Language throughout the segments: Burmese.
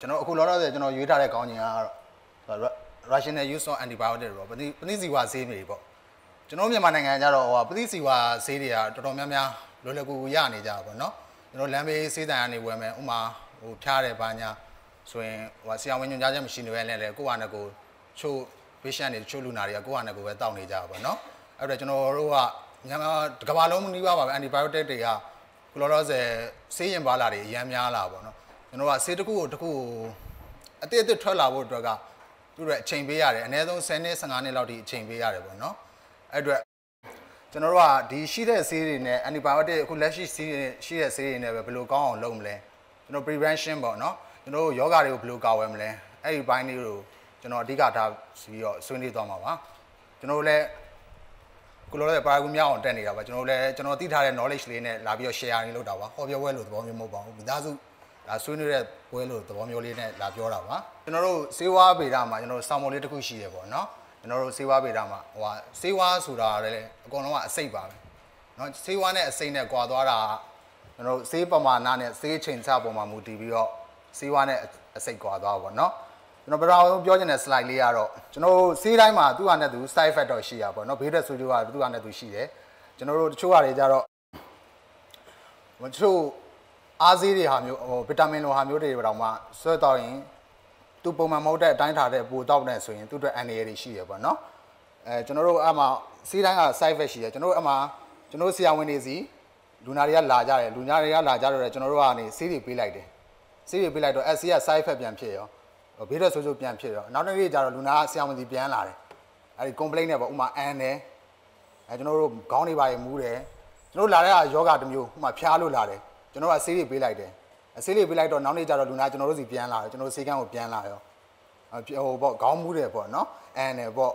ကျွန်တော်အခုလောလောဆယ်ကျွန်တော်ရွေးထားတဲ့ကောင်းခြင်းကတော့ rational use of antibiotic ပေါ့ပဋိပဋိစီဝါဆေးတွေပေါ့ကျွန်တော်မြန်မာနိုင်ငံကျတော့ဟိုပဋိစီဝါဆေးတွေကတော်တော်များများလွယ်လွယ်ကူကူရနေကြပါပေါ့နော်ကျွန်တော်လမ်းဘေးဆေးတန်ကနေဝယ်မယ်ဥမာဟိုဖျားတယ်ဘာညာဆိုရင်ဟိုဆရာဝန်ညွှန်ကြားချက်မရှိနေပဲနဲ့လေကိုယ့်ဟာနဲ့ကိုယ်ချို့ patient တွေချို့လူနာတွေကကိုယ့်ဟာနဲ့ကိုယ်ပဲတောက်နေကြပါပေါ့နော်အဲ့တော့ကျွန်တော်တို့ကမြန်မာတစ်ကမ္ဘာလုံးနှီးပါပါပဲ antibiotic တွေကခုလောလောဆယ်ဆေးရင်ပါလာတွေအများများလာပေါ့နော် ကျွန်တော်ကဆေးတစ်ခုကိုတစ်ခုကိုအတိအသစ်ထွက်လာဖို့အတွက်ကသူတို့အချိန်ပေးရတယ်အနည်းဆုံး10နှစ်15နှစ်လောက်ထိအချိန်ပေးရတယ်ပေါ့နော်အဲ့အတွက်ကျွန်တော်တို့ကဒီရှိတဲ့ဆေးတွေနဲ့ antibiotic အခုလက်ရှိဆေးတွေရှိတဲ့ဆေးတွေနဲ့ပဲဘယ်လိုကောင်းအောင်လုပ်မလဲကျွန်တော် prevention ပေါ့နော်ကျွန်တော်တို့ယောဂတွေကိုဘယ်လိုကာဝယ်မလဲအဲ့ဒီဘိုင်းလေးကိုကျွန်တော်အဓိကထားပြီးတော့ဆွေးနွေးသွားမှာပါကျွန်တော်တို့လည်းကိုလိုလည်းပါကူမြောက်အောင်တက်နေတာပါကျွန်တော်တို့လည်းကျွန်တော်သိထားတဲ့ knowledge လေးနဲ့လာပြီးတော့ share ရင်းလုပ်တာပါဟောပြောပွဲလို့သဘောမျိုးမဟုတ်ပါဘူးမိသားစု ဒါဆွေးနွေးတဲ့ပွဲလို့သဘောမျိုးလေးနဲ့လာပြောတာပါကျွန်တော်တို့စေဝါဗေဒမှာကျွန်တော်တို့ဆောင်းပုံလေးတစ်ခုရှိတယ်ပေါ့နော်ကျွန်တော်တို့စေဝါဗေဒမှာဟိုဟာစေဝါဆိုတာလည်းအကုန်လုံးကအစိတ်ပါပဲနော်စေဝါနဲ့အစိတ်နဲ့ကွာသွားတာကျွန်တော်တို့စေးပမာဏနဲ့စေးချိန်ချပုံမှာမူတည်ပြီးတော့စေဝါနဲ့အစိတ်ကွာသွားပါပေါ့နော်ကျွန်တော်ပထမဆုံးပြောချင်တဲ့ slide လေးကတော့ကျွန်တော်တို့စေးတိုင်းမှာသူ့ဟာနဲ့သူ side effect တော့ရှိရပါပေါ့နော်ဘေးတဲ့ဆိုးကျိုးကသူ့ဟာနဲ့သူရှိတယ်ကျွန်တော်တို့တချို့ဟာတွေကြတော့မချို့ အားစေးတွေဟာမျိုးဟိုဗီတာမင်လိုဟာမျိုးတွေတော့မှဆွဲတော့ရင်သူပုံမှန်မဟုတ်တဲ့အတိုင်းထားတဲ့ပိုတော့တဲ့ဆိုရင်သူ့အတွက်အန်ရည်တွေရှိရပါတော့အဲကျွန်တော်တို့အမှစေးတိုင်းက side effect ရှိတယ်ကျွန်တော်တို့အမှကျွန်တော်တို့ဆရာဝန်တွေစီလူနာတွေကလာကြတယ်လူနာတွေကလာကြတော့ကျွန်တော်တို့ကနေစေးတွေပေးလိုက်တယ်စေးတွေပေးလိုက်တော့ SC က side effect ပြန်ဖြစ်ရောဘေးရက်ဆိုးဆိုးပြန်ဖြစ်ရောနောက်တစ်နေ့ကျတော့လူနာကဆရာဝန်စီပြန်လာတယ်အဲဒီ complaint နဲ့ပေါ့ဥမာအန်တယ်အဲကျွန်တော်တို့ခေါင်းတွေပါရမူးတယ်ကျွန်တော်လာတဲ့ကယောဂတစ်မျိုးဥမာဖျားလို့လာတယ် ကျွန်တော်ကဆေးတွေပေးလိုက်တယ်အဆေးတွေပေးလိုက်တော့နောက်နေ့ကျတော့လူနာကျွန်တော်တို့စီပြန်လာတယ်ကျွန်တော်တို့ဆေးကန်းကိုပြန်လာရောဟိုပေါ့ခေါင်းမူးတယ်ပေါ့နော်အန်တယ်ပေါ့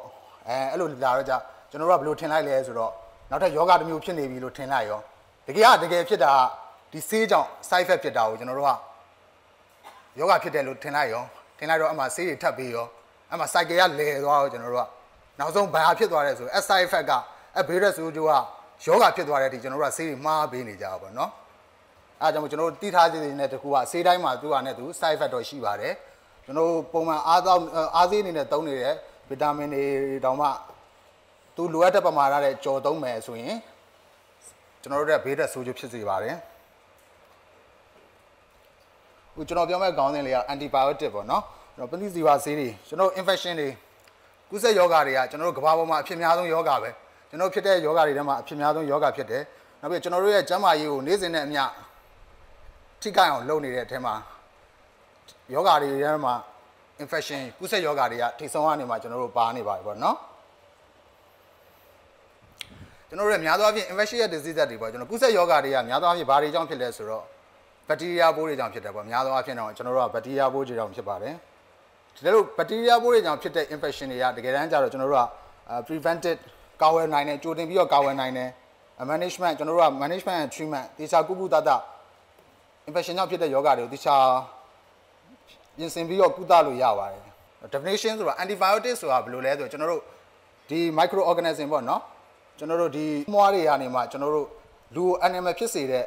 အဲအဲ့လိုလာတော့ကြကျွန်တော်တို့ကဘယ်လိုထင်လိုက်လဲဆိုတော့နောက်ထပ်ယောဂတစ်မျိုးဖြစ်နေပြီလို့ထင်လိုက်ရောတကယ်ကတကယ်ဖြစ်တာဒီဆေးကြောင့် side effect ဖြစ်တာကိုကျွန်တော်တို့ကယောဂဖြစ်တယ်လို့ထင်လိုက်ရောထင်လိုက်တော့အမှဆေးတွေထပ်ပြီးရောအမှ cycle ကလဲသွားတော့ကျွန်တော်တို့ကနောက်ဆုံးဘာဖြစ်သွားလဲဆိုတော့ side effect ကအဲ virus ဆိုကြကယောဂဖြစ်သွားတဲ့အထိကျွန်တော်တို့ကဆေးတွေမှားပေးနေကြတာပေါ့နော် အဲကြောင့်ကျွန်တော်တို့တိထားစီနေတဲ့တကူကဆေးတိုင်းမှာသူကနဲ့သူ side effect တော့ရှိပါတယ်ကျွန်တော်တို့ပုံမှန်အားသောအားသေးအနေနဲ့သုံးနေတဲ့ဗီတာမင်တွေတောင်မှသူလိုအပ်တဲ့ပမာဏနဲ့ကြော်သုံးမယ်ဆိုရင်ကျွန်တော်တို့ရဲ့ဘေးတက်ဆိုးကျိုးဖြစ်စေပါတယ်ဟိုကျွန်တော်ပြောမဲ့ခေါင်းစဉ်လေးက antibiotic ပေါ့နော်ကျွန်တော်ပဋိဇီဝဆေးတွေကျွန်တော် infection တွေကုသယောဂတွေကကျွန်တော်တို့ကဘာပေါ်မှာအဖြစ်များဆုံးယောဂပဲကျွန်တော်ဖြစ်တဲ့ယောဂတွေထဲမှာအဖြစ်များဆုံးယောဂဖြစ်တယ်နောက်ပြီးကျွန်တော်တို့ရဲ့ကျန်းမာရေးကိုနေ့စဉ်နဲ့အမျှ ထိခိုက်အောင်လုပ်နေတဲ့အထက်မှာယောဂတွေထဲမှာ infection ကုသယောဂတွေကထိဆုံးကနေမှာကျွန်တော်တို့ပါနေပါတယ်ပေါ့နော်ကျွန်တော်တို့ရဲ့များသောအားဖြင့် infectious disease တွေပေါ့ကျွန်တော်ကုသယောဂတွေကများသောအားဖြင့်ဘာတွေကြောင့်ဖြစ်လဲဆိုတော့ဘက်တီးရီးယားပိုးတွေကြောင့်ဖြစ်တယ်ပေါ့များသောအားဖြင့်တော့ကျွန်တော်တို့ကဘက်တီးရီးယားပိုးတွေကြောင့်ဖြစ်ပါတယ်ဒီလိုဘက်တီးရီးယားပိုးတွေကြောင့်ဖြစ်တဲ့ infection တွေကတကယ်တမ်းကျတော့ကျွန်တော်တို့က prevented ကာဝယ်နိုင်တယ်ကြိုတင်ပြီးတော့ကာဝယ်နိုင်တယ် management ကျွန်တော်တို့က management and treatment တေချာကုကုသသ infection ကြောင့်ဖြစ်တဲ့ယောဂတွေကိုတေချာပြင်ဆင်ပြီးတော့ကုသလို့ရပါတယ် definition ဆိုတာ antibiotic ဆိုတာဘယ်လိုလဲဆိုတော့ကျွန်တော်တို့ဒီ microorganism ပေါ့နော်ကျွန်တော်တို့ဒီမွားတွေကနေမှကျွန်တော်တို့လူ animal ဖြစ်စေတဲ့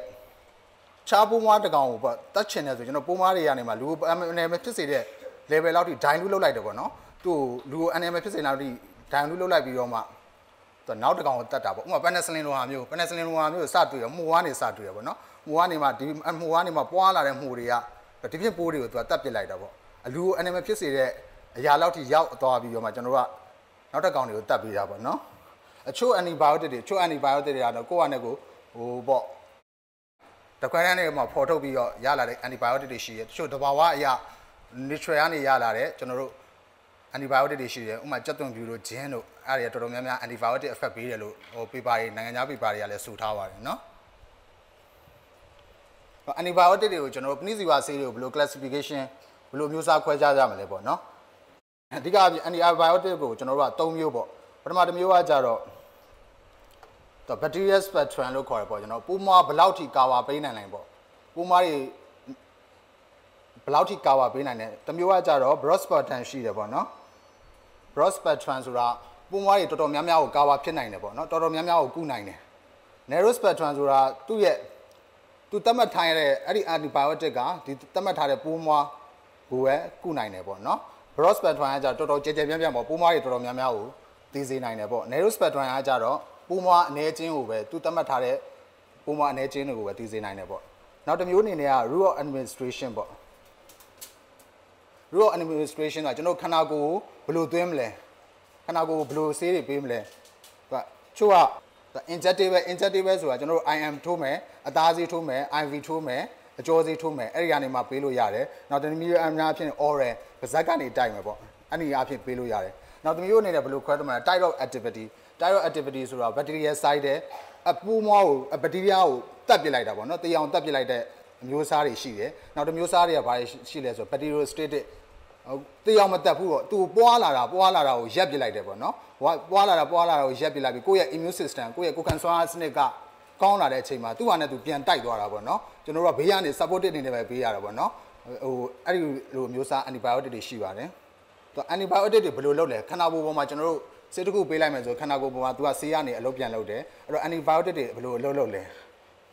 ချားပိုးမွားတကောင်ကိုပေါ့တတ်ချင်တယ်ဆိုကျွန်တော်ပိုးမွားတွေကနေမှလူ animal ဖြစ်စေတဲ့ level လောက်ထိ dilute လုပ်လိုက်တယ်ပေါ့နော်သူ့လူ animal ဖြစ်စေလောက်ထိ dilute လုပ်လိုက်ပြီးတော့မှသူနောက်တကောင်ကိုတတ်တာပေါ့ဥပမာ penicillin လိုဟာမျိုး penicillin လိုဟာမျိုးစတွေ့ရမှုကနေစတွေ့ရပေါ့နော် မှုကနေမှဒီမှုကနေမှပွားလာတဲ့မှုတွေကဒီဖြစ်ပိုးတွေကိုသူကတတ်ပစ်လိုက်တာပေါ့အလူအနေမဖြစ်စေတဲ့အရာလောက်ထိရောက်သွားပြီးတော့မှကျွန်တော်တို့ကနောက်တစ်ကောင်တွေကိုတတ်ပေးတာပေါ့နော်အချို့ antibiotic တွေအချို့ antibiotic တွေကတော့ကိုယ့်အနေကိုဟိုပေါ့တကွဲတန်းတွေမှာဖော်ထုတ်ပြီးတော့ရလာတဲ့ antibiotic တွေရှိတယ်တချို့တဘာဝအရာ natural ကနေရလာတဲ့ကျွန်တော်တို့ antibiotic တွေရှိတယ်ဥပမာကြက်သွန်ဖြူတို့ဂျင်းတို့အဲ့ဒါတွေတော်တော်များများ antibiotic effect ပေးတယ်လို့ဟို paper တွေနိုင်ငံခြား paper တွေကလည်းဆိုထားပါတယ်နော် antibiotic တွေကိုကျွန်တော်တို့ပနိစီဝါဆေးတွေကိုဘယ်လို classification ဘယ်လိုမျိုးစားခွဲခြားကြမလဲပေါ့နော်အဓိကအပြင် antibiotic ကိုကျွန်တော်တို့က၃မျိုးပေါ့ပထမတစ်မျိုးကကြတော့တော့ bacteria spectrum လို့ခေါ်ရပေါ့ကျွန်တော်ပိုးမွားဘယ်လောက်ထိကာဝါပေးနိုင်နိုင်ပေါ့ပိုးမွားတွေဘယ်လောက်ထိကာဝါပေးနိုင်လဲတစ်မျိုးကကြတော့ broad spectrum ရှိတယ်ပေါ့နော် broad spectrum ဆိုတာပိုးမွားတွေတော်တော်များများကိုကာဝါဖြစ်နိုင်တယ်ပေါ့နော်တော်တော်များများကိုကုနိုင်တယ် narrow spectrum ဆိုတာသူ့ရဲ့ သူသတ်မှတ်ထားရတဲ့အဲ့ဒီ antibiotic ကဒီသတ်မှတ်ထားတဲ့ပိုးမွားကိုပဲကုနိုင်တယ်ပေါ့နော် broad spectrum ကကြတော့တော်တော်ကြဲကြဲပြန့်ပြန့်ပေါ့ပိုးမွားတွေတော်တော်များများကိုသိစေနိုင်တယ်ပေါ့ narrow spectrum ကကြတော့ပိုးမွားအနေချင်းကိုပဲသူသတ်မှတ်ထားတဲ့ပိုးမွားအနေချင်းတွေကိုပဲသိစေနိုင်တယ်ပေါ့နောက်တစ်မျိုးအနေနဲ့က rule of administration ပေါ့ rule of administration ကကျွန်တော်ခန္ဓာကိုယ်ကိုဘယ်လိုသွင်းမလဲခန္ဓာကိုယ်ကိုဘယ်လိုဆေးတွေပေးမလဲသူကချို့က injectable injectable ဆိုတာကျွန်တော်တို့ IM ထိုးမယ်အသားဆေးထိုးမယ် IV ထိုးမယ်အကျော်ဆေးထိုးမယ်အဲ့ဒီကနေမှပေးလို့ရတယ်နောက်တနည်းမျိုးအများအဖြစ် oral ပါဇက်ကနေတိုက်မယ်ပေါ့အဲ့ဒီအဖြစ်ပေးလို့ရတယ်နောက်တမျိုးအနေနဲ့ဘယ်လိုခွဲတော့မလဲ type of activity type of activity ဆိုတာ bacteria side တဲ့အပူးမွားကို bacteria ကိုတက်ပစ်လိုက်တာပေါ့နော်တေးအောင်တက်ပစ်လိုက်တဲ့အမျိုးအစားတွေရှိတယ်နောက်တစ်မျိုးစားတွေကဘာတွေရှိလဲဆိုတော့ bacteriostatic တေးအောင်မတက်ဘူးတော့သူပွားလာတာပွားလာတာကိုရက်ပစ်လိုက်တယ်ပေါ့နော်ပွားလာတာပွားလာတာကိုရက်ပစ်လိုက်ပြီးကိုယ့်ရဲ့ immune system ကိုယ့်ရဲ့ကိုယ်ခံစွမ်းအားစနစ်ကကောင်းလာတဲ့အချိန်မှာသူ့ဟာနဲ့သူပြန်တိုက်သွားတာပေါ့နော်ကျွန်တော်တို့ကဘေးကနေ supported နေနေပဲပေးရတာပေါ့နော်ဟိုအဲ့ဒီလိုမျိုးစား antibiotic တွေရှိပါတယ်သူ antibiotic တွေဘယ်လိုလုပ်လဲခန္ဓာကိုယ်ပေါ်မှာကျွန်တော်တို့ဆေးတစ်ခုပေးလိုက်မယ်ဆိုခန္ဓာကိုယ်ပေါ်မှာသူကဆေးကနေအလုပ်ပြန်လုပ်တယ်အဲ့တော့ antibiotic တွေဘယ်လိုအလုပ်လုပ်လဲ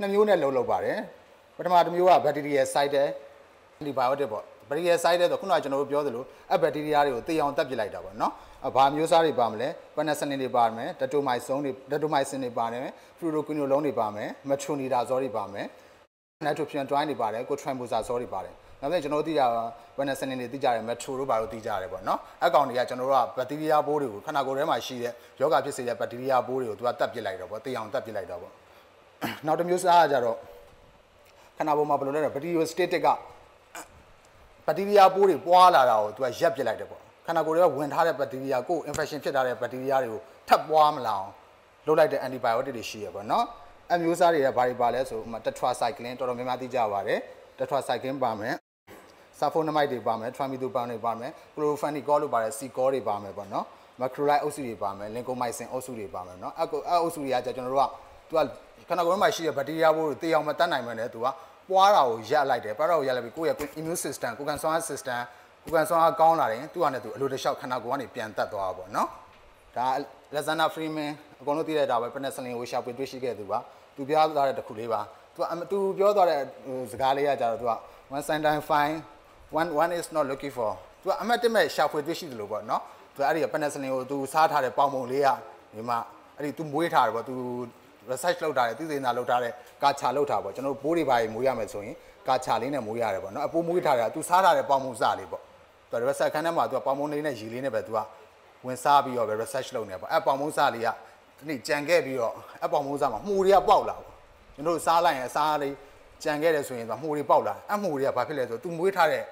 နှစ်မျိုးနဲ့လုပ်လုပ်ပါတယ်ပထမတစ်မျိုးက bacteria side antibiotic ပေါ့ bacteria side ဆိုခုနကကျွန်တော်တို့ပြောသလိုအဘက်တီးရီးယားတွေကိုတေးအောင်တက်ပစ်လိုက်တာပေါ့နော်ဘာမျိုးစားတွေပါမလဲ penicillin တွေပါမယ် datomycin တွေ datomycin တွေပါမယ် fluoroquinolone တွေပါမယ် metronidazole တွေပါမယ် nitrofuran twine တွေပါတယ်ကို trambuzazole တွေပါတယ်နောက်ပြီးကျွန်တော်တို့သိကြ penicillin တွေသိကြတယ် metro တို့ဘာလို့သိကြတယ်ပေါ့နော်အကောင်တွေကကျွန်တော်တို့ကဘက်တီးရီးယားပိုးတွေကိုခန္ဓာကိုယ်ထဲမှာရှိတဲ့ယောဂဖြစ်စေတဲ့ဘက်တီးရီးယားပိုးတွေကိုသူကတက်ပစ်လိုက်တော့ပေါ့တေးအောင်တက်ပစ်လိုက်တော့ပေါ့နောက်တစ်မျိုးစားကကြတော့ခန္ဓာကိုယ်မှာဘယ်လိုလဲ bacteriostatic က ဘက်တီးရီးယားပိုးတွေပွားလာတာကိုသူကရက်ပစ်လိုက်တယ်ပေါ့ခန္ဓာကိုယ်တွေကဝင်ထားတဲ့ဘက်တီးရီးယားကို infection ဖြစ်ထားတဲ့ဘက်တီးရီးယားတွေကိုထပ်ပွားမလာအောင်လုပ်လိုက်တဲ့ antibiotic တွေရှိရပေါ့နော်အမျိုးအစားတွေကဘာတွေပါလဲဆိုဥမာ tetracycline တော်တော်များများသိကြပါတယ် tetracycline ပါမယ် sulfonamide တွေပါမယ် trimethoprim တွေပါမယ် chlorphenicol လို့ပါတယ် cicol တွေပါမယ်ပေါ့နော် macrolide အုပ်စုတွေပါမယ် lincomycin အုပ်စုတွေပါမယ်နော်အဲ့အဲ့အုပ်စုတွေကကျွန်တော်တို့ကသူကခန္ဓာကိုယ်မှာရှိတဲ့ဘက်တီးရီးယားပိုးတွေတေးအောင်မတတ်နိုင်မှန်းလည်းသူက ပွားတာကိုရက်လိုက်တယ်ပွားတာကိုရက်လိုက်ပြီးကိုယ့်ရဲ့ immune system ကိုယ်ခံစွမ်းအား system ကိုယ်ခံစွမ်းအားကောင်းလာတယ်သူကလည်းသူအလိုတလျှောက်ခန္ဓာကိုယ်ကနေပြန်တက်သွားတာပေါ့နော်ဒါ Alexander Freeman အကုန်လုံးသိတဲ့ဒါပဲ penicillin ကိုရှာဖွေတွေ့ရှိခဲ့သူပါသူပြောသွားတဲ့တစ်ခုလေးပါသူကသူပြောသွားတဲ့စကားလေးကကြတော့သူက one sentence fine one one is not looking for သူကအမတ်တမဲ့ရှာဖွေတွေ့ရှိတယ်လို့ပေါ့နော်သူအဲ့ဒီ penicillin ကိုသူစားထားတဲ့ပေါင်ပုံလေးကဒီမှာအဲ့ဒီသူမွေးထားတယ်ပေါ့သူ research လုပ်ထားတယ်သိစေနာလုပ်ထားတဲ့ကာချာလုပ်ထားပေါ့ကျွန်တော်တို့ပိုးတွေပါမွေးရမယ်ဆိုရင်ကာချာလေးနဲ့မွေးရတယ်ပေါ့နော်အပိုးမွေးထားတာသူစားထားတဲ့ပေါင်ပုံစလေးပေါ့သူ research ခန်းထဲမှာသူကပေါင်ပုံလေးနဲ့ရီလေးနဲ့ပဲသူကဝင်စားပြီးတော့ပဲ research လုပ်နေပေါ့အဲ့ပေါင်ပုံစလေးကဒီနေ့ကြံခဲ့ပြီးတော့အဲ့ပေါင်ပုံစမှာမှုတွေကပေါက်လာပေါ့ကျွန်တော်တို့စားလိုက်ရင်အစားလေးကြံခဲ့တယ်ဆိုရင်သူမှုတွေပေါက်လာအဲ့မှုတွေကဘာဖြစ်လဲဆိုတော့သူမွေးထားတဲ့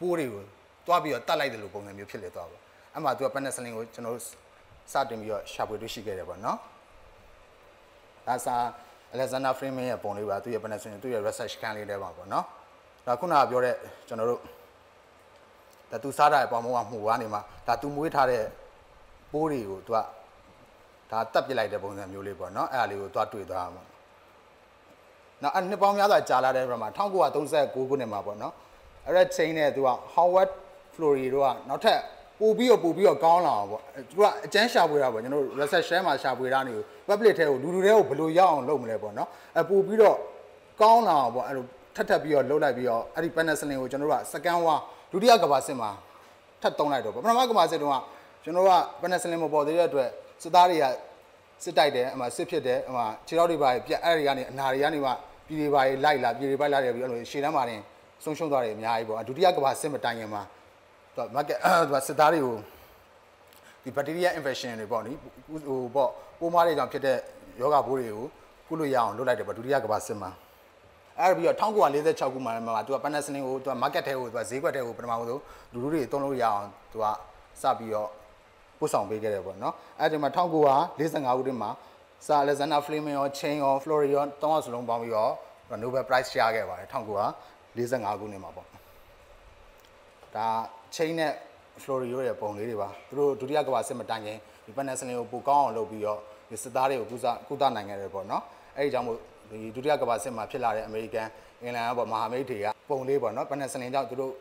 ပိုးတွေကိုတွားပြီးတော့တတ်လိုက်တယ်လို့ပုံစံမျိုးဖြစ်လေသွားပေါ့အဲ့မှာသူက penicillin ကိုကျွန်တော်တို့စတင်ပြီးတော့ရှာဖွေတွေ့ရှိခဲ့တယ်ပေါ့နော် ဒါစာ Alexander Freeman ရဲ့ပုံလေးပါသူရဲ့ penicillin သူရဲ့ research ခန်းလေးထဲပါပေါ့နော်ဒါခုနကပြောတဲ့ကျွန်တော်တို့ဒါသူစားတဲ့ပေါင်မုံကမှုကနေမှဒါသူမွေးထားတဲ့ပိုးတွေကိုသူကဒါတက်ပစ်လိုက်တဲ့ပုံစံမျိုးလေးပေါ့နော်အဲ့ဒါလေးကိုသွားတွေ့သွားမှာနောက်အနှစ်ပေါင်းများစွာကြာလာတဲ့ဘက်မှာ1939ခုနှစ်မှာပေါ့နော်အဲ့ဒါချိန်နဲ့သူက Howard Florey တို့ကနောက်ထပ် ပို့ပြီးတော့ပို့ပြီးတော့ကောင်းလာအောင်ပေါ့သူကအကျန်းရှာဖွေတာပေါ့ကျွန်တော်တို့ research share မှာရှာဖွေတာနေကို public ထဲကိုလူလူထဲကိုဘယ်လိုရောက်အောင်လုပ်မလဲပေါ့နော်အပို့ပြီးတော့ကောင်းလာအောင်ပေါ့အဲ့လိုထပ်ထပ်ပြီးတော့လှုပ်လိုက်ပြီးတော့အဲ့ဒီ penicillin ကိုကျွန်တော်တို့က second one ဒုတိယကမ္ဘာစစ်မှာထပ်တုံးလိုက်တော့ပထမကမ္ဘာစစ်တုန်းကကျွန်တော်တို့က penicillin မပေါ်သေးတဲ့အတွက်စစ်သားတွေကစစ်တိုက်တယ်အမှစစ်ဖြစ်တယ်အမှခြေထောက်တွေပါပြက်အဲ့ဒီကနေအနာတွေကနေမှပြည်တွေပါလိုက်လာပြည်တွေပါလိုက်တယ်ပြီးအဲ့လိုရှေ့တန်းမှာနေဆုံးရှုံးသွားတယ်အများကြီးပေါ့ဒုတိယကမ္ဘာစစ်မတိုင်ခင်မှာ သူက market သူကစစ်သားတွေကိုဒီ bacteria infection တွေပေါ့နိဟိုပေါ့ပိုးမွားတွေကြောင့်ဖြစ်တဲ့ယောဂဘိုးတွေကိုကုလို့ရအောင်လုပ်လိုက်တယ်ပေါ့ဒုတိယကမ္ဘာစစ်မှာအဲ့ပြီးတော့1946ခုမှာမှာသူက Panasonic ကိုသူက market ထဲကိုသူကဈေးကွက်ထဲကိုပထမဆုံးလူလူတွေသုံးလို့ရအောင်သူကစပြီးတော့ပို့ဆောင်ပေးခဲ့တယ်ပေါ့နော်အဲ့ဒီမှာ1945ခုနှစ်မှာစာ Alexander Fleming ရော Chain ရော Florey ရောတောင်းအောင်စလုံးပေါင်းပြီးတော့ Nobel Prize ရခဲ့ပါတယ်1945ခုနှစ်မှာပေါ့ဒါ Chain နဲ့ Florey ရဲ့ပုံလေးတွေပါသူတို့ဒုတိယကမ္ဘာစစ်မတိုင်ခင်ဒီ Panasonic ကိုပိုကောင်းအောင်လုပ်ပြီးတော့ဒီစစ်သားတွေကိုကုသကုသနိုင်ခဲ့တယ်ပေါ့နော်အဲ့ဒီကြောင့်မို့ဒီဒုတိယကမ္ဘာစစ်မှာဖြစ်လာတဲ့အမေရိကန်အင်္ဂလန်ကပေါ့မဟာမိတ်တွေကပုံလေးပေါ့နော် Panasonic ကြောင့်သူတို့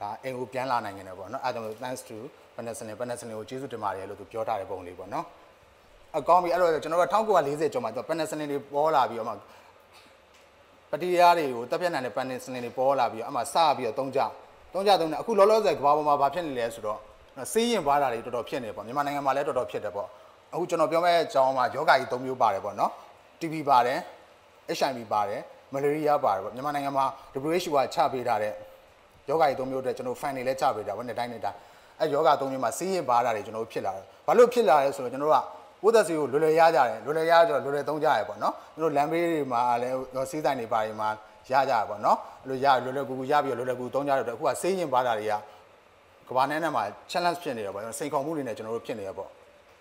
ဒါအင်ကိုပြန်လာနိုင်နေတယ်ပေါ့နော်အဲဒါကြောင့် thanks to Panasonic Panasonic ကိုကျေးဇူးတင်ပါတယ်လို့သူပြောထားတဲ့ပုံလေးပေါ့နော်အကောင်းပြီအဲ့တော့ကျွန်တော်တို့1940ကျော်မှာသူ Panasonic တွေပေါ်လာပြီးတော့မှပတီရီယားတွေကိုတက်ပြတ်နိုင်တဲ့ Panasonic တွေပေါ်လာပြီးတော့အမှစပြီးတော့သုံးကြ သုံးကြသုံးတယ်အခုလောလောဆယ်ကဘာပေါ်မှာဘာဖြစ်နေလဲဆိုတော့ဆေးရင်ပါတာတွေတော်တော်ဖြစ်နေပေါ့မြန်မာနိုင်ငံမှာလည်းတော်တော်ဖြစ်တယ်ပေါ့အခုကျွန်တော်ပြောမဲ့အကြောင်းမှာယောဂါကြီး၃မျိုးပါတယ်ပေါ့နော် TB ပါတယ် HIV ပါတယ်မလေရီးယားပါတယ်ပေါ့မြန်မာနိုင်ငံမှာ WHO ကချပေးထားတဲ့ယောဂါကြီး၃မျိုးအတွက်ကျွန်တော် fan တွေလည်းချပေးတာပေါ့နေ့တိုင်းနေ့တိုင်းအဲယောဂါ၃မျိုးမှာဆေးရင်ပါတာတွေကျွန်တော်ဖြစ်လာတယ်ဘာလို့ဖြစ်လာလဲဆိုတော့ကျွန်တော်ကပိုးသက်စီကိုလွယ်လွယ်ရကြတယ်လွယ်လွယ်ရကြတော့လွယ်လွယ်သုံးကြရပေါ့နော်ကျွန်တော်လမ်းဘေးတွေမှာလည်းဆေးဆိုင်တွေပါတွေမှာ ရကြရပေါ့နော်အဲ့လိုရလွယ်လွယ်ကူကူရပြီးတော့လွယ်လွယ်ကူသုံးကြတော့အခုကဆေးရင်ပါတာတွေကကဘာနဲ့နဲ့မှာ challenge ဖြစ်နေတယ်ပေါ့စိန်ခေါ်မှုတွေနဲ့ကျွန်တော်တို့ဖြစ်နေရပေါ့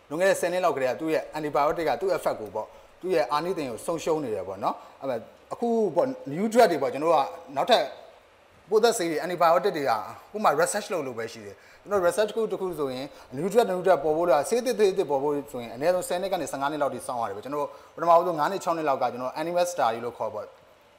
လွန်ခဲ့တဲ့10နှစ်လောက်ကတည်းကသူ့ရဲ့ antibiotic ကသူ့ effect ကိုပေါ့သူ့ရဲ့အာနိသင်ကိုဆုံးရှုံးနေတယ်ပေါ့နော်အဲ့အခုပေါ့ new drug တွေပေါ့ကျွန်တော်တို့ကနောက်ထပ်ပိုးသက်ဆေးတွေ antibiotic တွေကဥပမာ research လုပ်လို့ပဲရှိတယ်ကျွန်တော် research တစ်ခုတစ်ခုဆိုရင် new drug new drug ပေါ်ဖို့လားဆေးသစ်သစ်သစ်ပေါ်ဖို့ဆိုရင်အနည်းဆုံး10နှစ်ကနေ15နှစ်လောက်ထိစောင့်ရတယ်ပဲကျွန်တော်ပထမဆုံး9နှစ်6နှစ်လောက်ကကျွန်တော် animal study လို့ခေါ်ပေါ့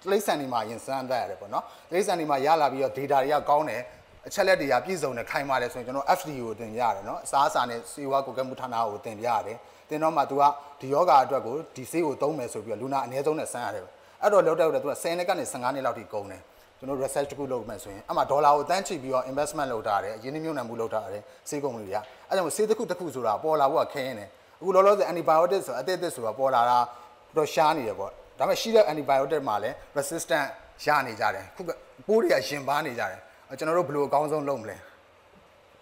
တိရစ္ဆာန်တွေမှာရင်စမ်းသပ်ရတယ်ပေါ့နော်တိရစ္ဆာန်တွေမှာရလာပြီးတော့ data တွေကကောင်းတယ်အချက်လက်တွေကပြည့်စုံတယ်ခိုင်မာတယ်ဆိုရင်ကျွန်တော် FDA ကိုတင်ပြရတယ်နော်အစားအစာနဲ့စီဝါကိုကဲမှုဌာနကိုတင်ပြရတယ်တင်တော့မှ तू ကဒီယောဂါအတွက်ကိုဒီဆေးကိုသုံးမယ်ဆိုပြီးတော့လူနာအနည်းဆုံးနဲ့စမ်းရတယ်အဲ့တော့လောက်တော့ तू က10နှစ်ကနေ15နှစ်လောက်ထိကုန်တယ်ကျွန်တော် research တစ်ခုလုပ်မယ်ဆိုရင်အမှဒေါ်လာကိုတန်းချီပြီးတော့ investment လုပ်ထားတယ်အရင်းနှီးမြှုပ်နှံမှုလုပ်ထားတယ်ဆေးကုမ္ပဏီတွေကအဲ့ကြောင့်ဆေးတစ်ခုတစ်ခုဆိုတာပေါ်လာဖို့ကခင်းနေတယ်အခုလောလောဆယ် antibiotic ဆိုအသစ်အသစ်ဆိုတာပေါ်လာတာတော့ရှားနေတယ်ပေါ့ ဒါပေမဲ့ရှိတဲ့ antibiotic မှာလည်း resistant ရနေကြတယ်ခုပိုးတွေကရှင်ပါနေကြတယ်ကျွန်တော်တို့ဘယ်လိုအကောင်းဆုံးလုပ်မလဲ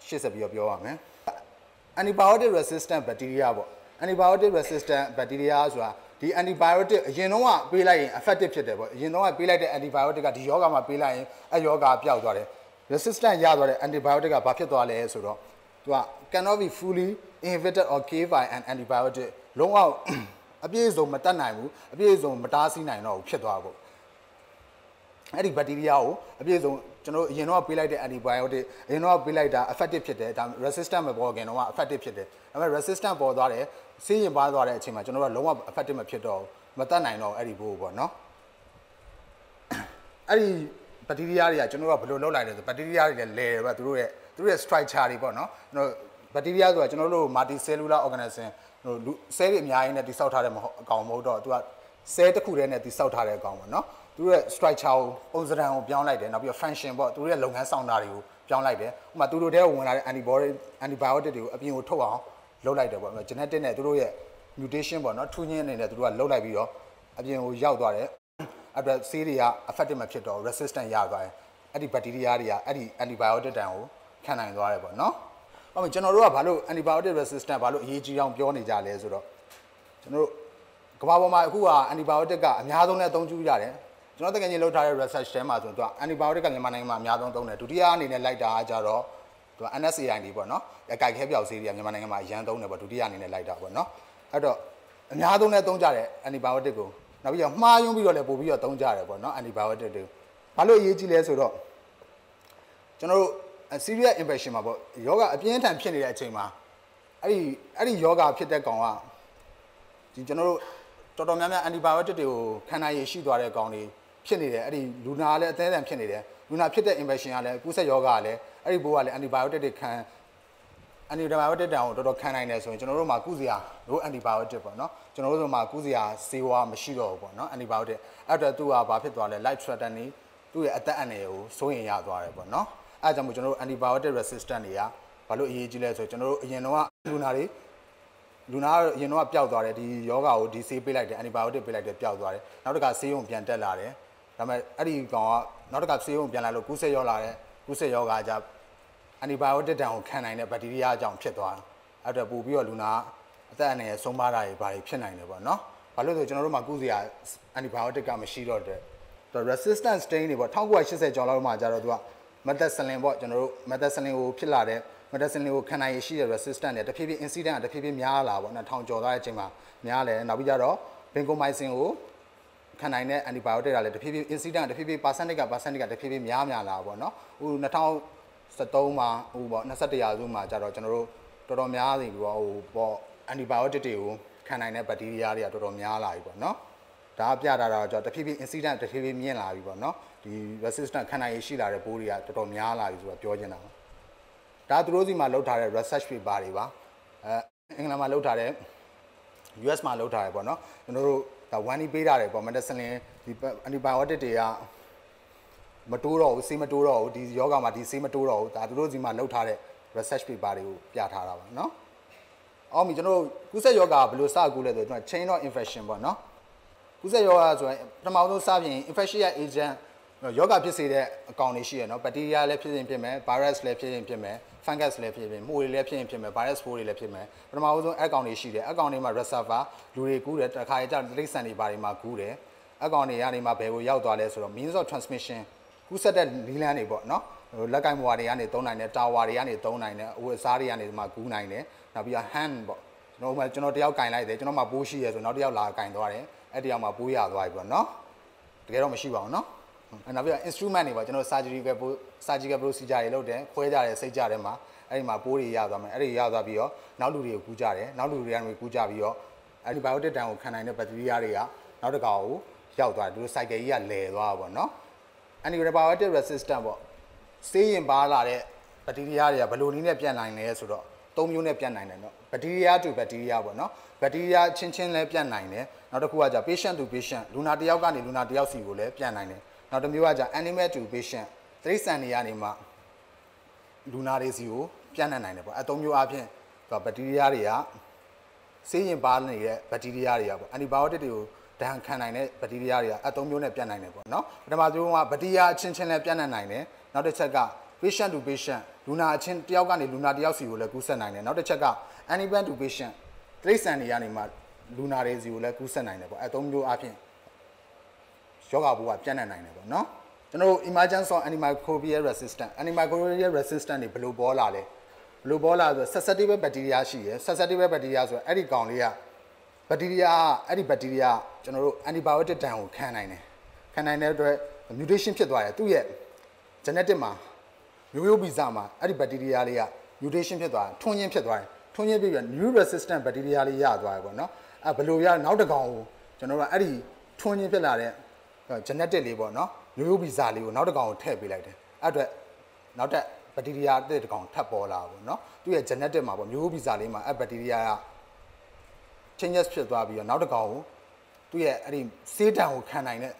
ရှေ့ဆက်ပြီးတော့ပြောပါမယ် antibiotic resistant bacteria ပေါ့ antibiotic resistant bacteria ဆိုတာဒီ antibiotic အရင်တော့ကပေးလိုက်ရင် effective ဖြစ်တယ်ပေါ့အရင်တော့ကပေးလိုက်တဲ့ antibiotic ကဒီယောဂါမှာပေးလိုက်ရင်အဲယောဂါပျောက်သွားတယ် resistant ရသွားတဲ့ antibiotic ကဘာဖြစ်သွားလဲဆိုတော့သူက cannot be fully inhibited or killed by an antibiotic လုံးဝ အပြည့်စုံမတတ်နိုင်ဘူးအပြည့်စုံမတားဆီးနိုင်တော့ဘူးဖြစ်သွားဖို့အဲ့ဒီဘက်တီးရီးယားကိုအပြည့်စုံကျွန်တော်အရင်တော့ပေးလိုက်တဲ့ antibiotic အရင်တော့ပေးလိုက်တာ effective ဖြစ်တယ်ဒါ resistant မပေါ်ခင်တော့ effective ဖြစ်တယ်ဒါပေမဲ့ resistant ပေါ်သွားတယ်ဆေးရင်ပါသွားတဲ့အချိန်မှာကျွန်တော်တို့ကလုံးဝ effective မဖြစ်တော့ဘူးမတတ်နိုင်တော့အဲ့ဒီဘိုးပေါ့နော်အဲ့ဒီဘက်တီးရီးယားတွေကကျွန်တော်တို့ကဘယ်လိုလုပ်လိုက်လဲဆိုဘက်တီးရီးယားတွေလည်းလဲတယ်ဗျသူတို့ရဲ့သူတို့ရဲ့ structure တွေပေါ့နော်ကျွန်တော်ဘက်တီးရီးယားဆိုတာကျွန်တော်တို့ multi cellular organism ဟိုလူဆဲတွေအများကြီးနဲ့တိစောက်ထားတဲ့အကောင်မဟုတ်တော့သူကဆဲတစ်ခုတည်းနဲ့တိစောက်ထားတဲ့အကောင်ပေါ့နော်သူတို့ရဲ့ structure ကိုပုံစံကိုပြောင်းလိုက်တယ်နောက်ပြီးတော့ function ပေါ့သူတို့ရဲ့လုပ်ငန်းဆောင်တာတွေကိုပြောင်းလိုက်တယ်ဥပမာသူတို့တဲကိုဝင်လာတဲ့ antibiotic antibiotic တွေကိုအပြင်ကိုထုတ်အောင်လုပ်လိုက်တယ်ပေါ့ genetic နဲ့သူတို့ရဲ့ mutation ပေါ့နော်ထူးညင်းအနေနဲ့သူတို့ကလုပ်လိုက်ပြီးတော့အပြင်ကိုရောက်သွားတယ်အဲ့ဒါဆေးတွေက effective မဖြစ်တော့ resistant ရသွားတယ်အဲ့ဒီ bacteria တွေကအဲ့ဒီ antibiotic တန်ကိုခံနိုင်သွားတယ်ပေါ့နော်။ အဲ့ကျွန်တော်တို့ကဘာလို့ antibiotic resistant ဘာလို့အရေးကြီးအောင်ပြောနေကြလဲဆိုတော့ကျွန်တော်တို့ကမ္ဘာပေါ်မှာအခုက antibiotic ကအများဆုံးနဲ့အသုံးပြုကြတယ်ကျွန်တော်တကယ်ကြီးလုပ်ထားတဲ့ research ထဲမှာဆိုတော့ antibiotic ကမြန်မာနိုင်ငံမှာအများဆုံးသုံးတယ်ဒုတိယအနေနဲ့လိုက်တာကကြတော့သူက NSAID ပေါ့နော်အကြိုက်ခဲပြောက်ဆေးတွေကမြန်မာနိုင်ငံမှာအရန်သုံးတယ်ပေါ့ဒုတိယအနေနဲ့လိုက်တာပေါ့နော်အဲ့တော့အများဆုံးနဲ့သုံးကြတယ် antibiotic ကိုနောက်ပြီးတော့မှားယွင်းပြီးတော့လည်းပို့ပြီးတော့သုံးကြတယ်ပေါ့နော် antibiotic တွေဘာလို့အရေးကြီးလဲဆိုတော့ကျွန်တော်တို့ serious infection မှာပေါ့ယောဂအပြင်းထန်ဖြစ်နေတဲ့အချိန်မှာအဲ့ဒီအဲ့ဒီယောဂဖြစ်တဲ့ကောင်ကဒီကျွန်တော်တို့တော်တော်များများ antibiotic တွေကိုခံနိုင်ရရှိသွားတဲ့ကောင်တွေဖြစ်နေတယ်အဲ့ဒီလူနာလည်းအသေးအံဖြစ်နေတယ်လူနာဖြစ်တဲ့ infection ကလည်းကူးစက်ယောဂကလည်းအဲ့ဒီဘိုးကလည်း antibiotic တွေခံ antibiotic တောင်တော်တော်ခံနိုင်တယ်ဆိုရင်ကျွန်တော်တို့မှာကုစရာ low antibiotic ပေါ့နော်ကျွန်တော်တို့ဆိုမှာကုစရာဆေးဝါးမရှိတော့ဘူးပေါ့နော် antibiotic အဲ့တော့သူကဘာဖြစ်သွားလဲ light threatening သူ့ရဲ့အသက်အန္တရာယ်ကိုစိုးရင်ရသွားတယ်ပေါ့နော် အဲကြောင့်မို့ကျွန်တော်တို့ antibiotic resistant တွေကဘာလို့အရေးကြီးလဲဆိုကျွန်တော်တို့အရင်တော့လူနာတွေလူနာကအရင်တော့ပျောက်သွားတယ်ဒီယောဂါကိုဒီဆေးပေးလိုက်တယ် antibiotic ပေးလိုက်တယ်ပျောက်သွားတယ်နောက်တစ်ခါဆေးရုံပြန်တက်လာတယ်ဒါပေမဲ့အဲ့ဒီကောင်ကနောက်တစ်ခါဆေးရုံပြန်လာလို့ကူးစက်ရောက်လာတဲ့ကူးစက်ယောဂါကြ antibiotic တန်ကိုခံနိုင်တဲ့ဘက်တီးရီးယားကြောင့်ဖြစ်သွားတာအဲ့တော့ပို့ပြီးတော့လူနာအသက်အန္တရာယ်ဆုံးပါတာတွေဘာတွေဖြစ်နိုင်တယ်ပေါ့နော်ဘာလို့လဲဆိုကျွန်တော်တို့မှာကုစရာ antibiotic ကမရှိတော့တဲ့ resistant stain တွေပေါ့1980ကျော်လောက်မှကျတော့သူက methicillin ပေါ့ကျွန်တော်တို့ methicillin ကိုဖြစ်လာတဲ့ methicillin ကိုခံနိုင်ရရှိတဲ့ resistant တွေတဖြည်းဖြည်း incident ကတဖြည်းဖြည်းများလာပေါ့နော်ထောင်ကျော်သွားတဲ့အချိန်မှာများလဲနောက်ပြီးကြတော့ vancomycin ကိုခံနိုင်တဲ့ antibiotic ကလည်းတဖြည်းဖြည်း incident ကတဖြည်းဖြည်း percentage က percentage ကတဖြည်းဖြည်းများများလာပေါ့နော်ဟို2013မှာဟိုပေါ့21ရာစုမှာကျတော့ကျွန်တော်တို့တော်တော်များနေပြီပေါ့ဟိုပေါ့ antibiotic တွေကိုခံနိုင်တဲ့ bacteria တွေကတော်တော်များလာပြီပေါ့နော်ဒါပြတာတော့ကျွန်တော်တဖြည်းဖြည်း incident တဖြည်းဖြည်းမြင့်လာပြီပေါ့နော် ဒီ resistant ခံနိုင်ရရှိလာတဲ့ပိုးတွေကတော်တော်များလာပြီဆိုတာပြောချင်တာပါဒါသူတို့စီမှာလောက်ထားတဲ့ research paper တွေပါအဲအင်္ဂလန်မှာလောက်ထားတဲ့ US မှာလောက်ထားတယ်ပေါ့နော်ကျွန်တော်တို့ဒါဝမ်းဒီပေးထားတယ်ပေါ့ medicine ဒီ antibiotic တွေကမတိုးတော့ဘူးဆေးမတိုးတော့ဘူးဒီယောဂါမှာဒီဆေးမတိုးတော့ဘူးဒါသူတို့စီမှာလောက်ထားတဲ့ research paper တွေကိုပြထားတာပါနော်အော်မီကျွန်တော်တို့ကုသယောဂါဘယ်လိုစကူလဲဆိုတော့ကျွန်တော် chain of infection ပေါ့နော်ကုသယောဂါဆိုရင်ပထမဆုံးစပြင် infectious agent ယောဂဖြစ်စေတဲ့အကောင်တွေရှိရနော်ဘက်တီးရီးယားလည်းဖြစ်ရင်ဖြစ်မယ်ဗိုင်းရပ်စ်လည်းဖြစ်ရင်ဖြစ်မယ် fungus လည်းဖြစ်ရင်မှုတွေလည်းဖြစ်ရင်ဖြစ်မယ် virus ပိုးတွေလည်းဖြစ်မယ်ပထမဆုံးအကောင်တွေရှိတယ်အကောင်တွေမှာ reservoir လူတွေကူးတယ်တစ်ခါကျတိရစ္ဆာန်တွေဘာတွေမှာကူးတယ်အကောင်တွေကနေမှဘယ်ကိုရောက်သွားလဲဆိုတော့ means of transmission ကူးဆက်တဲ့လီလန်းတွေပေါ့နော်ဟိုလက်ကင်ဘွားတွေကနေသုံးနိုင်တယ်တာဝါတွေကနေသုံးနိုင်တယ်အဝတ်အစားတွေကနေမှကူးနိုင်တယ်နောက်ပြီးတော့ hand ပေါ့ကျွန်တော်မှကျွန်တော်တယောက်ကင်လိုက်တယ်ကျွန်တော်မှပိုးရှိရဲဆိုနောက်တစ်ယောက်လာကင်သွားတယ်အဲ့တယောက်မှပိုးရသွားပြီပေါ့နော်တကယ်တော့မရှိပါဘူးနော်အဲ့ နောက်ပြီးတော့ instrument တွေပေါ့ကျွန်တော် surgical surgical procedure တွေလုပ်တယ်ခွဲကြတယ်စိတ်ကြတယ်မှာအဲ့ဒီမှာပိုးတွေရသွားမယ်အဲ့ဒီရသွားပြီးတော့နောက်လူတွေကိုကူးကြတယ်နောက်လူတွေကနေကူးကြပြီးတော့ antibiotic တန်ကိုခံနိုင်တဲ့ဘက်တီးရီးယားတွေကနောက်တစ်ခါကိုရောက်သွားတယ်ဒီလို cycle ကြီးကလဲသွားတာပေါ့နော် antibiotic resistant ပေါ့ဆေးရင်ပါလာတဲ့ဘက်တီးရီးယားတွေကဘယ်လိုနည်းနဲ့ပြန့်နိုင်လဲဆိုတော့သုံးမျိုးနဲ့ပြန့်နိုင်တယ်เนาะဘက်တီးရီးယား to ဘက်တီးရီးယားပေါ့เนาะဘက်တီးရီးယားချင်းချင်းလည်းပြန့်နိုင်တယ်နောက်တစ်ခုကじゃ patient to patient လူနာတစ်ယောက်ကနေလူနာတစ်ယောက်စီကိုလည်းပြန့်နိုင်တယ် နောက်တစ်မျိုးကじゃ animal to patient တိရစ္ဆာန်တွေကနေမှလူနာတွေစီကိုပြန့်နှံ့နိုင်တယ်ပေါ့အဲသုံးမျိုးအပြင်သူကဘက်တီးရီးယားတွေကဆေးရင်ပါနေတဲ့ဘက်တီးရီးယားတွေကပေါ့ antibiotic တွေကိုဒဏ်ခံနိုင်တဲ့ဘက်တီးရီးယားတွေကအသုံးမျိုးနဲ့ပြန့်နိုင်တယ်ပေါ့နော်ပထမဆုံးကဘက်တီးရီးယားအချင်းချင်းလည်းပြန့်နှံ့နိုင်တယ်နောက်တစ်ချက်က patient to patient လူနာအချင်းတယောက်ကနေလူနာတယောက်စီကိုလည်းကူးစက်နိုင်တယ်နောက်တစ်ချက်က animal to patient တိရစ္ဆာန်တွေကနေမှလူနာတွေစီကိုလည်းကူးစက်နိုင်တယ်ပေါ့အဲသုံးမျိုးအပြင် ယောဂဘူးကပြန့်နှံ့နိုင်တယ်ပေါ့နော်ကျွန်တော်တို့ emergence of antimicrobial resistant antimicrobial resistant တွေဘယ်လိုပေါ်လာလဲဘယ်လိုပေါ်လာဆို susceptible bacteria ရှိရယ် susceptible bacteria ဆိုအဲ့ဒီကောင်လေးကဘက်တီးရီးယားအဲ့ဒီဘက်တီးရီးယားကျွန်တော်တို့ antibiotic တန်ကိုခံနိုင်တယ်ခံနိုင်တဲ့အတွက် mutation ဖြစ်သွားတယ်သူ့ရဲ့ genetic မှာမျိုးရိုးဗီဇမှာအဲ့ဒီဘက်တီးရီးယားလေးက mutation ဖြစ်သွားတယ်ထွန်းချင်းဖြစ်သွားတယ်ထွန်းချင်းပြီးပြီး new resistant ဘက်တီးရီးယားလေးရသွားတယ်ပေါ့နော်အဲ့ဘယ်လိုရနောက်တစ်ကောင်ကိုကျွန်တော်တို့အဲ့ဒီထွန်းချင်းဖြစ်လာတဲ့ genetic လေးပေါ့နော်မျိုးရိုးဗီဇလေးကိုနောက်တစ်ကောင်ကိုထည့်ပေးလိုက်တယ်အဲ့အတွက်နောက်တစ်ဘက်တီးရီးယားတစ်ကောင်ထပ်ပေါ်လာပေါ့နော်သူ့ရဲ့ genetic မှာပေါ့မျိုးရိုးဗီဇလေးမှာအဲ့ဘက်တီးရီးယားက changes ဖြစ်သွားပြီးတော့နောက်တစ်ကောင်ကိုသူ့ရဲ့အဲ့ဒီဆေးတံကိုခံနိုင်တဲ့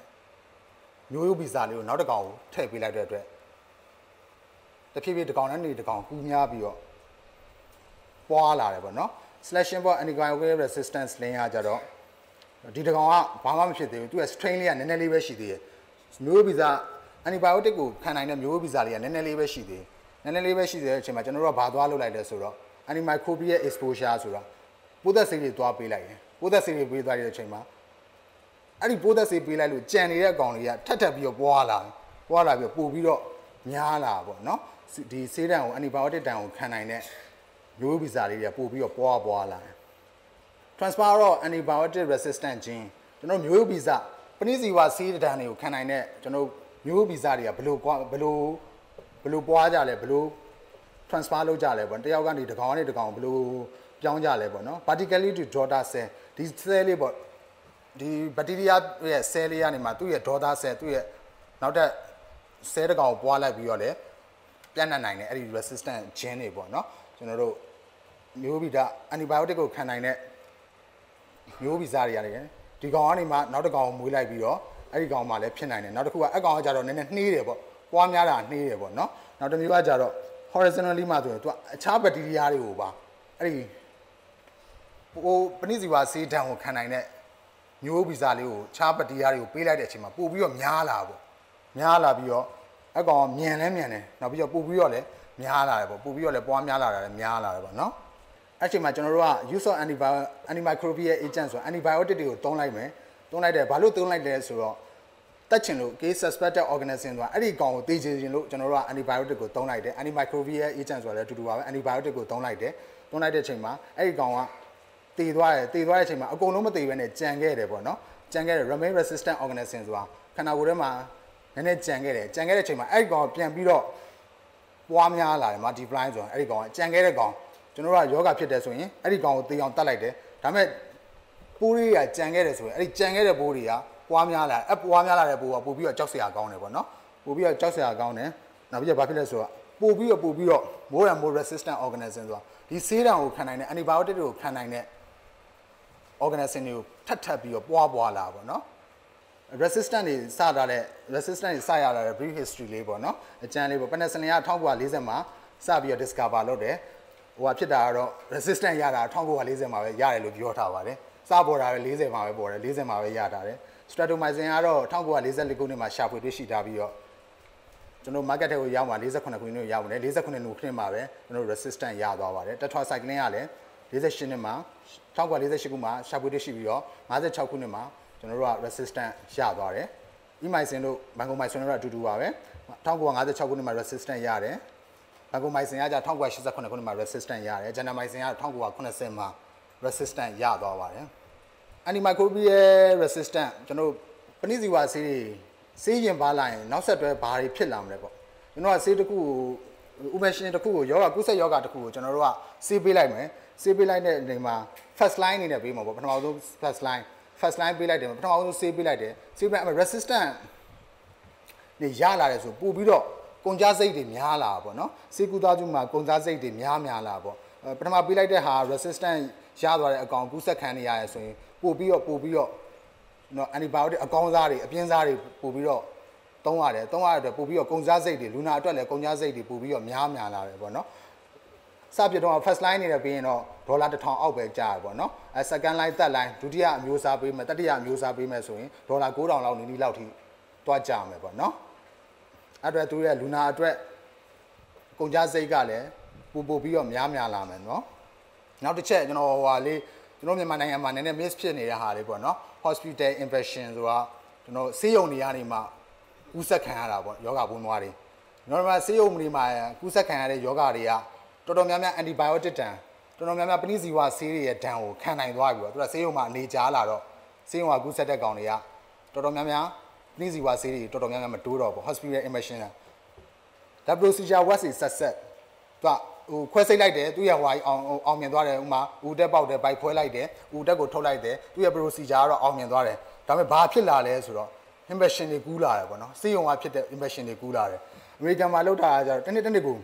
မျိုးရိုးဗီဇလေးကိုနောက်တစ်ကောင်ကိုထည့်ပေးလိုက်တဲ့အတွက်တဖြည်းဖြည်းတစ်ကောင်နဲ့နေတစ်ကောင်ကူးများပြီးတော့ပွားလာတယ်ပေါ့နော် slashing bot antimicrobial resistance link ကကြတော့ ဒီတစ်ကောင်ကဘာမှမဖြစ်သေးဘူးသူက strain လေးကနည်းနည်းလေးပဲရှိသေးတယ်မျိုးဗီဇ antibiotic ကိုခံနိုင်တဲ့မျိုးဗီဇလေးကနည်းနည်းလေးပဲရှိသေးတယ်နည်းနည်းလေးပဲရှိသေးတဲ့အချိန်မှာကျွန်တော်တို့ကဘာသွားလုပ်လိုက်လဲဆိုတော့ antimicrobial exposure ဆိုတာပိုးသက်ဆေးတွေသွားပေးလိုက်တယ်ပိုးသက်ဆေးတွေပေးသွားတဲ့အချိန်မှာအဲ့ဒီပိုးသက်ဆေးပေးလိုက်လို့ကြံနေတဲ့အကောင်တွေကထပ်ထပ်ပြီးတော့ပွားလာပွားလာပြီးတော့ပို့ပြီးတော့များလာပေါ့နော်ဒီဆေးတံကို antibiotic တံကိုခံနိုင်တဲ့မျိုးဗီဇလေးတွေကပို့ပြီးတော့ပွားပွားလာတယ် transfer of antibiotic resistant gene ကျွန်တော်မျိုးဗီဇပဏိစီဝါဆေးတံတွေကိုခံနိုင်တဲ့ကျွန်တော်မျိုးဗီဇတွေကဘယ်လိုဘယ်လိုဘယ်လိုပွားကြလဲဘယ်လို transfer လုပ်ကြလဲပေါ့တယောက်ကနေတစ်ကောင်ကနေတစ်ကောင်ဘယ်လိုပြောင်းကြလဲပေါ့နော် particularly to daughter cell ဒီ cell လေးပေါ့ဒီ bacteria ရဲ့ cell လေးကနေမှသူ့ရဲ့ daughter cell သူ့ရဲ့နောက်ထပ် cell တစ်ကောင်ကိုပွားလိုက်ပြီးတော့လေပြန့်နှံ့နိုင်တယ်အဲ့ဒီ resistant gene တွေပေါ့နော်ကျွန်တော်တို့မျိုးဗီဇ antibiotic ကိုခံနိုင်တဲ့ မျိုးဗီဇတွေရတယ်ဒီကောင်ကနေမှနောက်တစ်ကောင်ကိုမွေးလိုက်ပြီးတော့အဲ့ဒီကောင်မှလည်းဖြစ်နိုင်တယ်နောက်တစ်ခုကအကောင်ကကြတော့နည်းနည်းနှေးတယ်ပေါ့ပွားများတာနှေးတယ်ပေါ့နော်နောက်တစ်မျိုးကကြတော့ horizontally မှာဆိုရင်သူကအခြားဘက်တီးရီးယားတွေကိုပါအဲ့ဒီဟိုပဏိစီဝါဆေးတံကိုခံနိုင်တဲ့မျိုးဗီဇလေးကိုခြားဘက်တီးရီးယားတွေကိုပေးလိုက်တဲ့အချိန်မှာပို့ပြီးတော့များလာပေါ့များလာပြီးတော့အကောင်မြန်လဲမြန်တယ်နောက်ပြီးတော့ပို့ပြီးတော့လည်းများလာတယ်ပေါ့ပို့ပြီးတော့လည်းပွားများလာတာလည်းများလာတယ်ပေါ့နော် အဲ့ချိန်မှာကျွန်တော်တို့က use of antimicrobial agent ဆို antibiotic တွေကိုသုံးလိုက်မယ်သုံးလိုက်တယ်ဘာလို့သုံးလိုက်လဲဆိုတော့တက်ချင်လို့ case suspected organism ဆိုတာအဲ့ဒီကောင်ကိုသိချင်လို့ကျွန်တော်တို့က antibiotic ကိုသုံးလိုက်တယ် antimicrobial agent ဆိုတာလည်းအတူတူပါပဲ antibiotic ကိုသုံးလိုက်တယ်သုံးလိုက်တဲ့အချိန်မှာအဲ့ဒီကောင်ကတည်သွားတယ်တည်သွားတဲ့အချိန်မှာအကုန်လုံးမတည်ဘဲနဲ့ကြံခဲ့တယ်ပေါ့နော်ကြံခဲ့တယ် remain resistant organism ဆိုတာခန္ဓာကိုယ်ထဲမှာနည်းနည်းကြံခဲ့တယ်ကြံခဲ့တဲ့အချိန်မှာအဲ့ဒီကောင်ပြန်ပြီးတော့ပွားများလာတယ် multiply ဆိုတာအဲ့ဒီကောင်ကကြံခဲ့တဲ့ကောင် ကျွန်တော်တို့ကယောဂဖြစ်တယ်ဆိုရင်အဲ့ဒီကောင်ကိုတေးအောင်တတ်လိုက်တယ်ဒါပေမဲ့ပိုးတွေကကြံခဲ့တယ်ဆိုရင်အဲ့ဒီကြံခဲ့တဲ့ပိုးတွေကပွားများလာအပွားများလာတဲ့ပိုးကပို့ပြီးတော့ကြောက်စရာကောင်းတယ်ပေါ့နော်ပို့ပြီးတော့ကြောက်စရာကောင်းတယ်နောက်ပြီးတော့ဘာဖြစ်လဲဆိုတော့ပို့ပြီးတော့ပို့ပြီးတော့ more and more resistant organism ဆိုတာဒီဆေးတံကိုခံနိုင်တဲ့ antibiotic တွေကိုခံနိုင်တဲ့ organism တွေကိုထပ်ထပ်ပြီးတော့ပွားပွားလာပေါ့နော် resistant တွေစတာတဲ့ resistant တွေစရတာတဲ့ brief history လေးပေါ့နော်အကျန်းလေးပေါ့ penicillin က1940မှာစပြီးတော့ discover လုပ်တယ် ဟိုကဖြစ်တာကတော့ resistant ရတာ1940မှာပဲရတယ်လို့ပြောထားပါတယ်စပေါ်တာပဲ40မှာပဲပေါ်တယ်40မှာပဲရတာတယ် stratomycin ကတော့1944ခုနှစ်မှာရှာဖွေတွေ့ရှိထားပြီးတော့ကျွန်တော် market ထဲကိုရောက်မှာ48ခုနှစ်ရောက်တယ်48ခုနှစ်မှာပဲကျွန်တော် resistant ရသွားပါတယ် tetracycline ကလည်း48နှစ်မှာ1948ခုမှာရှာဖွေတွေ့ရှိပြီးတော့56ခုနှစ်မှာကျွန်တော်တို့က resistant ရသွားတယ်။ emycin တို့ vancomycin တို့အတူတူပါပဲ1956ခုနှစ်မှာ resistant ရတယ်။ vancomycin ကကြ1988ခုနှစ်မှာ resistant ရတယ်။ gentamicin က1980မှာ resistant ရသွားပါတယ်။ antimicrobial resistant ကျွန်တော်ပဏိစီဝါဆေးတွေဆေးရင်ပါလာရင်နောက်ဆက်တွဲဘာတွေဖြစ်လာမလဲပေါ့ကျွန်တော်ကဆေးတစ်ခုကိုဥပရှင်တစ်ခုကိုယောဂကုသယောဂတစ်ခုကိုကျွန်တော်တို့ကဆေးပေးလိုက်မယ်ဆေးပေးလိုက်တဲ့နေမှာ first line အနေနဲ့ပေးမှာပေါ့ပထမဆုံး first line first line ပေးလိုက်တယ်ပထမဆုံးဆေးပေးလိုက်တယ်ဆေးပေးလိုက် resistant နေရလာတယ်ဆိုပို့ပြီးတော့ ကုန်ကြစိတ်တွေများလာပေါ့နော်ဆေးကူသားစုမှာကုန်ကြစိတ်တွေများများလာပေါ့ပထမပေးလိုက်တဲ့ဟာ resistant ရသွားတဲ့အကောင်ကူးဆက်ခံနေရရဆိုရင်ပို့ပြီးတော့ပို့ပြီးတော့နော် antibiotic အကောင်းစားတွေအပြင်းစားတွေပို့ပြီးတော့သုံးရတယ်သုံးရတဲ့အတွက်ပို့ပြီးတော့ကုန်စားစိတ်တွေလူနာအတွက်လည်းကုန်စားစိတ်တွေပို့ပြီးတော့များများလာတယ်ပေါ့နော်စပြတော့ first line နေတယ်ပြီးရင်တော့ဒေါ်လာ1000အောက်ပဲကြာရပေါ့နော်အဲ second line third line ဒုတိယအမျိုးအစားပေးမယ်တတိယအမျိုးအစားပေးမယ်ဆိုရင်ဒေါ်လာ9000လောက်နီးနီးလောက်ထိတွားကြမယ်ပေါ့နော် အဲ့အတွက်သူရဲ့လူနာအတွက်ကုန်ကြစိတ်ကလည်းပို့ပို့ပြီးတော့များများလာမယ်နော်နောက်တစ်ချက်ကျွန်တော်ဟိုဟာလေးကျွန်တော်မြန်မာနိုင်ငံမှာနည်းနည်း miss ဖြစ်နေတဲ့ဟာလေးပေါ့နော် hospital infection ဆိုတာကျွန်တော်ဆေးရုံတွေကနေမှကူးစက်ခံရတာပေါ့ယောဂဘုံသွားတွေ normal ဆေးရုံတွေမှာကူးစက်ခံရတဲ့ယောဂတွေကတော်တော်များများ antibiotic တန်တော်တော်များများပဏိစီဝဆေးတွေရဲ့ဒဏ်ကိုခံနိုင်သွားပြီပေါ့သူကဆေးရုံမှာအနေကြားလာတော့ဆေးရုံကကူးစက်တဲ့ကောင်တွေကတော်တော်များများ ပဏိစီဝဆေးတွေတော်တော်များများမတိုးတော့ဘူး hospital immersion ဒါ procedure was is success သူကဟိုခွဲစိတ်လိုက်တယ်သူရဲ့ဟိုအောင်အောင်မြင်သွားတယ်ဥမာဦးတက်ပေါက်တယ်ဘိုက်ခွဲလိုက်တယ်ဦးတက်ကိုထုတ်လိုက်တယ်သူရဲ့ procedure ကတော့အောင်မြင်သွားတယ်ဒါပေမဲ့ဘာဖြစ်လာလဲဆိုတော့ impression တွေကူးလာတယ်ပေါ့နော်စေယုံကဖြစ်တဲ့ impression တွေကူးလာတယ်အမေရိကန်မှာလောက်တာကကျတော့တနေ့တနေ့ကို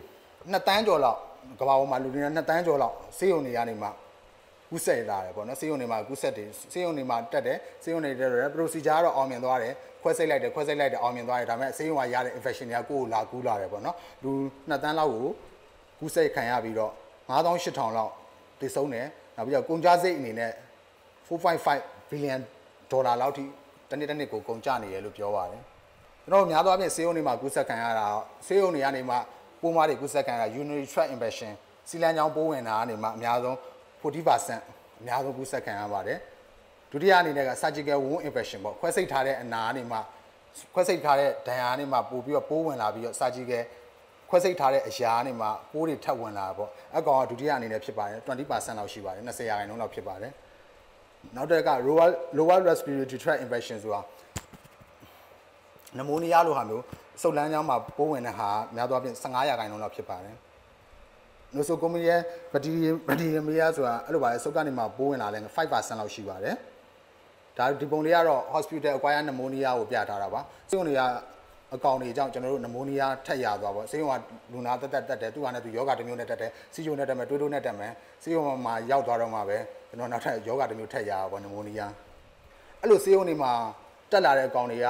2တန်းကျော်လောက်ကဘာပေါ်မှာလူတွေ2တန်းကျော်လောက်စေယုံတွေကနေမှ ကူးဆက်လာတယ်ပေါ့နော်စေယုံတွေမှာကူးဆက်တယ်စေယုံတွေမှာတက်တယ်စေယုံတွေတက်တယ် procedure ကတော့အောင်မြင်သွားတယ်ခွဲစိတ်လိုက်တယ်ခွဲစိတ်လိုက်တယ်အောင်မြင်သွားတယ်ဒါပေမဲ့စေယုံကရတဲ့ infection တွေကကိုယ်ကိုလာကူးလာတယ်ပေါ့နော်လူ2တန်းလောက်ကိုကူးစိတ်ခံရပြီးတော့9800လောက်တည်ဆုံးတယ်နောက်ပြီးတော့ကုန်ကြစိတ်အနေနဲ့4.5 billion ဒေါ်လာလောက်ထိတနေ့တနေ့ကိုကုန်ကျနေတယ်လို့ပြောပါတယ်ကျွန်တော်များသောအားဖြင့်ဆေးရုံတွေမှာကူးစက်ခံရတာဆေးရုံတွေကနေမှပိုးမတွေကူးစက်ခံရတာ urinary tract infection စီလန်ကြောင့်ပိုးဝင်တာကနေမှအများဆုံး 40%အများဆုံးကူးစက်ခံရပါတယ်ဒုတိယအနေနဲ့က surgical wound infection ပေါ့ခွဲစိတ်ထားတဲ့အနာကနေမှခွဲစိတ်ထားတဲ့ဒဏ်ရာကနေမှပို့ပြီးတော့ပိုးဝင်လာပြီးတော့ surgical ခွဲစိတ်ထားတဲ့အရာကနေမှပိုးတွေထပ်ဝင်လာပေါ့အကောင်ကဒုတိယအနေနဲ့ဖြစ်ပါတယ်20%လောက်ရှိပါတယ်20ရာခိုင်နှုန်းလောက်ဖြစ်ပါတယ်နောက်တစ်ခါ lower lower respiratory tract infection ဆိုတာနမိုနီးယားလိုဟာမျိုးစုပ်လန်းကြောင်းမှာပိုးဝင်တဲ့ဟာများသောအားဖြင့်15ရာခိုင်နှုန်းလောက်ဖြစ်ပါတယ်။ nosocomial bacteremia ဆိုတာအဲ့လိုပါလေစုပ်ကနေမှပိုးဝင်လာတဲ့5%လောက်ရှိပါတယ်။ဒါဒီပုံလေးကတော့ hospital acquired pneumonia ကိုပြထားတာပါ။စိတ်ဝင်တွေကအကောင်တွေအကြောင်းကျွန်တော်တို့နမိုနီးယားထက်ရသွားပေါ့ဆေးရုံကလူနာတက်တက်တက်တယ်သူကလည်းသူယောဂတစ်မျိုးနဲ့တက်တယ်စီယိုနဲ့တက်မယ်တွေးတိုးနဲ့တက်မယ်ဆေးရုံမှာရောက်သွားတော့မှပဲကျွန်တော်နောက်ထပ်ယောဂတစ်မျိုးထက်ရပါပေါ့နမိုနီးယားအဲ့လိုဆေးရုံတွေမှာတက်လာတဲ့ကောင်တွေက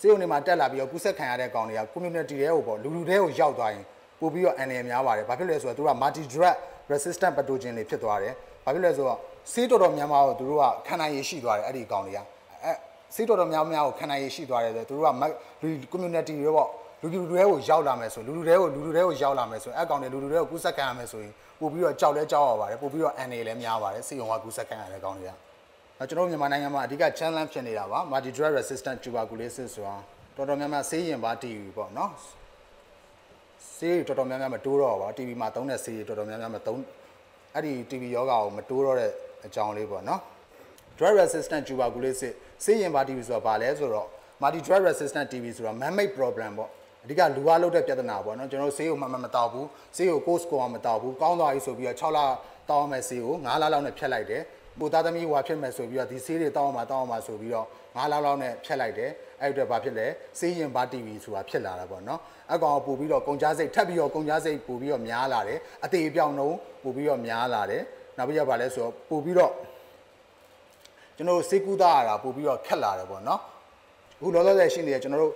ဆေးရုံတွေမှာတက်လာပြီးတော့ကူးစက်ခံရတဲ့ကောင်တွေက community တွေကိုပေါ့လူလူတွေကိုရောက်သွားရင် ပို့ပြီးတော့အန်ရများပါတယ်ဘာဖြစ်လဲဆိုတော့သူက multi drug resistant pathogen တွေဖြစ်သွားတယ်ဘာဖြစ်လဲဆိုတော့ဆေးတော်တော်များများကိုသူတို့ကခံနိုင်ရရှိသွားတယ်အဲ့ဒီကောင်တွေကအဲစိတ်တော်တော်များများကိုခံနိုင်ရရှိသွားတယ်ဆိုသူတို့က community တွေပေါ့လူလူတွေကိုရောက်လာမယ်ဆိုလူလူတွေကိုလူလူတွေကိုရောက်လာမယ်ဆိုရင်အကောင်တွေလူလူတွေကိုကူးစက်ခံရမယ်ဆိုရင်ပို့ပြီးတော့ကြောက်လဲကြောက်ရပါတယ်ပို့ပြီးတော့အန်နေလည်းများပါတယ်စိတ်ုံကကူးစက်ခံရတဲ့ကောင်တွေကအဲကျွန်တော်မြန်မာနိုင်ငံမှာအဓိက challenge ဖြစ်နေတာပါ multi drug resistant tuberculosis ဆိုတာတော်တော်များများဆေးရင်ပါ TB ပေါ့နော် ဆေးတော်တော်များများမတိုးတော့ပါ TB မှာသုံးတဲ့ဆေးတော်တော်များများမသုံးအဲ့ဒီ TB ယောဂါကိုမတိုးတော့တဲ့အကြောင်းလေးပေါ့နော် drug resistant tuberculosis ဆေးရင်ပါ TB ဆိုတာဘာလဲဆိုတော့ multi drug resistant TB ဆိုတော့ man made problem ပေါ့အဓိကလူအားလုပ်တဲ့ပြဿနာပေါ့နော်ကျွန်တော်တို့ဆေးကိုမှန်မှန်မတောက်ဘူးဆေးကို course ကိုအောင်မတောက်ဘူးကောင်းသွားပြီဆိုပြီးတော့6လတောင်းမယ်ဆေးကို9လလောက်နဲ့ဖြတ်လိုက်တယ် ပိုသားသမီးဟွာဖြစ်မယ်ဆိုပြီးတော့ဒီဆေးတွေတောင်းအောင်မတောင်းအောင်မဆိုပြီးတော့9လလောက်နဲ့ဖြတ်လိုက်တယ်အဲ့အတွက်ဘာဖြစ်လဲဆေးရင်ပါ TB ဆိုတာဖြစ်လာတာပေါ့နော်အကောင်ပို့ပြီးတော့ကုန်ကြစိတ်ထပ်ပြီးတော့ကုန်ကြစိတ်ပို့ပြီးတော့များလာတယ်အသေးအပြောင်နှုံပို့ပြီးတော့များလာတယ်နောက်ပြီးတော့ဗာလဲဆိုတော့ပို့ပြီးတော့ကျွန်တော်တို့စေကူသားရတာပို့ပြီးတော့ခက်လာတယ်ပေါ့နော်အခုလောလောဆယ်ရှိနေတယ်ကျွန်တော်တို့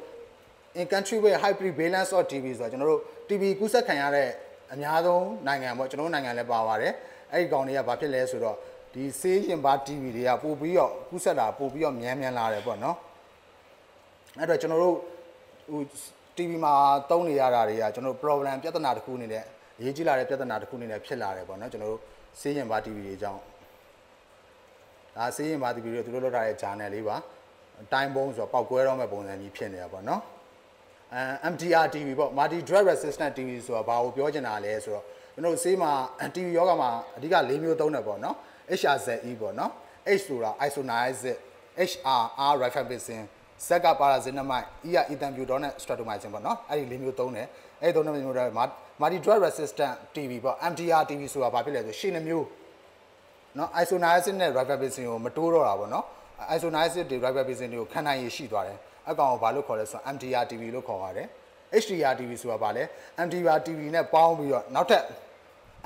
in country with high prevalence of TB ဆိုတော့ကျွန်တော်တို့ TB ကူးစက်ခံရတဲ့အများဆုံးနိုင်ငံပေါ့ကျွန်တော်တို့နိုင်ငံလည်းပါပါတယ်အဲ့ဒီကောင်တွေကဘာဖြစ်လဲဆိုတော့ ဒီဆေးရင်ပါ TB တွေကပို့ပြီးတော့ကူးစက်တာပို့ပြီးတော့မြန်မြန်လာတယ်ပေါ့နော်အဲ့တော့ကျွန်တော်တို့ဟို TV မှာတုံးနေရတာတွေကကျွန်တော်တို့ problem ပြဿနာတစ်ခုအနေနဲ့အရေးကြီးလာတဲ့ပြဿနာတစ်ခုအနေနဲ့ဖြစ်လာတယ်ပေါ့နော်ကျွန်တော်တို့ဆေးရင်ပါ TV တွေအကြောင်းဒါဆေးရင်ပါ TV တွေသူတို့လုပ်ထားတဲ့ channel လေးပါတိုင်းဘုံဆိုတော့ပောက်ကွဲတော့မဲ့ပုံစံကြီးဖြစ်နေတာပေါ့နော်အဲ MDR TV ပေါ့ multi drug resistant TV ဆိုတာဘာကိုပြောချင်တာလဲဆိုတော့ကျွန်တော်တို့ဆေးမှာ TV ယောဂမှာအဓိက၄မျိုးသုံးတယ်ပေါ့နော် HRZE ပေါ့နော် H ဆိုတာ isoniazid HRR rifampicin ဇက်ကပါရာဇင်နမိုက် E က ethanbutol နဲ့ streptomycin ပေါ့နော်အဲ့ဒီ၄မျိုးသုံးတယ်အဲ့ဒီသုံးတဲ့မျိုးတွေ multi drug resistant TB ပေါ့ MDR TB ဆိုတာဘာဖြစ်လဲဆိုရှင်းနှမျိုးနော် isoniazid နဲ့ rifampicin ကိုမတိုးတော့တာပေါ့နော် isoniazid တွေ rifampicin တွေကိုခံနိုင်ရရှိသွားတယ်အကောင်ကိုဘာလို့ခေါ်လဲဆိုတော့ MDR TB လို့ခေါ်ပါတယ် HDR TB ဆိုတာဘာလဲ MDR TB နဲ့ပေါင်းပြီးတော့နောက်ထပ်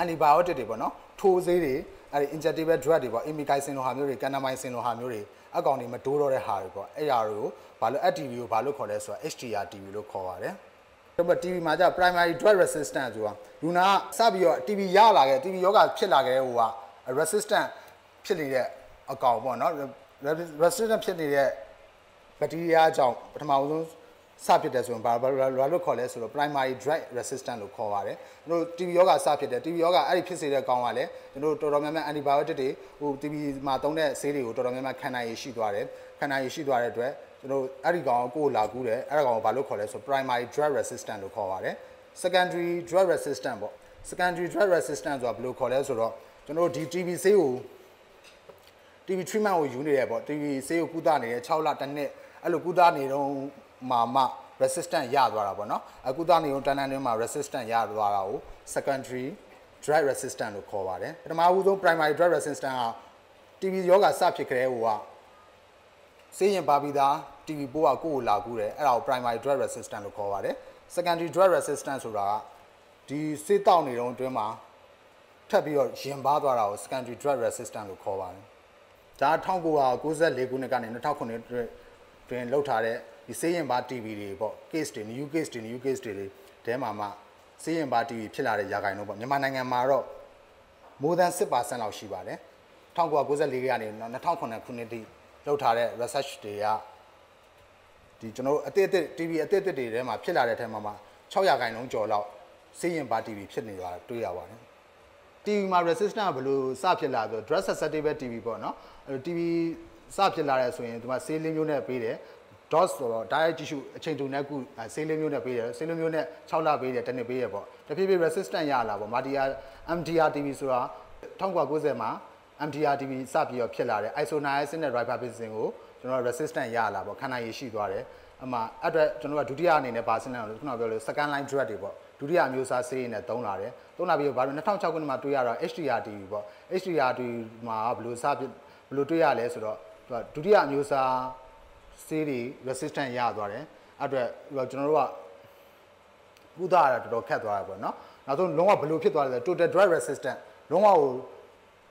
antibiotic တွေပေါ့နော်ထိုးဆေးတွေ အဲ့ဒီ injectable drug တွေပေါ့ amikacin လိုဟာမျိုးတွေ kanamycin လိုဟာမျိုးတွေအကောင်တွေမတိုးတော့တဲ့ဟာတွေပေါ့အဲ့ဟာတွေကိုဘာလို့ active ကိုဘာလို့ခေါ်လဲဆိုတော့ HDR TB လို့ခေါ်ပါတယ်ဒါပေမဲ့ TB မှာကျ primary drug resistant ဆိုတာလူနာကစပြီးတော့ TB ရလာခဲ့ TB ယောဂဖြစ်လာခဲ့ဟိုက resistant ဖြစ်နေတဲ့အကောင်ပေါ့နော် resistant ဖြစ်နေတဲ့ဘက်တီးရီးယားကြောင့်ပထမဆုံး စဖြစ်တယ်ဆိုရင်ဘာဘာလို့ခေါ်လဲဆိုတော့ primary drug resistant လို့ခေါ်ပါတယ်ကျွန်တော် TB ယောဂစဖြစ်တယ် TB ယောဂအဲ့ဒီဖြစ်စေတဲ့ကောင်ကလည်းကျွန်တော်တော်တော်များများ antibiotic တွေဟို TB မှာသုံးတဲ့ဆေးတွေကိုတော်တော်များများခံနိုင်ရရှိသွားတယ်ခံနိုင်ရရှိသွားတဲ့အတွက်ကျွန်တော်အဲ့ဒီကောင်ကိုလာကူးတယ်အဲ့ဒါကောင်ကိုဘာလို့ခေါ်လဲဆို primary drug resistant လို့ခေါ်ပါတယ် secondary drug resistant ပေါ့ secondary drug resistant ဆိုတာဘယ်လိုခေါ်လဲဆိုတော့ကျွန်တော်ဒီ TB ဆေးကို TB treatment ကိုယူနေတယ်ပေါ့ TB ဆေးကိုကုသနေတယ်6လတစ်နှစ်အဲ့လိုကုသနေတော့ မှာမှ resistant ရသွားတာပေါ့နော်အကုသနေုံတန်းတန်းတွင်းမှာ resistant ရသွားတာကို secondary drug resistant လို့ခေါ်ပါတယ်ပထမဦးဆုံး primary drug resistant က TB ယောဂစဖြစ်ခဲ့တဲ့ဟိုကဆေးရင်ပါပြီးသား TB ပိုးကကိုယ့်ကိုလာကူးတယ်အဲ့ဒါကို primary drug resistant လို့ခေါ်ပါတယ် secondary drug resistant ဆိုတာကဒီဆေးတောက်နေတုန်းအတွင်းမှာထပ်ပြီးတော့ရင်ပါသွားတာကို secondary drug resistant လို့ခေါ်ပါတယ်ဒါ1994ခုနှစ်ကနေ2009ခုနှစ်တွင်လှုပ်ထားတဲ့ ဒီဆေးရင်ပါ TV တွေပေါ့ case တွေ new case တွေ new case တွေတဲမှာမှဆေးရင်ပါ TV ဖြစ်လာတဲ့ရာဂိုင်တော့ပေါ့မြန်မာနိုင်ငံမှာတော့ more than 6%လောက်ရှိပါတယ်1994ကနေ2009ခုနှစ်ထိလှုပ်ထားတဲ့ research တွေကဒီကျွန်တော်တို့အသစ်အသစ် TV အသစ်အသစ်တွေထဲမှာဖြစ်လာတဲ့အထက်မှာ600ခိုင်နှုန်းကျော်လောက်ဆေးရင်ပါ TV ဖြစ်နေတာတွေ့ရပါတယ် TV မှာ resistant ကဘယ်လိုစဖြစ်လာဆို drug susceptible TV ပေါ့နော်အဲ TV စဖြစ်လာတယ်ဆိုရင်ဒီမှာဆေးလေးမျိုးနဲ့ပေးတယ် dose ဆိုတော့ diet ကြည့်ရှုအချိန်တူနဲ့ကုဆေးလေးမျိုးနဲ့ပေးတယ်ဆေးလေးမျိုးနဲ့6လပေးတယ်တစ်နှစ်ပေးရပေါ့တဖြည်းဖြည်း resistant ရလာပေါ့ MDR MDR TV ဆိုတာ1990မှာ MDR TV စပြီးတော့ဖြစ်လာတယ် isoniazid နဲ့ rifampicin ကိုကျွန်တော် resistant ရလာပေါ့ခန္ဓာရည်ရှိသွားတယ်အမှအဲ့အတွက်ကျွန်တော်ကဒုတိယအနေနဲ့ပါစင်းတယ်လို့ခုနပြောလို့ second line drug တွေပေါ့ဒုတိယအမျိုးအစားဆေးရည်နဲ့သုံးလာတယ်သုံးလာပြီးတော့ဘာလို့2006ခုနှစ်မှာတွေ့ရတော့ HDR TV ပေါ့ HDR TV မှာဘယ်လိုစဘယ်လိုတွေ့ရလဲဆိုတော့သူကဒုတိယအမျိုးအစား ဆေးတွေ resistant ရသွားတယ်အဲ့အတွက်ကျွန်တော်တို့ကကုသရတာတော်တော်ခက်သွားတယ်ပေါ့နော်နောက်ဆုံးလုံးဝဘယ်လိုဖြစ်သွားလဲဆို total drug resistant လုံးဝကို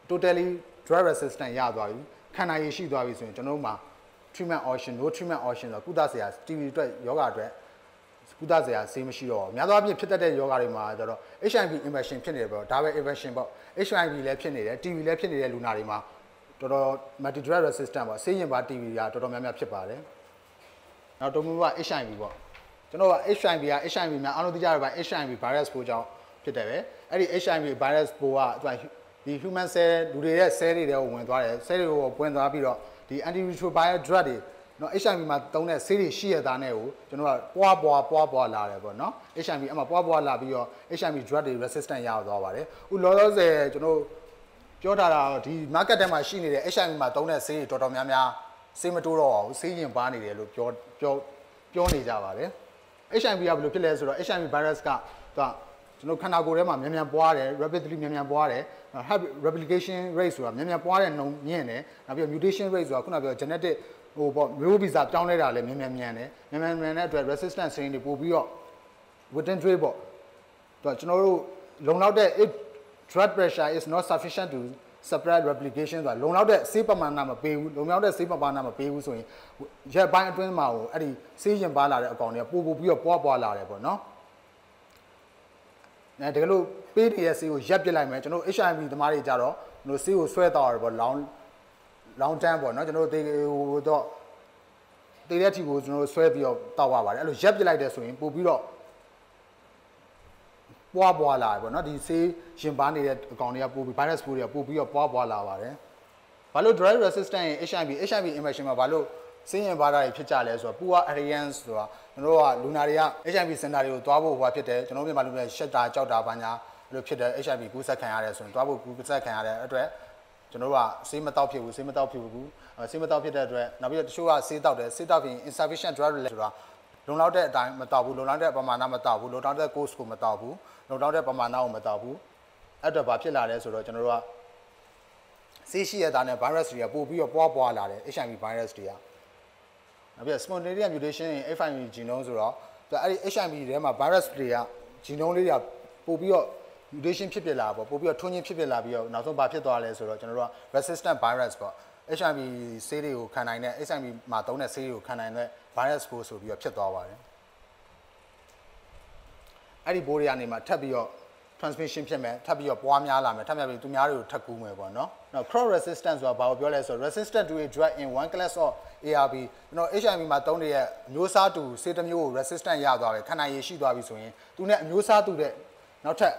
totally drug resistant ရသွားပြီခန္ဓာရည်ရှိသွားပြီဆိုရင်ကျွန်တော်တို့မှာ treatment option no treatment option ဆိုကုသစရာ TB အတွက်ယောဂအတွက်ကုသစရာဆေးမရှိတော့ဘူးများသောအားဖြင့်ဖြစ်တတ်တဲ့ယောဂတွေမှာကျတော့ HIV infection ဖြစ်နေတယ်ပေါ့ဒါပဲ infection ပေါ့ HIV လည်းဖြစ်နေတယ် TB လည်းဖြစ်နေတဲ့လူနာတွေမှာ တော်တော် multi drug resistant ပေါ့ဆေးရင်ပါ TB ကတော်တော်များများဖြစ်ပါတယ်နောက်တစ်မျိုးက HIV ပေါ့ကျွန်တော်က HIV က HIV များအားလုံးသိကြရပါ HIV virus ပိုးကြောင့်ဖြစ်တယ်ပဲအဲ့ဒီ HIV virus ပိုးကသူကဒီ human cell လူတွေရဲ့ cell တွေထဲကိုဝင်သွားတယ် cell တွေကိုဝင်သွားပြီးတော့ဒီ antiretroviral drug တွေနော် HIV မှာသုံးတဲ့ဆေးတွေရှိရတာနဲ့ကိုကျွန်တော်ကပွားပွားပွားပွားလာတယ်ပေါ့နော် HIV အမှပွားပွားလာပြီးတော့ HIV drug တွေ resistant ရသွားပါတယ်အခုလောလောဆယ်ကျွန်တော် ပြောထားတာဒီ market ထဲမှာရှိနေတဲ့ HIV မှာသုံးတဲ့ဆေးတွေတော်တော်များများဆေးမတိုးတော့အောင်ဆေးရင်ပါနေတယ်လို့ပြောပြောပြောနေကြပါတယ် HIV ကဘယ်လိုဖြစ်လဲဆိုတော့ HIV virus ကသူကကျွန်တော်ခန္ဓာကိုယ်ထဲမှာမြန်မြန်ပွားတယ် rapidly မြန်မြန်ပွားတယ် replication rate ဆိုတာမြန်မြန်ပွားတဲ့နှုန်းမြင့်တယ်နောက်ပြီး mutation rate ဆိုတာခုနပြော genetic ဟိုပေါ့မျိုးဗီဇပြောင်းလဲတာလည်းမြန်မြန်မြန်တယ်မြန်မြန်မြန်တဲ့အတွက် resistance strain တွေပို့ပြီးတော့ within tray ပေါ့သူကကျွန်တော်တို့လုံလောက်တဲ့ if blood pressure is not sufficient to spread replication ဆိုတာလုံလောက်တဲ့ဆေးပမာဏမပေးဘူးလုံလောက်တဲ့ဆေးပမာဏမပေးဘူးဆိုရင်ရက်ပိုင်းအတွင်းမှာဟိုအဲ့ဒီဆေးရင်ပါလာတဲ့အကောင်တွေကပို့ပို့ပြီးတော့ပွားပွားလာတယ်ပေါ့နော်အဲတကယ်လို့ပေးနေတဲ့ဆေးကိုရက်ပစ်လိုက်မယ်ကျွန်တော် HIV သမားတွေကြတော့ကျွန်တော်ဆေးကိုဆွဲတော့ရပေါ့လောင်းလောင်းတန်းပေါ့နော်ကျွန်တော်တေဟိုတော့တေတဲ့အထိကိုကျွန်တော်ဆွဲပြီးတော့တောက်ရပါတယ်အဲ့လိုရက်ပစ်လိုက်တယ်ဆိုရင်ပို့ပြီးတော့ ပွားပွားလာတယ်ပေါ့နော်ဒီဆေးရင်ပါနေတဲ့အကောင်တွေကပို့ပြီး virus ပိုးတွေကပို့ပြီးတော့ပွားပွားလာပါတယ်ဘာလို့ drug resistant ရဲ့ HIV HIV infection မှာဘာလို့စင်းရင်ပါတာတွေဖြစ်ကြလဲဆိုတော့ poor adherence ဆိုတာကျွန်တော်တို့ကလူနာတွေက HIV center တွေကိုသွားဖို့ဟိုဖြစ်တယ်ကျွန်တော်တို့မြန်မာလူတွေရှက်တာကြောက်တာဘာညာဘယ်လိုဖြစ်တယ် HIV ကူးစက်ခံရတယ်ဆိုရင်သွားဖို့ကူးစက်ခံရတဲ့အတွက်ကျွန်တော်တို့ကဆေးမတောက်ဖြစ်ဘူးဆေးမတောက်ဖြစ်ဘူးဆေးမတောက်ဖြစ်တဲ့အတွက်နောက်ပြီးတော့တချို့ကဆေးတောက်တယ်ဆေးတောက်ပြီး insufficient drug level ဆိုတာလုံလောက်တဲ့အတိုင်းမတောက်ဘူးလုံလောက်တဲ့ပမာဏမတောက်ဘူးလုံလောက်တဲ့ course ကိုမတောက်ဘူး လုံလောက်တဲ့ပမာဏကိုမတောက်ဘူးအဲ့တော့ဘာဖြစ်လာလဲဆိုတော့ကျွန်တော်တို့ကဆေးရှိရတာနဲ့ virus တွေကပို့ပြီးတော့ပွားပွားလာတယ် HIV virus တွေကနောက်ပြီး spontaneous mutation in F5 genome ဆိုတော့အဲ့ဒီ HIV ထဲမှာ virus တွေက genome လေးတွေကပို့ပြီးတော့ mutation ဖြစ်ဖြစ်လာပေါ့ပို့ပြီးတော့ထွန်းချင်းဖြစ်ဖြစ်လာပြီးတော့နောက်ဆုံးဘာဖြစ်သွားလဲဆိုတော့ကျွန်တော်တို့က resistant virus ပေါ့ HIV ဆေးတွေကိုခံနိုင်တဲ့ HIV မှာသုံးတဲ့ဆေးတွေကိုခံနိုင်တဲ့ virus ပို့ဆိုပြီးတော့ဖြစ်သွားပါတယ် အဲ့ဒီဘိုးတွေကနေမှထပ်ပြီးတော့ transmission ဖြစ်မယ်ထပ်ပြီးတော့ပွားများလာမယ်ထပ်များပြီးသူများတွေကိုထပ်ကူးမယ်ပေါ့နော်။ Now cross resistance ဆိုတာဘာကိုပြောလဲဆိုတော့ resistant to a drug in one class of ARV ကျွန်တော် HIV မှာသုံးနေတဲ့အမျိုးအစားတူဆေးတစ်မျိုးကို resistant ရသွားတယ်ခန္ဓာရည်ရှိသွားပြီဆိုရင်သူနဲ့အမျိုးအစားတူတဲ့နောက်ထပ်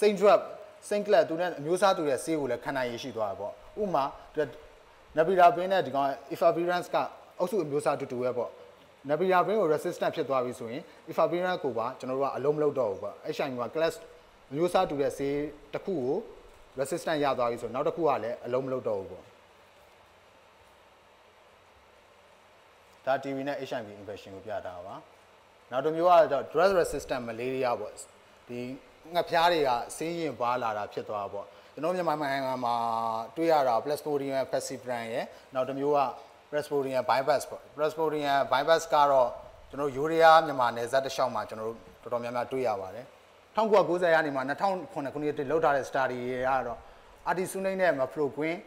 same drug same class သူနဲ့အမျိုးအစားတူတဲ့ဆေးကိုလည်းခန္ဓာရည်ရှိသွားတယ်ပေါ့။ဥပမာ Nabiravin နဲ့ဒီကောင် Efavirenz ကအုပ်စုအမျိုးအစားတူတူပဲပေါ့။ Nabiravin ကို resistant ဖြစ်သွားပြီဆိုရင် Efavirenz ကိုပါကျွန်တော်တို့ကအလုံးမလုပ်တော့ဘူးပေါ့။ HIV မှာ class မျိုးစားတူတဲ့ဆေးတစ်ခုကို resistant ရသွားပြီဆိုနောက်တစ်ခုကလည်းအလုံးမလုပ်တော့ဘူးပေါ့ဒါ TB နဲ့ HIV infection ကိုပြတာပါနောက်တစ်မျိုးကတော့ drug resistant malaria ပေါ့ဒီငှက်ဖျားတွေကဆေးရင်ပါလာတာဖြစ်သွားပေါ့ကျွန်တော်မြန်မာနိုင်ငံမှာတွေ့ရတာ Plasmodium falciparum ရဲ့နောက်တစ်မျိုးက Plasmodium vivax ပေါ့ Plasmodium vivax ကတော့ကျွန်တော်ယူရီးယားမြန်မာနယ်စပ်တစ်လျှောက်မှာကျွန်တော်တို့တော်တော်များများတွေ့ရပါတယ်1990ရာနေမှာ2009ခုနှစ်တည်းလောက်ထားတဲ့ study တွေကတော့ artisunate နဲ့ mefloquine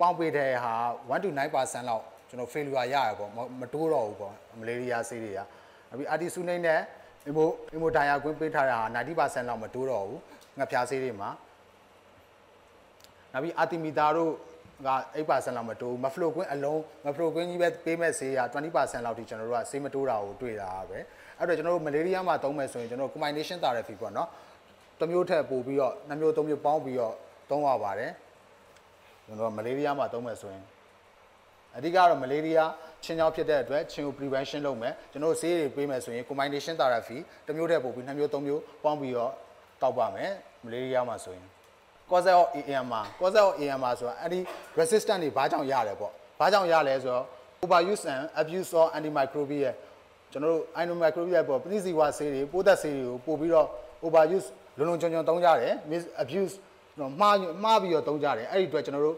ပေါင်းပေးတဲ့ဟာ1 to 9%လောက်ကျွန်တော် failure ရရပေါ့မတိုးတော့ဘူးပေါ့မလေးရီးယားဆေးတွေကနောက်ပြီး artisunate နဲ့ imo imodiaquine ပေးထားတာဟာ90%လောက်မတိုးတော့ဘူးငှက်ဖျားဆေးတွေမှာနောက်ပြီး artimida တို့ က8%လောက်မတိုးဘူးမဖလိုကွင်းအလုံးမဖလိုကွင်းကြီးပဲပေးမဲ့ဆေးက20%လောက်ထိကျွန်တော်တို့ကဆေးမတိုးတာကိုတွေ့တာပဲအဲ့တော့ကျွန်တော်တို့မလေးရီးယားမှာသုံးမယ်ဆိုရင်ကျွန်တော် combination therapy ပေါ့နော်တစ်မျိုးထက်ပို့ပြီးတော့နှစ်မျိုးသုံးမျိုးပေါင်းပြီးတော့သုံးရပါတယ်ကျွန်တော်မလေးရီးယားမှာသုံးမယ်ဆိုရင်အဓိကတော့မလေးရီးယားချင်းချောင်းဖြစ်တဲ့အတွက်ချင်းကို prevention လုပ်မယ်ကျွန်တော်ဆေးတွေပေးမယ်ဆိုရင် combination therapy တစ်မျိုးထက်ပို့ပြီးနှစ်မျိုးသုံးမျိုးပေါင်းပြီးတော့တောက်ပါမယ်မလေးရီးယားမှာဆိုရင် cause of AMR cause of AMR ဆိုတာအဲ့ဒီ resistant တွေဘာကြောင့်ရတယ်ပေါ့ဘာကြောင့်ရလဲဆိုတော့ overuse and abuse of antimicrobial ကျွန်တော်တို့ antimicrobial ပေါ့ပဋိဇီဝဆေးတွေပိုးသက်ဆေးတွေကိုပို့ပြီးတော့ overuse လုံလုံချုံချုံသုံးကြတယ် mis abuse တော့မှားမှားပြီးတော့သုံးကြတယ်အဲ့ဒီအတွက်ကျွန်တော်တို့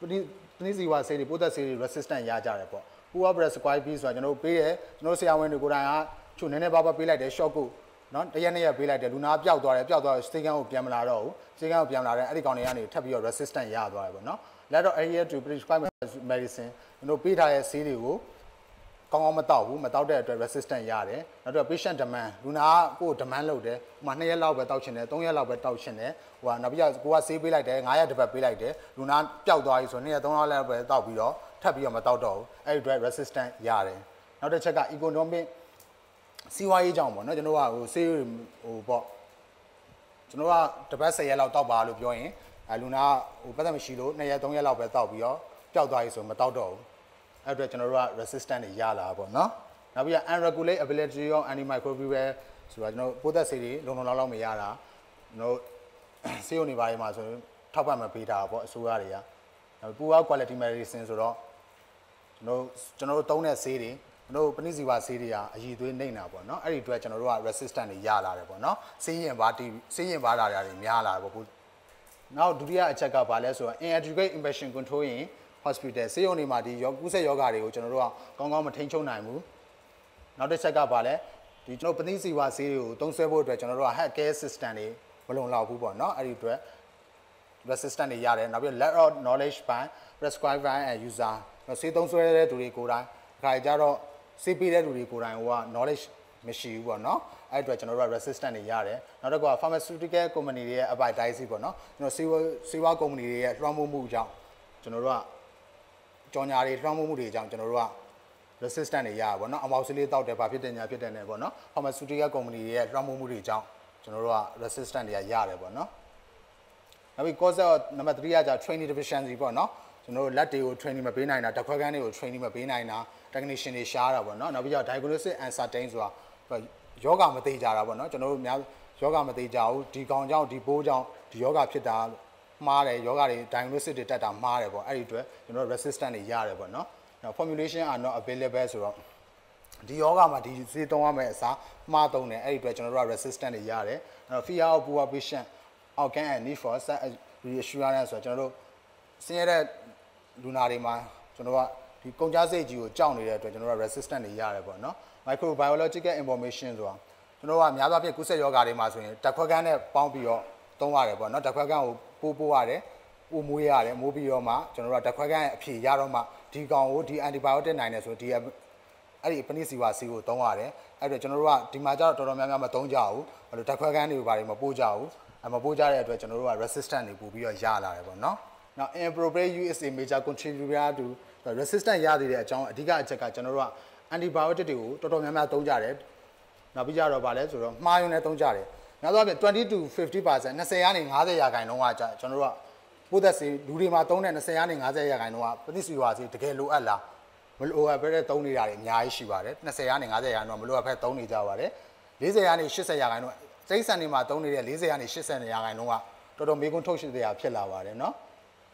ပဋိပဋိဇီဝဆေးတွေပိုးသက်ဆေးတွေ resistant ရကြတယ်ပေါ့ poor prescribe ဆိုတာကျွန်တော်တို့ပေးတယ်ကျွန်တော်တို့ဆရာဝန်တွေကိုယ်တိုင်ကချို့နည်းနည်းပါးပါးပေးလိုက်တယ် short ကို နော်တရက်နှစ်ရက်ပေးလိုက်တယ်လူနာပျောက်သွားတယ်ပျောက်သွားတော့စတေကန်ကိုပြန်မလာတော့ဘူးစတေကန်ကိုပြန်လာတယ်အဲ့ဒီကောင်တွေကနေထပ်ပြီးတော့ resistant ရသွားတယ်ပေါ့နော်လက်တော့ area to prescribe medicine ကျွန်တော်ပေးထားတဲ့ဆေးတွေကိုကောင်းကောင်းမတောက်ဘူးမတောက်တဲ့အတွက် resistant ရတယ်နောက်တော့ patient demand လူနာကကိုယ် demand လုပ်တယ်ဟိုမှာ2ရက်လောက်ပဲတောက်ချင်တယ်3ရက်လောက်ပဲတောက်ချင်တယ်ဟိုကနောက်ပြီးတော့ကိုကဆေးပေးလိုက်တယ်9ရက်တစ်ပတ်ပေးလိုက်တယ်လူနာပျောက်သွားပြီဆို2ရက်3ရက်လောက်ပဲတောက်ပြီးတော့ထပ်ပြီးတော့မတောက်တော့ဘူးအဲ့ဒီအတွက် resistant ရတယ်နောက်တစ်ချက်က economic စီးပွားရေးကြောင့်ပေါ့နော်ကျွန်တော်ကဟိုဆေးဟိုပေါ့ကျွန်တော်ကတပတ်10ရက်လောက်တောက်ပါလို့ပြောရင်အဲလူနာဟိုပတ်သက်မရှိလို့2ရက်3ရက်လောက်ပဲတောက်ပြီးတော့ပျောက်သွားပြီဆိုမတောက်တော့ဘူးအဲ့အတွက်ကျွန်တော်တို့က resistant တွေရလာပေါ့နော်နောက်ပြီးတော့ unregulated ability of antimicrobial ဆိုတာကျွန်တော်ပိုးသက်ဆေးတွေလုံလုံလောက်လောက်မရတာကျွန်တော်ဆေးရုံတွေဘာတွေမှာဆိုရင်ထောက်ပံ့မပေးတာပေါ့အစိုးရတွေကနောက် poor quality medicine ဆိုတော့ကျွန်တော်တို့ကျွန်တော်တို့သုံးတဲ့ဆေးတွေ ကျွန်တော်တို့ပဏိစီဝါဆေးတွေကအရည်သွေးနှိမ့်တာပေါ့နော်အဲ့ဒီအတွက်ကျွန်တော်တို့က resistant တွေရလာတယ်ပေါ့နော်ဆေးရင်ပါတီဆေးရင်ပါလာတာတွေများလာတယ်ပေါ့နောက်ဒုတိယအချက်ကဘာလဲဆိုတော့ inadequate infection control ရင် hospital ဆေးရုံတွေမှာဒီရောကူးစက်ရောဂါတွေကိုကျွန်တော်တို့ကကောင်းကောင်းမထိန်းချုပ်နိုင်ဘူးနောက်တစ်ချက်ကဘာလဲဒီကျွန်တော်ပဏိစီဝါဆေးတွေကိုသုံးစွဲဖို့အတွက်ကျွန်တော်တို့က health care system တွေမလုံလောက်ဘူးပေါ့နော်အဲ့ဒီအတွက် resistant တွေရတယ်နောက်ပြီး lack of knowledge ဘိုင်း prescriber and user စေးသုံးဆွဲတဲ့သူတွေကိုယ်တိုင်ခါကြတော့ စေးပေးတဲ့လူတွေကိုယ်တိုင်ဟိုက knowledge မရှိဘူးပေါ့နော်အဲ့အတွက်ကျွန်တော်တို့က resistant တွေရတယ်နောက်တစ်ခုက pharmaceutical company တွေရဲ့ advertising ပေါ့နော်ကျွန်တော်ဆေးဝါးဆေးဝါး company တွေရဲ့လွှမ်းမိုးမှုကြောင့်ကျွန်တော်တို့ကကြော်ညာတွေလွှမ်းမိုးမှုတွေကြောင့်ကျွန်တော်တို့က resistant တွေရပါဘောเนาะအမောက်စလေးတောက်တယ်ဘာဖြစ်တယ်ညာဖြစ်တယ်နဲ့ပေါ့เนาะ pharmaceutical company တွေရဲ့လွှမ်းမိုးမှုတွေကြောင့်ကျွန်တော်တို့က resistant တွေကရတယ်ပေါ့เนาะနောက်ပြီး cause နံပါတ်3ကじゃ training deficiency ပေါ့เนาะ ကျွန်တော်တို့လက်တွေကို training မပေးနိုင်တာတခွက်ခန်းတွေကို training မပေးနိုင်တာ technician တွေရှားတာပေါ့နော်နောက်ပြီးတော့ diagnostic uncertain ဆိုတာယောဂမသေးကြတာပေါ့နော်ကျွန်တော်တို့များယောဂမသေးကြဘူးဒီကောင်ကြောင့်ဒီပိုးကြောင့်ဒီယောဂဖြစ်တာမှားတယ်ယောဂတွေ diagnostic တွေတက်တာမှားတယ်ပေါ့အဲ့ဒီအတွက်ကျွန်တော် resistant တွေရတယ်ပေါ့နော် formulation are not available ဆိုတော့ဒီယောဂမှာဒီစေးသုံးရမယ့်အစားမှားသုံးတယ်အဲ့ဒီအတွက်ကျွန်တော်တို့က resistant တွေရတယ်အဲ့တော့ fear of poor patient organ and need for reassurance ဆိုတော့ကျွန်တော်တို့ဆင်းရဲတဲ့ လူနာတွေမှာကျွန်တော်တို့ကဒီကုန်ကြစိတ်ကြီးကိုကြောက်နေတဲ့အတွက်ကျွန်တော်တို့က resistant တွေရတယ်ပေါ့နော် microbiological information ဆိုတာကျွန်တော်တို့ကများသောအားဖြင့်ကုသယောဂါတွေမှာဆိုရင်တက်ခွက်ကန်းနဲ့ပေါင်းပြီးတော့သုံးရတယ်ပေါ့နော်တက်ခွက်ကန်းကိုပို့ပို့ရတယ်ပို့မွေးရတယ်မိုးပြီးတော့မှကျွန်တော်တို့ကတက်ခွက်ကန်းရဲ့အဖြေရတော့မှဒီကောင်ကိုဒီ antibiotic နိုင်တယ်ဆိုဒီအဲ့ဒီပနိစီဝါစီကိုသုံးရတယ်အဲ့တော့ကျွန်တော်တို့ကဒီမှာကျတော့တော်တော်များများမသုံးကြဘူးဘာလို့တက်ခွက်ကန်းတွေဘာတွေမပို့ကြဘူးအမပို့ကြတဲ့အတွက်ကျွန်တော်တို့က resistant တွေပို့ပြီးတော့ရလာတယ်ပေါ့နော် now inappropriate use is a major contributor to resistant ရသေးတဲ့အကြောင်းအဓိကအချက်ကကျွန်တော်တို့က antibiotic တွေကိုတော်တော်များများသုံးကြတယ်နောက်ပြီးကြတော့ဗာလဲဆိုတော့မှားယွင်းနဲ့သုံးကြတယ်များသောအားဖြင့်20 to 50% 20ကနေ50ရာခိုင်နှုန်းကကျွန်တော်တို့ကပိုးသက်စီလူတွေမှာသုံးတဲ့20ကနေ50ရာခိုင်နှုန်းကပဋိစီဝါစီတကယ်လိုအပ်လားမလိုအပ်ဘဲသုံးနေတာတွေအများကြီးရှိပါတယ်20ကနေ50ရာခိုင်နှုန်းကမလိုအပ်ဘဲသုံးနေကြပါတယ်40ကနေ80ရာခိုင်နှုန်းစိတ်ဆန်နေမှာသုံးနေတဲ့40ကနေ80ရာခိုင်နှုန်းကတော်တော်မေးခွန်းထုတ်ရှိတဲ့အဖြစ်လာပါတယ်เนาะ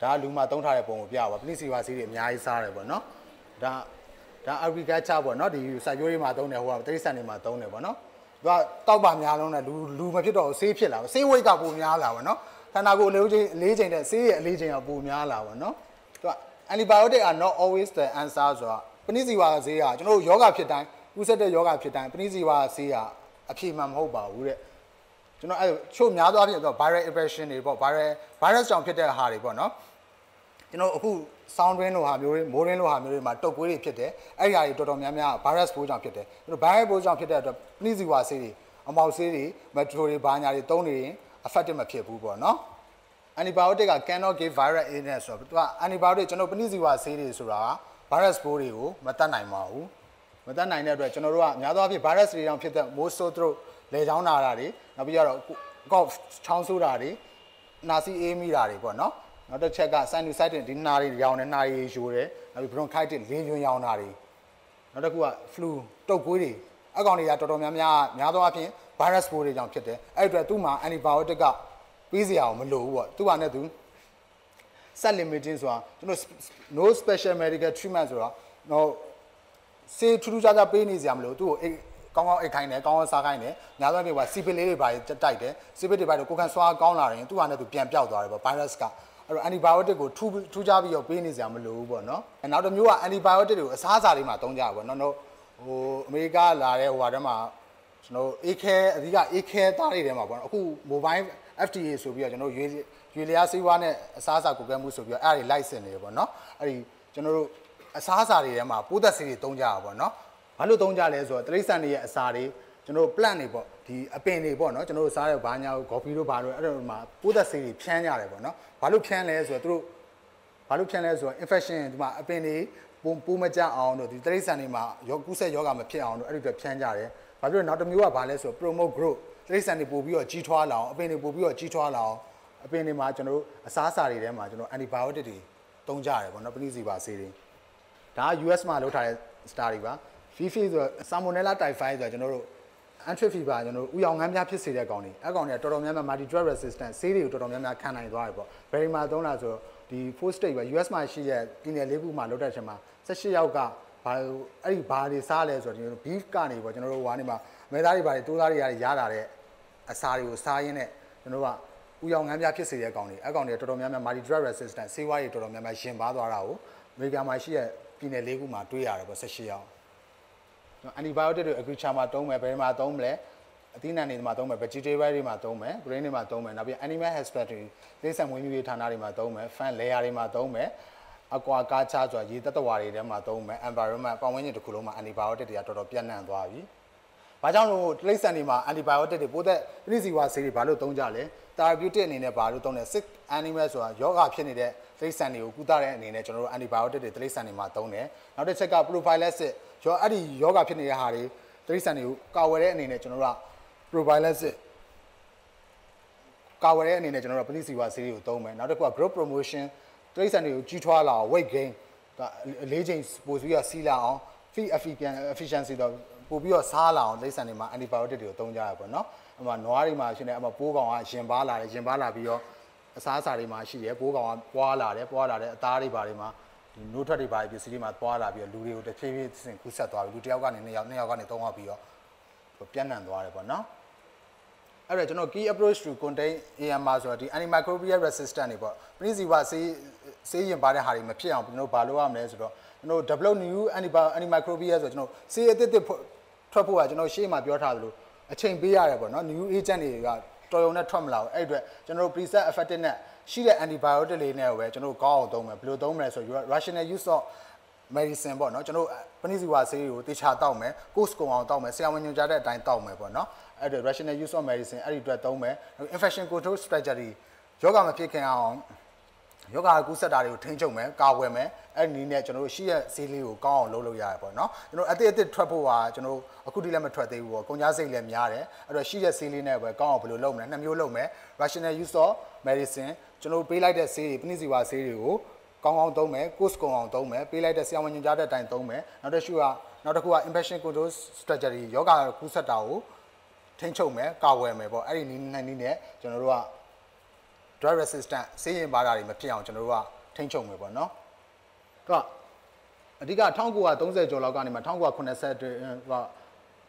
ဒါလူမှသုံးထားတဲ့ပုံကိုပြပါပလိစီဝါစီတွေအများကြီးစားတယ်ပေါ့နော်ဒါဒါ agriculture ပေါ့နော်ဒီစိုက်ပျိုးရေးမှာသုံးတယ်ဟိုကတိရစ္ဆာန်တွေမှာသုံးတယ်ပေါ့နော်သူကတောက်ပါများလုံးနဲ့လူလူမဖြစ်တော့ဆေးဖြစ်လာဆေးဝိတ်ကပိုများလာပေါ့နော်ခန္ဓာကိုယ်အလေးချိန်အလေးချိန်နဲ့ဆေးရဲ့အလေးချိန်ကပိုများလာပေါ့နော်သူက antibiotic are not always the answer ဆိုတာပနိစီဝါဆေးကကျွန်တော်တို့ယောဂဖြစ်တိုင်းဥဆက်တဲ့ယောဂဖြစ်တိုင်းပနိစီဝါဆေးကအဖြေမှမဟုတ်ပါဘူးတဲ့ ကျွန်တော်အဲ့ချို့များသောအားဖြင့်ဆိုတော့ viral impression တွေပေါ့ viral virus ကြောင့်ဖြစ်တဲ့ဟာတွေပေါ့နော်ကျွန်တော်အခု sound rain လိုဟာမျိုးတွေ more rain လိုဟာမျိုးတွေမှာတုပ်ကွေးတွေဖြစ်တယ်အဲ့ဒီဟာတွေတော်တော်များများ virus ပိုးကြောင့်ဖြစ်တယ်ကျွန်တော် viral ပိုးကြောင့်ဖြစ်တဲ့အတွက် plesiwa ဆေးတွေအမောက်ဆေးတွေ metro တွေဘာညာတွေတုံးနေရင် affected မဖြစ်ဘူးပေါ့နော် antibiotic က cannot give viral illness ဆိုတော့သူက antibiotic ကျွန်တော်ပဏိစီဝါဆေးတွေဆိုတာက virus ပိုးတွေကိုမတတ်နိုင်ပါဘူးမတတ်နိုင်တဲ့အတွက်ကျွန်တော်တို့ကအများသောအားဖြင့် virus တွေကြောင့်ဖြစ်တဲ့ most sore throat လေချောင်းနာတာတွေနောက်ပြီးတော့ cough ချောင်းဆိုးတာတွေနာစီအေးမိတာတွေပေါ့နော်နောက်တစ်ချက်က sinusitis ဒီနာတွေရောင်နေနာတွေယိုတယ်နောက်ပြီး bronchitis လေညွန်ရောင်တာတွေနောက်တစ်ခုက flu တုပ်ကွေးတွေအကောင်တွေကတော်တော်များများများသောအားဖြင့် virus ပိုးတွေကြောင့်ဖြစ်တယ်အဲ့အတွက်သူ့မှာ antibiotic ကပေးစရာမလိုဘူးပေါ့သူ့ဘာနဲ့သူ set limiting ဆိုတာကျွန်တော် no special medical treatment ဆိုတာတော့စေးထူးထူးခြားခြားပေးနေစရာမလိုသူ့ကို ကောင်းကောင်းအိတ်ခိုင်းတယ်ကောင်းကောင်းစားခိုင်းတယ်ညာဘက်တွေကစီပစ်လေးတွေပါတိုက်တယ်စီပစ်တွေပါတော့ကိုကန်ဆွာကောင်းလာရင်သူ့ဟာနဲ့သူပြန်ပြောက်သွားတယ်ပေါ့ virus ကအဲ့တော့ antibiotic ကိုထူးထူးခြားပြီးတော့ပေးနေစရာမလိုဘူးပေါ့နော်နောက်တစ်မျိုးက antibiotic တွေကိုအစားအစာတွေမှာသုံးကြတာပေါ့နော်တို့ဟိုအမေရိကလာတဲ့ဟိုဟာထဲမှာကျွန်တော်အေးခဲအဓိကအေးခဲသားတွေထဲမှာပေါ့နော်အခု mobile FDA ဆိုပြီးတော့ကျွန်တော်ရွေရွေလျားစေးဝါးနဲ့အစားအစာကိုကဲမှုဆိုပြီးတော့အဲ့ဒါတွေ license နေပေါ့နော်အဲ့ဒီကျွန်တော်တို့အစားအစာတွေထဲမှာပိုးသက်ဆေးတွေသုံးကြတာပေါ့နော် ဘာလို့သုံးကြလဲဆိုတော့တိရစ္ဆာန်တွေရဲ့အစာတွေကျွန်တော်တို့ plant တွေပေါ့ဒီအပင်တွေပေါ့နော်ကျွန်တော်တို့စားတဲ့ဘာညာကို coffee တို့ဘာတို့အဲ့ဒါမှာပိုးသက်ဆေးတွေဖြန်းကြတယ်ပေါ့နော်ဘာလို့ဖြန်းလဲဆိုတော့သူတို့ဘာလို့ဖြန်းလဲဆိုတော့ infection ဒီမှာအပင်တွေပိုးပိုးမကြအောင်တို့ဒီတိရစ္ဆာန်တွေမှာရောကူးဆက်ယောဂမဖြစ်အောင်တို့အဲ့ဒီအတွက်ဖြန်းကြတယ်ဘာဖြစ်လို့နောက်တစ်မျိုးကဘာလဲဆိုတော့ promote growth တိရစ္ဆာန်တွေပို့ပြီးတော့ကြီးထွားလာအောင်အပင်တွေပို့ပြီးတော့ကြီးထွားလာအောင်အပင်တွေမှာကျွန်တော်တို့အစားအစာတွေထဲမှာကျွန်တော် antibiotic တွေသုံးကြရတယ်ပေါ့နော်ပဏိစီပါဆေးတွေဒါက US မှာလုပ်ထားတဲ့ star တွေပါ FIFI ဆိုတော့ Salmonella typhi ဆိုတော့ကျွန်တော်တို့ antry fever ကျွန်တော်တို့ဥယောင်ငန်းများဖြစ်စေတဲ့ကောင်တွေအဲကောင်တွေကတော်တော်များများ multi drug resistant ဆေးတွေကိုတော်တော်များများခံနိုင်သွားတယ်ပေါ့ very မှာသုံးလာဆိုတော့ဒီ four state ပဲ US မှာရှိတဲ့ပြည်နယ်လေးခုမှာလုပ်တဲ့အချိန်မှာ18ယောက်ကဘာအဲ့ဒီဘာတွေစားလဲဆိုတော့ကျွန်တော်တို့ beef ကနေပေါ့ကျွန်တော်တို့ဟိုကနေမှာမဲသားတွေဘာတွေတိုးသားတွေရရတာတဲ့အစာတွေကိုစားရင်းနဲ့ကျွန်တော်တို့ကဥယောင်ငန်းပြဖြစ်စေတဲ့အကောင်တွေအကောင်တွေတော်တော်များများ multi drug resistant ဆေးဝါးတွေတော်တော်များများရှင်ပါသွားတာကိုအမေရိကန်မှာရှိတဲ့ပြည်နယ်လေးခုမှာတွေ့ရတယ်ပေါ့18ယောက် antibiotic တွေ agriculture မှာသုံးမယ်ဘယ်မှာသုံးမလဲအသီးနှံတွေမှာသုံးမယ် vegetable တွေမှာသုံးမယ် grain တွေမှာသုံးမယ်နောက်ပြီး animal husbandry သိဆန်မွေးမြူရေးဌာနတွေမှာသုံးမယ် fan layer တွေမှာသုံးမယ် aqua culture ဆိုတာရေသက်တဝါတွေထဲမှာသုံးမယ် environment ပတ်ဝန်းကျင်တစ်ခုလုံးမှာ antibiotic တွေကတော်တော်ပြန့်နှံ့သွားပြီ။ဘာကြောင့်လို့တိရစ္ဆာန်တွေမှာ antibiotic တွေပိုးသက်ပြည့်စည်ဝါဆေးတွေဘာလို့သုံးကြလဲ။ therapeutic အနေနဲ့ဘာလို့သုံးလဲ sick animal ဆိုတာယောဂဖြစ်နေတဲ့တိရစ္ဆာန်တွေကိုကုသတဲ့အနေနဲ့ကျွန်တော်တို့ antibiotic တွေတိရစ္ဆာန်တွေမှာသုံးတယ်။နောက်တစ်ချက်က prophylaxis ရောအဲ့ဒီယောဂဖြစ်နေတဲ့ဟာတွေတိရစ္ဆာန်တွေကိုကာဝယ်တဲ့အနေနဲ့ကျွန်တော်တို့က prophylaxis ကာဝယ်တဲ့အနေနဲ့ကျွန်တော်တို့ပဋိစီဝါဆေးတွေကိုသုံးမယ်နောက်တစ်ခုက growth promotion တိရစ္ဆာန်တွေကိုကြီးထွားလာအောင် weight gain အလေးချိန်ပိုပြီးတော့စီးလာအောင် feed efficiency တော့ပို့ပြီးတော့စားလာအောင်တိရစ္ဆာန်တွေမှာ antibiotic တွေကိုသုံးကြရပါတော့။အမှနွားတွေမှာရှိနေအမှပိုးကောင်ကရင်ပါလာတယ်ရင်ပါလာပြီးတော့ အစားအစာတွေမှာရှိတယ်ပိုးကောင်ကပွားလာတယ်ပွားလာတယ်အသားတွေပါတွေမှာဒီနိုးထွက်တွေပါပစ္စည်းတွေမှာပွားလာပြီးတော့လူတွေကိုတစ်ဖြည်းဖြည်းစဉ်ကူးဆက်သွားပြီလူတစ်ယောက်ကနေနှစ်ယောက်နှစ်ယောက်ကနေသုံးယောက်ပြီးတော့ပြန့်နှံ့သွားတယ်ပေါ့နော်။အဲ့ဒါကျွန်တော် key approach to contain AMR ဆိုတာဒီ antimicrobial resistant တွေပေါ့ပရိစီဝဆေးဆေးရင်ပါတဲ့ဟာတွေမဖြစ်အောင်ကျွန်တော်ဘာလုပ်ရမလဲဆိုတော့ကျွန်တော် develop new antimicrobial ဆိုတော့ကျွန်တော်ဆေးအသစ်သစ်ထွက်ဖို့ကကျွန်တော်ရှေ့မှာပြောထားသလိုအချိန်ပေးရတယ်ပေါ့နော် new agent တွေက တော်ရုံနဲ့ထွက်မလာဘူးအဲ့အတွက်ကျွန်တော် preset effective နဲ့ရှိတဲ့ antibiotic လေးနဲ့ပဲကျွန်တော်ကောင်းအောင်သုံးမယ်ဘယ်လိုသုံးမလဲဆိုတော့ rational use of medicine ပေါ့နော်ကျွန်တော်ပဏိစီဝါဆေးကိုတေချာတောက်မယ် course ကုန်အောင်တောက်မယ်ဆရာဝန်ညွှန်ကြားတဲ့အတိုင်းတောက်မယ်ပေါ့နော်အဲ့ဒါ rational use of medicine အဲ့ဒီအတွက်သုံးမယ် infection control strategy ယောဂမဖြစ်ခင်အောင် ယောဂကူးစက်တာတွေကိုထိန်းချုပ်မယ်ကာဝယ်မယ်အဲ့ဒီနည်းနဲ့ကျွန်တော်တို့ရှိရဲ့ဈေးလေးကိုကောင်းအောင်လုပ်လို့ရတယ်ပေါ့နော်ကျွန်တော်အသစ်အသစ်ထွက်ဖို့ကကျွန်တော်အခုတိလည်းမထွက်သေးဘူးပေါ့ကုန်ကြစိတ်လည်းများတယ်အဲ့တော့ရှိရဲ့ဈေးလေးနဲ့ပဲကောင်းအောင်ဘယ်လိုလုပ်မလဲနှစ်မျိုးလုပ်မယ် rational use of medicine ကျွန်တော်ပေးလိုက်တဲ့ဈေးတွေပဏိစီဝါဈေးတွေကိုကောင်းကောင်းသုံးမယ် course ကုန်အောင်သုံးမယ်ပေးလိုက်တဲ့ဆရာဝန်ညွှန်ကြားတဲ့အတိုင်းသုံးမယ်နောက်တစ်ခုကနောက်တစ်ခုက infection control strategy ယောဂကူးစက်တာကိုထိန်းချုပ်မယ်ကာဝယ်မယ်ပေါ့အဲ့ဒီနည်းနည်းနဲ့ကျွန်တော်တို့က drug resistant ဆေးရင်ပါတာတွေမဖြစ်အောင်ကျွန်တော်တို့ကထိန်းချုပ်မယ်ပေါ့နော်တော့အဓိက1930ကျော်လောက်ကနေမှ1980က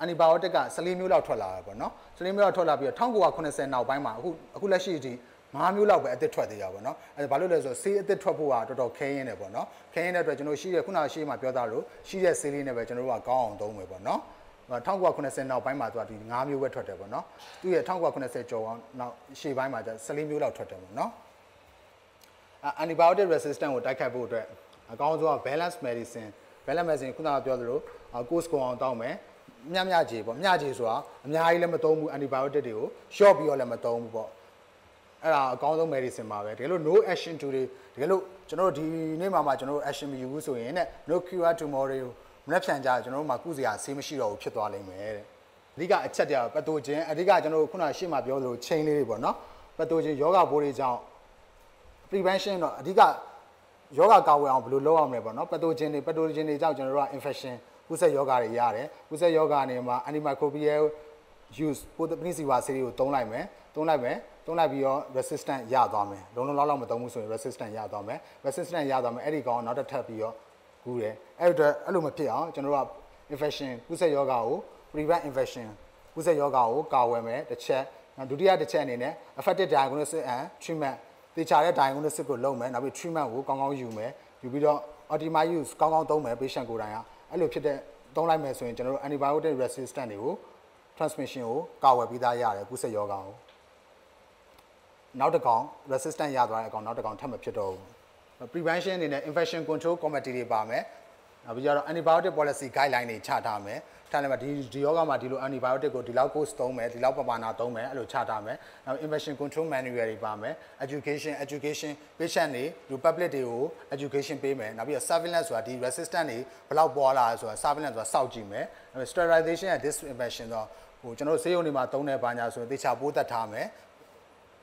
antibiotic က14မျိုးလောက်ထွက်လာတာပေါ့နော်14မျိုးလောက်ထွက်လာပြီးတော့1980နောက်ပိုင်းမှာအခုအခုလက်ရှိအထိ5မျိုးလောက်ပဲအသစ်ထွက်သေးရပါတော့။အဲဘာလို့လဲဆိုတော့ဆေးအသစ်ထွက်ဖို့ကတော်တော်ခဲရင်းတယ်ပေါ့နော်။ခဲရင်းတဲ့အတွက်ကျွန်တော်ရှိတဲ့ခုနကရှိမှပြောသားလို့ရှိတဲ့ဆေးလေးနဲ့ပဲကျွန်တော်တို့ကကောင်းအောင်သုံးမယ်ပေါ့နော်။ 1980နောက်ပိုင်းမှာသူကဒီ5မျိုးပဲထွက်တယ်ပေါ့နော်။သူရဲ့1980ကျော်အောင်နောက်ရှေ့ပိုင်းမှာကျ14မျိုးလောက်ထွက်တယ်ပေါ့နော်။ antibiotic resistant ကိုတိုက်ခတ်ဖို့အတွက်အကောင်းဆုံးက balance medicine balance medicine ခုနကပြောသလို course ကုန်အောင်တောင်းမယ်မြမြကြီးပေါ့မြကြီးဆိုတာအများကြီးလည်းမသုံးဘူး antibiotic တွေကို short ပြီးတော့လည်းမသုံးဘူးပေါ့အဲ့ဒါအကောင်းဆုံး medicine ပါပဲတကယ်လို့ no action to တွေတကယ်လို့ကျွန်တော်တို့ဒီနေ့မှမှကျွန်တော်တို့ action မယူဘူးဆိုရင်တဲ့ no cure tomorrow မနေ့ဖြန်ကြကျွန်တော်တို့မှကုစရာဆေးမရှိတော့ဘူးဖြစ်သွားလိမ့်မယ်တဲ့အဓိကအချက်တည်းပတိုဂျင်အဓိကကျွန်တော်တို့ခုနရှေ့မှာပြောသလို chain လေးတွေပေါ့နော်ပတိုဂျင်ယောဂဘိုးတွေကြောင့် prevention တော့အဓိကယောဂကာဝယ်အောင်ဘယ်လိုလုပ်အောင်လဲပေါ့နော်ပတိုဂျင်တွေပတိုဂျင်တွေကြောင့်ကျွန်တော်တို့က infection ကုသယောဂတွေရတယ်ကုသယောဂနေမှာ antimicrobial use ပိုးပနိစီဝါဆေးတွေကိုသုံးလိုက်မယ်သုံးလိုက်မယ်သုံးလိုက်ပြီးတော့ resistant ရသွားမယ်လုံးလုံးလောက်လောက်မသုံးဘူးဆိုရင် resistant ရသွားမယ် resistant ရသွားမယ်အဲ့ဒီကောင်နောက်တစ်ထပ်ပြီးတော့ ကူးတယ်အဲ့အတွက်အဲ့လိုမဖြစ်အောင်ကျွန်တော်တို့က infection ကုသယောဂကို prevent infection ကုသယောဂကိုကာဝယ်မယ်တစ်ချက်ဒုတိယတစ်ချက်အနေနဲ့ effective diagnosis and treatment တေချာတဲ့ diagnosis ကိုလုပ်မယ်နောက်ပြီး treatment ကိုကောင်းကောင်းယူမယ်ယူပြီးတော့ optimal use ကောင်းကောင်းသုံးမယ် patient ကိုယ်တိုင်ကအဲ့လိုဖြစ်တဲ့သုံးလိုက်မယ်ဆိုရင်ကျွန်တော်တို့ antibiotic resistant တွေကို transmission ကိုကာဝယ်ပြီးသားရတယ်ကုသယောဂကိုနောက်တစ်ကောင် resistant ရသွားတဲ့အကောင်နောက်တစ်ကောင်ထပ်မဖြစ်တော့ဘူး prevention အနေနဲ့ infection control committee တွေပါမယ်နောက်ပြီးတော့ antibiotic policy guideline တွေချထားမယ်ထားတယ်မှာဒီဒီယောဂမှာဒီလို antibiotic ကိုဒီလောက် course သုံးမယ်ဒီလောက်ပမာဏသုံးမယ်အဲ့လိုချထားမယ်နောက် infection control manual တွေပါမယ် education education patient တွေလူ public တွေကို education ပေးမယ်နောက်ပြီးတော့ surveillance ဆိုတာဒီ resistant တွေဘယ်လောက်ပေါ်လာဆိုတာ surveillance ဆိုတာစောင့်ကြည့်မယ်နောက် sterilization and disinfection တော့ဟိုကျွန်တော်တို့ဆေးရုံတွေမှာသုံးတဲ့ဘာညာဆိုရင်သေချာပိုးသက်ထားမယ်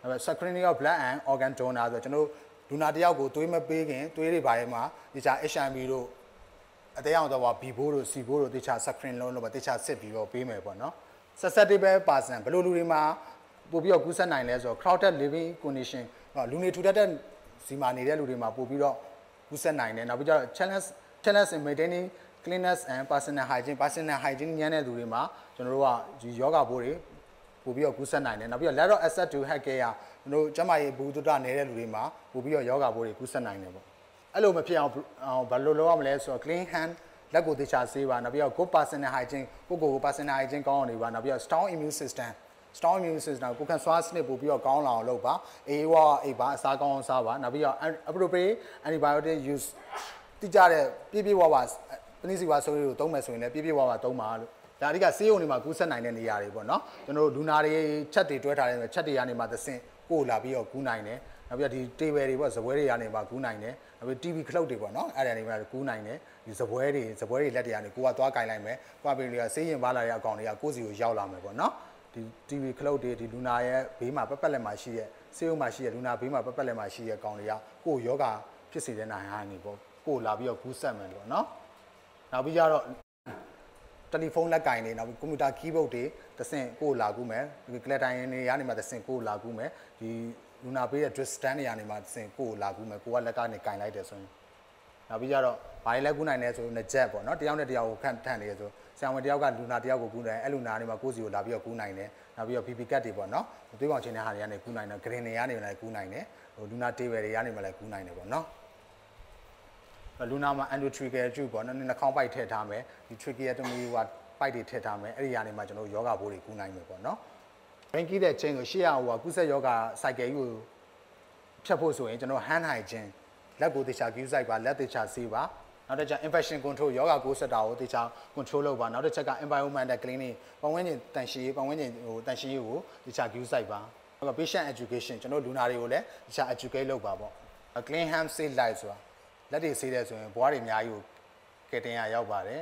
နောက် screening of blood and organ donor ဆိုကျွန်တော် လူနာတယောက်ကိုသွေးမပေးခင်သွေးတွေဘာတွေမှာသေချာ HIV တို့အသေးအောင်တော့ဘီဘိုးတို့စီဘိုးတို့တေချာ screen လုံးလို့ပဲတေချာစစ်ပြီးတော့ပေးမယ်ပေါ့နော် susceptible person ဘယ်လိုလူတွေမှာပို့ပြီးတော့ကူးစက်နိုင်လဲဆိုတော့ crowded living condition လူနေထူထပ်တဲ့စီမာနေတဲ့လူတွေမှာပို့ပြီးတော့ကူးစက်နိုင်တယ်နောက်ပြီးတော့ challenge challenge in maintaining cleanliness and personal hygiene personal hygiene ညံ့တဲ့လူတွေမှာကျွန်တော်တို့ကဒီယောဂဘိုးတွေပို့ပြီးတော့ကူးစက်နိုင်တယ်နောက်ပြီးတော့ lateral access to health care ကျွန်တော်တို့ကျန်းမာရေးဘူးတုဒနေတဲ့လူတွေမှာပို့ပြီးတော့ယောဂဘိုးတွေကူးစက်နိုင်တယ်ပေါ့အဲ့လိုမဖြစ်အောင်ဘယ်လိုလုပ်ရမလဲဆိုတော့ clean hand လက်ကိုသေချာဆေးပါနောက်ပြီးတော့ good personal hygiene ကိုကိုကို personal hygiene ကောင်းအောင်နေပါနောက်ပြီးတော့ strong immune system strong immune system ကိုခံစွာစနစ်ပို့ပြီးတော့ကောင်းလာအောင်လုပ်ပါအေးဝါအေးပါအစားကောင်းအောင်စားပါနောက်ပြီးတော့ appropriate antibiotic use တိကျတဲ့ပြည့်ပြည့်ဝဝပနိစီဝါဆိုးတွေကိုသုံးမယ်ဆိုရင်လည်းပြည့်ပြည့်ဝဝသုံးပါလို့ဒါအဓိကဆေးရုံတွေမှာကူးဆက်နိုင်တဲ့နေရာတွေပေါ့နော်ကျွန်တော်တို့လူနာတွေချက်တွေတွဲထားတဲ့ချက်တွေကနေမှသဆင့် ကိုလာပြီးတော့ကူးနိုင်တယ်နောက်ပြီးတော့ဒီ table တွေပေါ့ဇပွဲတွေကနေမှကူးနိုင်တယ်နောက်ပြီး TV ခလုတ်တွေပေါ့နော်အဲ့ဒါတွေမှကူးနိုင်တယ်ဒီဇပွဲတွေဇပွဲတွေလက်တွေကနေကိုကသွားကင်လိုက်မယ်ကိုကပြင်တွေကဆေးရင်ပါလာတဲ့အကောင်တွေကကိုယ့်စီကိုရောက်လာမယ်ပေါ့နော်ဒီ TV ခလုတ်တွေဒီလူနာရဲ့ဘေးမှာပက်ပက်လက်မှာရှိရဲ့ဆေးရုံမှာရှိရဲ့လူနာဘေးမှာပက်ပက်လက်မှာရှိရဲ့ကောင်တွေကကိုယ့်ယောဂဖြစ်စေတဲ့နိုင်ဟာနေပေါ့ကိုလာပြီးတော့ကူးဆက်မယ်လို့နော်နောက်ပြီးကြတော့ တယ်လီဖုန်းလက်ကင်နေနောက်ပြီးကွန်ပျူတာ keyboard တွေသဆင့်ကိုလာကူးမယ်ဒီကလတိုင်တွေကနေမှသဆင့်ကိုလာကူးမယ်ဒီလူနာပေးတဲ့ dress stand တွေကနေမှသဆင့်ကိုလာကူးမယ်ကိုကလက်ကနေကင်လိုက်တယ်ဆိုရင်နောက်ပြီးကြတော့ဘာလဲကူးနိုင်လဲဆိုတော့ချက်ပေါ့နော်တယောက်နဲ့တယောက်ကိုခန့်ထန့်နေရဆိုဆရာဝန်တယောက်ကလူနာတယောက်ကိုကူးနိုင်အဲ့လူနာနေမှာကိုယ်စီကိုလာပြီးတော့ကူးနိုင်တယ်နောက်ပြီးတော့ PP ကတ်တွေပေါ့နော်သွေးပေါင်ချင်းတဲ့ဟာတွေကနေကူးနိုင်တယ် green တွေကနေလည်းကူးနိုင်တယ်ဟိုလူနာ table တွေကနေလည်းကူးနိုင်တယ်ပေါ့နော် လူနာမှာ endotracheal tube ပေါ့နော်နှာခေါင်းပိုက်ထည့်ထားမယ်ဒီ tracheotomy ဟိုပိုက်တွေထည့်ထားမယ်အဲ့ဒီကနေမှကျွန်တော်ယောဂဘိုးတွေကူးနိုင်မယ်ပေါ့နော် brain key တဲ့ချင်းကိုရှေ့ရဟိုကကုသယောဂ cycle ကြီးကိုဖြတ်ဖို့ဆိုရင်ကျွန်တော် hand hygiene လက်ကိုတေချာ view site ပါလက်တေချာဆေးပါနောက်တစ်ချက် infection control ယောဂကိုစက်တာကိုတေချာ control လုပ်ပါနောက်တစ်ချက်က environmental cleaning ပတ်ဝန်းကျင်တန်ရှင်းရေးပတ်ဝန်းကျင်ဟိုတန်ရှင်းရေးကိုတေချာ view site ပါနောက် patient education ကျွန်တော်လူနာတွေကိုလည်းတေချာ educate လုပ်ပါပေါ့ clean hand safe life ဆိုတာ လက်တွေဆေးတဲ့ဆိုရင်ဘွားတွေအများကြီးကိုကယ်တင်ရရောက်ပါတယ်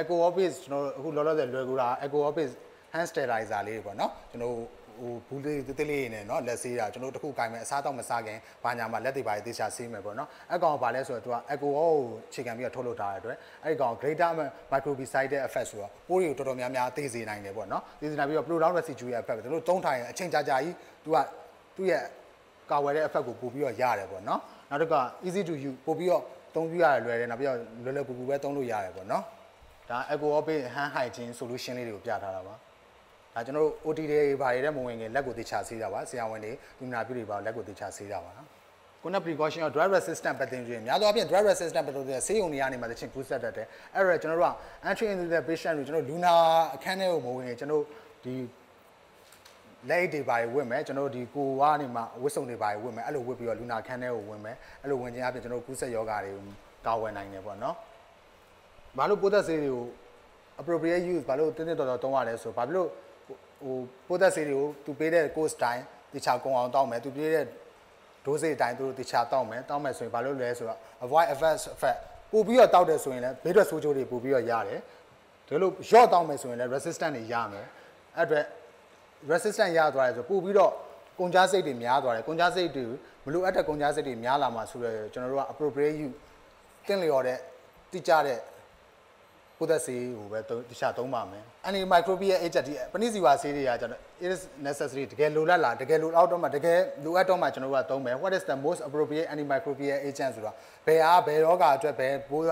Eco Office ကျွန်တော်အခုလောလောဆယ်လွယ်ကူတာ Eco Office hand sterilizer လေးတွေပေါ့နော်ကျွန်တော်ဟိုဘူးလေးတိတိလေးနေเนาะလက်ဆေးတာကျွန်တော်တခုကင်မယ်အစားတော့မစားခင်ဘာညာမှာလက်တွေပါရေးသေချာဆေးမယ်ပေါ့နော်အဲ့ကောင်ကဘာလဲဆိုတော့သူက Eco ကိုခြေခံပြီးတော့ထုတ်လုပ်ထားတဲ့အတွက်အဲ့ဒီကောင် greater microbicidal effect ဆိုတော့ပိုးတွေကိုတော်တော်များများသိစေနိုင်တယ်ပေါ့နော်သိစေနိုင်ပြီးတော့ prolonged residual effect တို့သုံးထိုင်အချိန်ကြာကြာကြီးသူကသူ့ရဲ့ကာဝယ်တဲ့ effect ကိုပို့ပြီးတော့ရတယ်ပေါ့နော် နောက်တစ်ခါ easy to use ပို့ပြီးတော့သုံးပြရတယ်လွယ်တယ်နောက်ပြီးတော့လွယ်လွယ်ကူကူပဲသုံးလို့ရတယ်ပေါ့နော်ဒါ Eco Office hand hygiene solution လေးတွေကိုပြထားတာပါဒါကျွန်တော်တို့ OT တွေဘာတွေတဲ့မဝင်ခင်လက်ကိုသေချာဆေးတာပါဆရာဝန်တွေလူနာပြုတွေပါလက်ကိုသေချာဆေးတာပါနော်ခုန precaution ရော drug resistant pathogen များသောအားဖြင့် drug resistant pathogen ဆေးရုံတွေကနေမှတချင်းကူးဆက်တတ်တယ်အဲ့တော့ကျွန်တော်တို့က entry into the patient ကိုကျွန်တော်လူနာအခန်းထဲကိုမဝင်ခင်ကျွန်တော်ဒီ လက်တွေပါဝတ်မယ်ကျွန်တော်ဒီကိုကနေမှဝတ်စုံတွေပါဝတ်မယ်အဲ့လိုဝတ်ပြီးတော့လူနာခန်းထဲကိုဝင်မယ်အဲ့လိုဝင်ခြင်းအပြင်ကျွန်တော်ကူးဆက်ယောဂတွေကိုကာဝယ်နိုင်တယ်ပေါ့နော်ဘာလို့ပိုးသက်ဆေးတွေကို appropriate use ဘာလို့တင်းတင်းတော်တော်သုံးရလဲဆိုဘာဖြစ်လို့ဟိုပိုးသက်ဆေးတွေကိုသူပေးတဲ့ course တိုင်းတခြားကုံအောင်တောင်းမယ်သူပေးတဲ့ dose အတိုင်းသူတို့တခြားတောင်းမယ်တောင်းမယ်ဆိုရင်ဘာလို့လဲဆိုတော့ avoid adverse effect ပို့ပြီးတော့တောက်တယ်ဆိုရင်လည်းဘေးထွက်ဆိုးကျိုးတွေပို့ပြီးတော့ရတယ်ဒါလို့ရော့တောင်းမယ်ဆိုရင်လည်း resistant တွေရမယ်အဲ့အတွက် resistant ရသွားတယ်ဆိုပို့ပြီးတော့ကုန်ကြစိတ်တွေများသွားတယ်ကုန်ကြစိတ်တွေမလိုအပ်တဲ့ကုန်ကြစိတ်တွေများလာမှာဆိုတော့ကျွန်တော်တို့က appropriate use တင်လျော်တဲ့တိကျတဲ့ကိုသက်ဆေးကိုပဲတခြားသုံးပါမယ်။ anti microbial agent ဒီပဏိစီဝါဆေးတွေကကျွန်တော် it is necessary တကယ်လိုလတ်လာတကယ်လိုအောက်တော့မှတကယ်လိုအပ်တော့မှကျွန်တော်တို့ကသုံးမယ် what is the most appropriate antimicrobial agent ဆိုတာဘယ်အားဘယ်ရောဂါအတွက်ဘယ်ဘိုး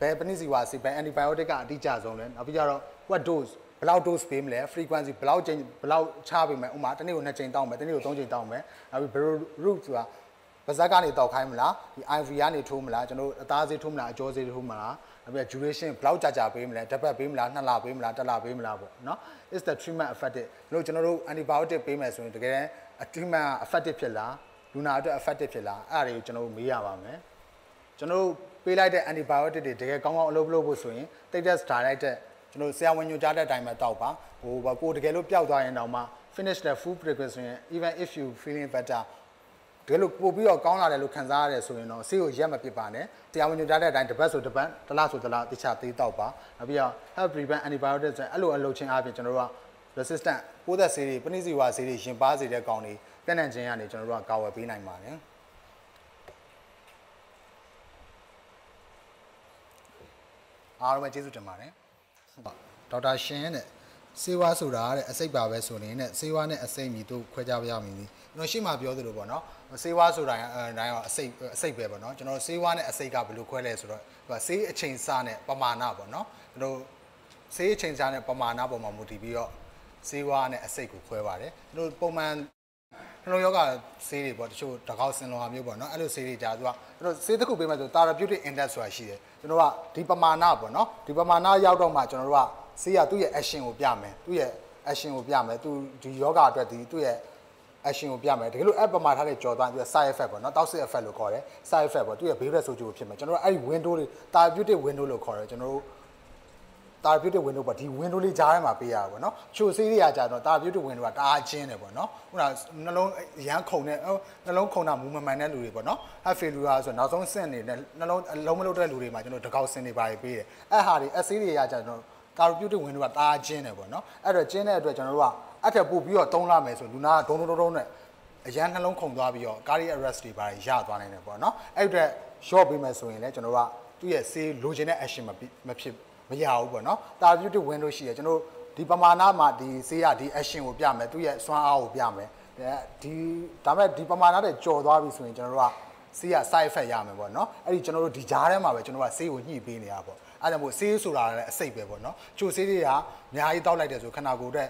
ဘယ်ပဏိစီဝါဆေးဘယ် antibiotic ကအတိအကျဆုံးလဲနောက်ပြီးကြတော့ what dose ဘယ်လောက် dose ပေးမလဲ frequency ဘယ်လောက်ချိန်ဘယ်လောက်ချပေးမလဲဥမာတစ်နေ့ကို2ချိန်တောင်းမယ်တစ်နေ့ကို3ချိန်တောင်းမယ်နောက်ပြီး root ဆိုတာပါဇက်ကနေတောက်ခိုင်းမလားဒီ IV ကနေထိုးမလားကျွန်တော်အသားဆေးထိုးမလားအကျော်ဆေးထိုးမလားနောက်ပြီး duration ဘယ်လောက်ကြာကြာပေးမလဲတစ်ပတ်ပေးမလားနှစ်လပေးမလားတစ်လပေးမလားပေါ့နော် is the treatment effective လို့ကျွန်တော်တို့ antibiotic ပေးမယ်ဆိုရင်တကယ်အ treatment effective ဖြစ်လားလူနာအတွက် effective ဖြစ်လားအဲ့ဒါတွေကိုကျွန်တော်တို့မေးရပါမယ်ကျွန်တော်တို့ပေးလိုက်တဲ့ antibiotic တွေတကယ်ကောင်းကောင်းအလုပ်လုပ်ဖို့ဆိုရင် status direct ကျွ န်တော်ဆရာဝန်ညွှန်ကြားတဲ့အတိုင်းပဲတောက်ပါဟိုကိုတကယ်လို့ပျောက်သွားရင်တော့မှ finish the full precaution even if you feeling better တကယ်လို့ပို့ပြီးတော့ကောင်းလာတယ်လို့ခံစားရတယ်ဆိုရင်တော့ဆေးကိုရက်မပစ်ပါနဲ့တရားဝင်ညွှန်ကြားတဲ့အတိုင်းတစ်ပတ်ဆိုတစ်ပတ်တစ်လဆိုတစ်လတခြားသေးတော့ပါနောက်ပြီးတော့ help prevent antibiotics ဆိုအဲ့လိုအလုပ်ချင်းအပြင်ကျွန်တော်တို့က resistant ပိုးသက်ဆေးတွေပဏိစီဝါဆေးတွေရှင်ပါစေတဲ့ကောင်တွေပြန့်နှံ့ခြင်းကနေကျွန်တော်တို့ကကာဝယ်ပေးနိုင်ပါတယ်အားလုံးပဲကျေးဇူးတင်ပါတယ် ဒေါက်တာရှင်တဲ့စေဝါဆိုတာတဲ့အစိတ်ပါပဲဆိုရင်တဲ့စေဝါနဲ့အစိတ်မြည်တို့ခွဲခြားပြရမည်ကျွန်တော်ရှေ့မှာပြောသလိုပေါ့နော်စေဝါဆိုတာတိုင်းတော့အစိတ်အစိတ်ပဲပေါ့နော်ကျွန်တော်စေဝါနဲ့အစိတ်ကဘယ်လိုခွဲလဲဆိုတော့သူကစေးအချိန်စားနဲ့ပမာဏပေါ့နော်ကျွန်တော်စေးအချိန်စားနဲ့ပမာဏပေါ်မှာမူတည်ပြီးတော့စေဝါနဲ့အစိတ်ကိုခွဲပါတယ်ကျွန်တော်ပုံမှန် နှလုံးယောဂဆေးတွေပေါ့တချို့တကောက်စင်လောဟာမျိုးပေါ့နော်အဲ့လိုဆေးတွေကြာသူကအဲ့လိုဆေးတစ်ခုပေးမှဆို therapeutic index ဆိုတာရှိတယ်ကျွန်တော်ကဒီပမာဏပေါ့နော်ဒီပမာဏရောက်တော့မှကျွန်တော်တို့ကဆေးရသူ့ရဲ့ action ကိုပြမယ်သူ့ရဲ့ action ကိုပြမယ်သူဒီယောဂအတွက်ဒီသူ့ရဲ့ action ကိုပြမယ်တကယ်လို့ app ပမာထားတဲ့ကြော်သွားပြီး side effect ပေါ့နော် toxic effect လို့ခေါ်တယ် side effect ပေါ့သူရဲ့ behavior ဆိုးကျိုးဖြစ်မယ်ကျွန်တော်တို့အဲ့ဒီ window တွေ therapeutic window လို့ခေါ်တယ်ကျွန်တော်တို့ therapeutic window ပေါ့ဒီ window လေးကြားထဲမှာပေးရတာပေါ့နော်ချိုဆေးတွေကကြာတော့ therapeutic window ကတအားကျင်းတယ်ပေါ့နော်ခုနနှလုံးရမ်းခုန်တဲ့နှလုံးခုန်တာမူမမှန်တဲ့လူတွေပေါ့နော် heart failure ဆိုနောက်ဆုံးဆင့်နေတဲ့နှလုံးအလုံးမလုံးတဲ့လူတွေမှာကျွန်တော်တကောက်ဆင့်တွေပါပေးတယ်အဲ့ဟာတွေအဆေးတွေကကြာတော့ therapeutic window ကတအားကျင်းတယ်ပေါ့နော်အဲ့တော့ကျင်းတဲ့အတွက်ကျွန်တော်တို့ကအထက်ပို့ပြီးတော့တုံးလာမယ်ဆိုလူနာကဒုံဒုံဒုံနဲ့အရန်နှလုံးခုန်သွားပြီးတော့ cardiac arrest တွေပါရသွားနိုင်တယ်ပေါ့နော်အဲ့အတွက် short ပေးမယ်ဆိုရင်လည်းကျွန်တော်တို့ကသူ့ရဲ့ဆေးလိုချင်တဲ့ action မမဖြစ် မရဘူးပေါ့နော် therapeutic window ရှိရကျွန်တော်ဒီပမာဏမှာဒီဆေးရဒီ action ကိုပြမယ်သူ့ရဲ့စွမ်းအားကိုပြမယ်ဒီဒါမဲ့ဒီပမာဏတဲ့ကြော်သွားပြီဆိုရင်ကျွန်တော်တို့ကဆေးရ side effect ရမယ်ပေါ့နော်အဲ့ဒီကျွန်တော်တို့ဒီကြားထဲမှာပဲကျွန်တော်ကဆေးကိုညှိပေးနေရပေါ့အဲ့ဒါမို့ဆေးဆိုတာလည်းအစိတ်ပဲပေါ့နော်ချိုဆေးတွေကအများကြီးတောက်လိုက်တယ်ဆိုခန္ဓာကိုယ်အတွက်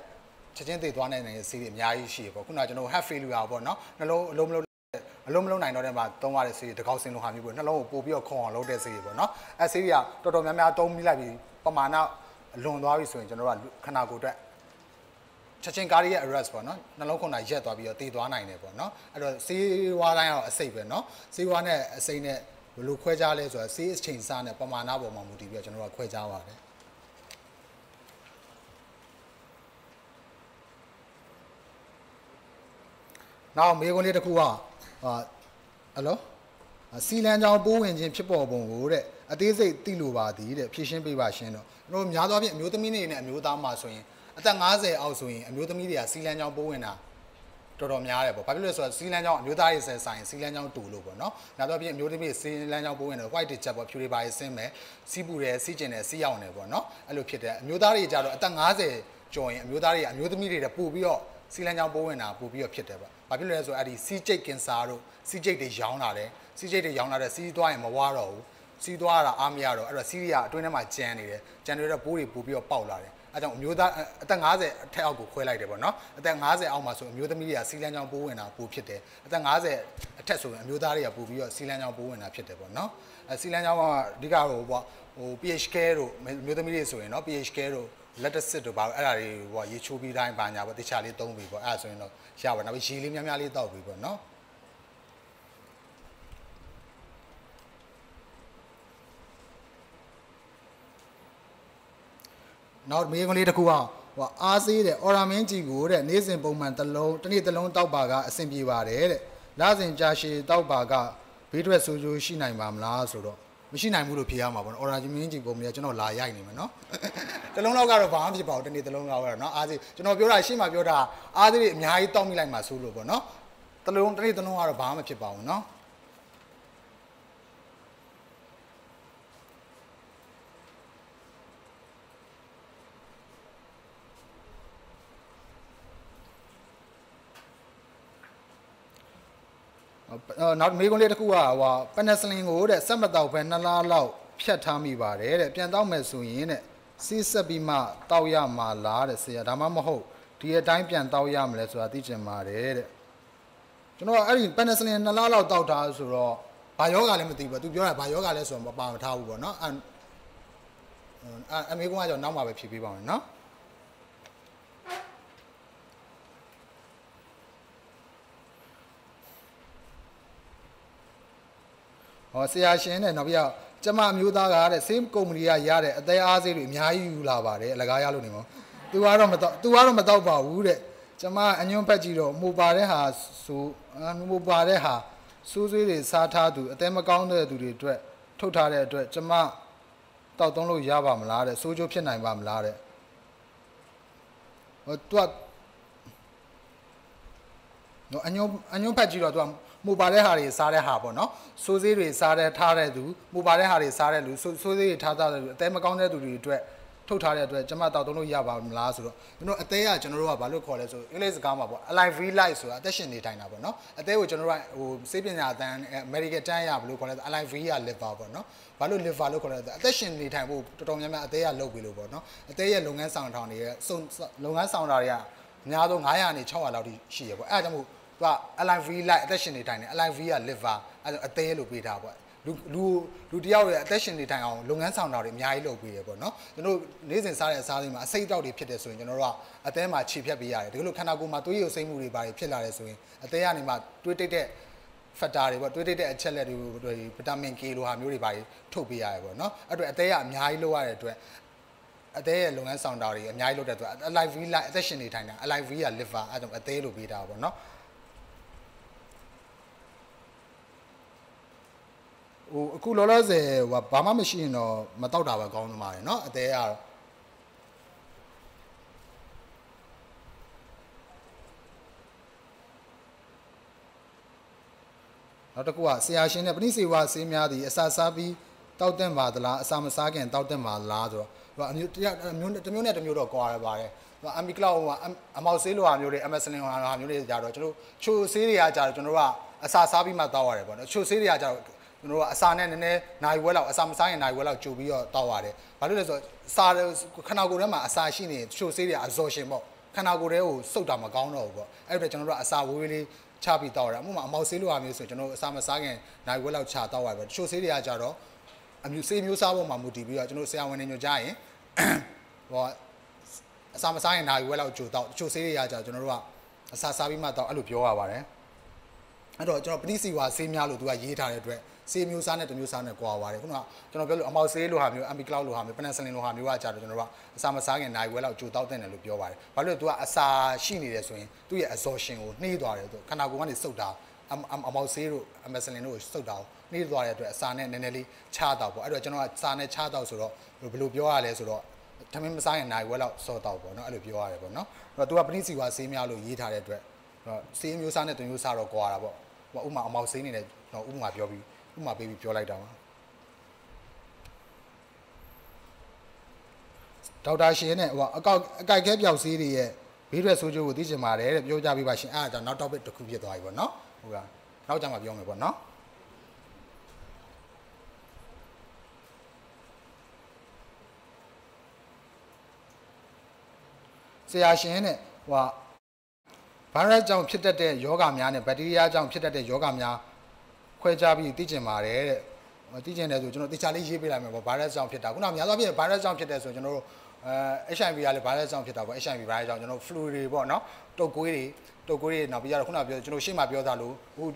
ချက်ချင်းသိသွားနိုင်တဲ့ဆေးတွေအများကြီးရှိရပေါ့ခုနကကျွန်တော် heart failure ပေါ့နော်နှလုံးအလုံးမလုံးအလုံးမလုံးနိုင်တော့တဲ့မှာသုံးရတဲ့ဆေးတကောက်စင်လိုဟာမျိုးပေါ့နှလုံးကိုပို့ပြီးတော့ခုံအောင်လုပ်တဲ့ဆေးတွေပေါ့နော်အဲဆေးတွေကတော်တော်များများသုံးမိလိုက်ပြီး ပမာဏလွန်သွားပြီဆိုရင်ကျွန်တော်တို့ကခန္ဓာကိုယ်အတွက်ချက်ချင်းကားရဲ့ arrest ပေါ့နော်နှလုံးခုန်တာရက်သွားပြီးတော့တည်သွားနိုင်တယ်ပေါ့နော်အဲ့တော့ဆေးဝါးတိုင်းကတော့အစိတ်ပဲနော်ဆေးဝါးနဲ့အစိတ်နဲ့ဘယ်လိုခွဲခြားလဲဆိုတော့ဆေးအချိန်စားနဲ့ပမာဏပေါ်မှာမူတည်ပြီးတော့ကျွန်တော်တို့ကခွဲခြားပါတယ်နောက်မေးခွန်းလေးတစ်ခုကဟာဟယ်လိုစီလန်ကြောင်ပိုးဝင်ခြင်းဖြစ်ပေါ်ပုံကိုတဲ့ အသေးစိတ်သိလိုပါသည်တဲ့ဖြည့်ရှင်းပေးပါရှင်းတော့ကျွန်တော်များသောအားဖြင့်အမျိုးသမီးတွေနဲ့အမျိုးသားမှာဆိုရင်အသက်50အောက်ဆိုရင်အမျိုးသမီးတွေကစီလန်ကြောင်ပိုးဝင်တာတော်တော်များတယ်ပေါ့ဘာဖြစ်လို့လဲဆိုတော့စီလန်ကြောင်အမျိုးသားတွေဆက်ဆိုင်စီလန်ကြောင်တူလို့ပေါ့နော်နောက်တော့ပြင်အမျိုးသမီးစီလန်ကြောင်ပိုးဝင်တော့ white တစ်ချက်ပေါ့ဖြူတွေပါရေးဆင်းမယ်စီးပူတယ်စီးကျင်တယ်စီးရောက်နေပေါ့နော်အဲ့လိုဖြစ်တယ်အမျိုးသားတွေကြတော့အသက်50ကျော်ရင်အမျိုးသားတွေကအမျိုးသမီးတွေတက်ပို့ပြီးတော့စီလန်ကြောင်ပိုးဝင်တာပို့ပြီးတော့ဖြစ်တယ်ပေါ့ဘာဖြစ်လို့လဲဆိုတော့အဲ့ဒီစီးကျိတ်ကင်ဆာတို့စီးကျိတ်တွေရောင်းလာတယ်စီးကျိတ်တွေရောင်းလာတဲ့စီးသွားရင်မဝါတော့ဘူး စီးသွားတာအားမရတော့အဲ့တော့စီးရီးယားအတွင်းထဲမှာကျန်နေတယ်ကျန်နေတော့ပိုးတွေပို့ပြီးတော့ပေါက်လာတယ်အဲကြောင့်အမျိုးသားအသက်50အထက်အောက်ကိုခွဲလိုက်တယ်ပေါ့နော်အသက်50အောက်မှာဆိုအမျိုးသမီးတွေကစီလန်းချောင်းပိုးဝင်တာပိုဖြစ်တယ်အသက်50အထက်ဆိုရင်အမျိုးသားတွေကပိုပြီးတော့စီလန်းချောင်းပိုးဝင်တာဖြစ်တယ်ပေါ့နော်အဲစီလန်းချောင်းကအဓိကဟိုပေါ့ဟို PHK တို့အမျိုးသမီးတွေဆိုရင်နော် PHK တို့လက်တစစ်တို့ဘာအဲ့ဒါတွေဟိုရေချိုးပြီးတိုင်းဘာညာပေါ့တခြားလေးသုံးပြီးပေါ့အဲ့ဒါဆိုရင်တော့ရပါတော့နောက်ရေလေးများများလေးတောက်ပြီးပေါ့နော် နောက်မေးခွန်းလေးတစ်ခုကဟိုအားစေးတဲ့အော်ရာမင်းကြီးကိုတဲ့နေ့စဉ်ပုံမှန်တစ်လုံးတစ်နေ့တစ်လုံးတောက်ပါကအဆင်ပြေပါတယ်တဲ့လစဉ်ကြာရှည်တောက်ပါကဘေးထွက်ဆိုးကျိုးရှိနိုင်ပါမလားဆိုတော့မရှိနိုင်ဘူးလို့ဖြေရမှာပေါ့နော်အော်ရာဂျီမင်းကြီးပုံမြဲကျွန်တော်လာရိုက်နေမှာနော်တလုံးလောက်ကတော့ဘာမှဖြစ်ပါဘူးတနေ့တလုံးလောက်ကတော့နော်အားစေးကျွန်တော်ပြောတာရှေ့မှာပြောတာအားစေးတွေအများကြီးတောက်မိလိုက်မှာဆိုလို့ပေါ့နော်တလုံးတနေ့တလုံးကတော့ဘာမှမဖြစ်ပါဘူးနော် နောက်မေးခွန်းလေးတစ်ခုကဟိုပနက်စလင်ကိုတဲ့စက်မတော့ပဲနှစ်လားလောက်ဖြတ်ထားမိပါတယ်တဲ့ပြန်တော့မယ်ဆိုရင်တဲ့စီးဆက်ပြီးမှတောက်ရမှာလားတဲ့ဆရာဒါမှမဟုတ်ဒီအတိုင်းပြန်တောက်ရမလဲဆိုတာသိချင်ပါတယ်တဲ့ကျွန်တော်အဲ့ဒီပနက်စလင်နှစ်လားလောက်တောက်ထားဆိုတော့ဘာယောဂလည်းမသိဘူးသူပြောတာဘာယောဂလဲဆိုတော့မပါမထားဘူးပေါ့နော်အဲ့အမေကွန်းကကြောင့်နောက်မှပဲဖြေပေးပါမယ်နော် ဟောဆရာရှင်နဲ့နောက်ပြီးတော့ကျမအမျိုးသားကတဲ့ same company ကရတဲ့အသေးအားစေးတွေအများကြီးယူလာပါတယ်အလကားရလို့နေမောသူကတော့မတော့သူကတော့မတော့ပါဘူးတဲ့ကျမအညွန့်ဖက်ကြည့်တော့မူပါတဲ့ဟာဆိုမူပါတဲ့ဟာစိုးစွေးတွေစားထားသူအသေးမကောင်းတဲ့သူတွေအတွက်ထုတ်ထားတဲ့အတွက်ကျမတောက်သုံးလို့ရပါမလားတဲ့စိုးကျိုးဖြစ်နိုင်ပါမလားတဲ့ဟိုသူကနော်အညွန့်အညွန့်ဖက်ကြည့်တော့သူက မှုပါတဲ့ဟာတွေစားတဲ့ဟာပေါ့နော်စိုးစေးတွေစားတဲ့ထားတဲ့သူမှုပါတဲ့ဟာတွေစားတဲ့လူစိုးစေးတွေထားတဲ့လူအသေးမကောင်းတဲ့သူတွေအတွက်ထုတ်ထားတဲ့အတွက်ကျွန်မတောက်သုံးလို့ရပါမလားဆိုတော့ကျွန်တော်အသေးကကျွန်တော်တို့ကဘာလို့ခေါ်လဲဆိုအင်္ဂလိပ်စကားမှာပေါ့ alive free life ဆိုတာအသက်ရှင်နေထိုင်တာပေါ့နော်အသေးကိုကျွန်တော်တို့ကဟိုစေပညာတန်း American တန်းရဘလို့ခေါ်လဲ alive free က liver ပေါ့နော်ဘာလို့ liver လို့ခေါ်လဲအသက်ရှင်နေထိုင်ဖို့တော်တော်များများအသေးကလုပ်ပြီလို့ပေါ့နော်အသေးရဲ့လုပ်ငန်းဆောင်ထောင်တွေရဲ့လုပ်ငန်းဆောင်တာတွေကအများဆုံး900နဲ့600လောက်ထိရှိရပေါ့အဲဒါကြောင့်မို့ သူက LIV လိုက်အသက်ရှင်နေတိုင်းတယ် LIV က liver အဲဒါအသေးလို့ပေးတာပေါ့လူလူလူတယောက်ရဲ့အသက်ရှင်နေထိုင်အောင်လုပ်ငန်းဆောင်တာတွေအများကြီးလုပ်ပေးရပေါ့နော်ကျွန်တော်နေ့စဉ်စားတဲ့အစားတွေမှာအစိတ်အတောက်တွေဖြစ်တယ်ဆိုရင်ကျွန်တော်တို့ကအသေးမှာခြေဖြတ်ပေးရတယ်ဒီလိုခန္ဓာကိုယ်မှာသွေးရည်စိမ့်မှုတွေပါတယ်ဖြစ်လာတယ်ဆိုရင်အသေးကနေမှတွေးတိတ်တဲ့ factor တွေပေါ့တွေးတိတ်တဲ့အချက်လက်တွေဗီတာမင် K လိုဟာမျိုးတွေပါတယ်ထုတ်ပေးရတယ်ပေါ့နော်အဲ့တော့အသေးကအများကြီးလုပ်ရတဲ့အတွက်အသေးရဲ့လုပ်ငန်းဆောင်တာတွေအများကြီးလုပ်တဲ့အတွက် alive live အသက်ရှင်နေထိုင်တာ alive က liver အဲ့တော့အသေးလို့ပေးတာပေါ့နော် ဟိုအခုလောလောဆယ်ဟိုဘာမှမရှိရင်တော့မတောက်တာပဲကောင်းမှာတယ်เนาะအသေးကတော့နောက်တစ်ခုကဆရာရှင်နဲ့ပဏိစေဝဆေးများသည်အစာစားပြီးတောက်တဲ့ပါသလားအစာမစားခင်တောက်တဲ့ပါလားဆိုတော့ဟိုအမျိုးတရားမျိုးတစ်မျိုးနဲ့တစ်မျိုးတော့ကွာရပါတယ်ဟိုအမီကလောက်ဟိုအမောက်ဆေးလိုဟာမျိုးတွေအမက်စလင်ဟာမျိုးတွေကြတော့ကျွန်တော်ချိုဆေးတွေကကြတော့ကျွန်တော်တို့ကအစာစားပြီးမှတောက်ရတယ်ပေါ့နော်ချိုဆေးတွေကကြတော့ ကျွန်တော်တို့ကအစာနဲ့နည်းနည်းနိုင်ဝဲလောက်အစာမစားရင်နိုင်ဝဲလောက်ကြိုပြီးတော့တောက်ရတယ်ဘာလို့လဲဆိုတော့စာခန္ဓာကိုယ်ထဲမှာအစာရှိနေချိုဆေးတွေ absorption ပေါ့ခန္ဓာကိုယ်ထဲကိုစုပ်တာမကောင်းတော့ဘူးပေါ့အဲ့တော့ကျွန်တော်တို့ကအစာဝေးဝေးလေးချပြီးတောက်ရတယ်အမှုမှာအမောက်ဆေးလိုဟာမျိုးဆိုကျွန်တော်တို့အစာမစားခင်နိုင်ဝဲလောက်ချတောက်ရတယ်ပေါ့ချိုဆေးတွေကကြတော့အမျိုးဆေးမျိုးစားပေါ်မှာမူတည်ပြီးတော့ကျွန်တော်ဆရာဝန်တွေညွှန်ကြားရင်ဟောအစာမစားရင်နိုင်ဝဲလောက်ကြိုတောက်ချိုဆေးတွေကကြတော့ကျွန်တော်တို့ကအစာစားပြီးမှတောက်အဲ့လိုပြောရပါတယ်အဲ့တော့ကျွန်တော်ပဋိစီဝါဆေးများလို့သူကရေးထားတဲ့အတွက် ဆေးမျိုးစားနဲ့တမျိုးစားနဲ့ကွာပါတယ်ခုနကကျွန်တော်ပြောလို့အမောက်ဆေးလိုဟာမျိုးအမ်ဘီကလောက်လိုဟာမျိုးပနက်ဆလင်လိုဟာမျိုးကကြာတော့ကျွန်တော်တို့ကအစာမစားခင်နိုင်ဝဲလောက်ကြိုတောက်တဲ့တယ်လို့ပြောပါတယ်ဘာလို့လဲသူကအစာရှိနေတယ်ဆိုရင်သူ့ရဲ့ absorption ကိုနှေးသွားတယ်သူခန္ဓာကိုယ်ကနေစုပ်တာအမောက်ဆေးတို့အမက်ဆလင်တို့ကိုစုပ်တာကိုနှေးသွားတဲ့အတွက်အစာနဲ့နည်းနည်းလေးချားတော့ပေါ့အဲ့တော့ကျွန်တော်ကစာနဲ့ချားတော့ဆိုတော့ဘယ်လိုပြောရလဲဆိုတော့ထမင်းမစားရင်နိုင်ဝဲလောက်စောတော့ပေါ့နော်အဲ့လိုပြောရတယ်ပေါ့နော်အဲ့တော့သူကပဏိစီဝါဆေးများလို့ရေးထားတဲ့အတွက်ဆေးမျိုးစားနဲ့တမျိုးစားတော့ကွာတာပေါ့ဟိုဥမာအမောက်ဆေးနေတယ်တော့ဥမာပြောပြီး ဥမာပေးပြီးပြောလိုက်တာပါဒေါက်တာရှင်နဲ့ဟိုအကောက်အကြိုက်ခဲပြောက်ဆေးတွေရဲ့ဘေးရွက်ဆိုးကျိုးကိုသိချင်ပါတယ်တဲ့ပြောကြပေးပါရှင်အဲ့ဒါကြောင့်နောက် topic တစ်ခုဖြစ်သွားပြီပေါ့နော်ဟုတ်ကဲ့နောက်ကြမှာပြောမယ်ပေါ့နော်ဆရာရှင်နဲ့ဟိုဗိုင်းရပ်စ်ကြောင့်ဖြစ်တတ်တဲ့ယောဂများနဲ့ဘက်တီးရီးယားကြောင့်ဖြစ်တတ်တဲ့ယောဂများ ခွဲခြားပြီးသိကျင်ပါတယ်တဲ့သိကျင်တယ်ဆိုကျွန်တော်တေချာလေးရေးပေးလိုက်မယ်ပေါ့ဗိုင်းရပ်စ်ကြောင့်ဖြစ်တာခုနကများသောအားဖြင့်ဗိုင်းရပ်စ်ကြောင့်ဖြစ်တယ်ဆိုကျွန်တော်တို့အဲ HIV ကလည်းဗိုင်းရပ်စ်ကြောင့်ဖြစ်တာပေါ့ HIV ဗိုင်းရပ်စ်ကြောင့်ကျွန်တော် flu တွေပေါ့နော်တုပ်ကွေးတွေတုပ်ကွေးတွေနောက်ပြီးတော့ခုနကပြောကျွန်တော်ရှေ့မှာပြောတာလို့ဟို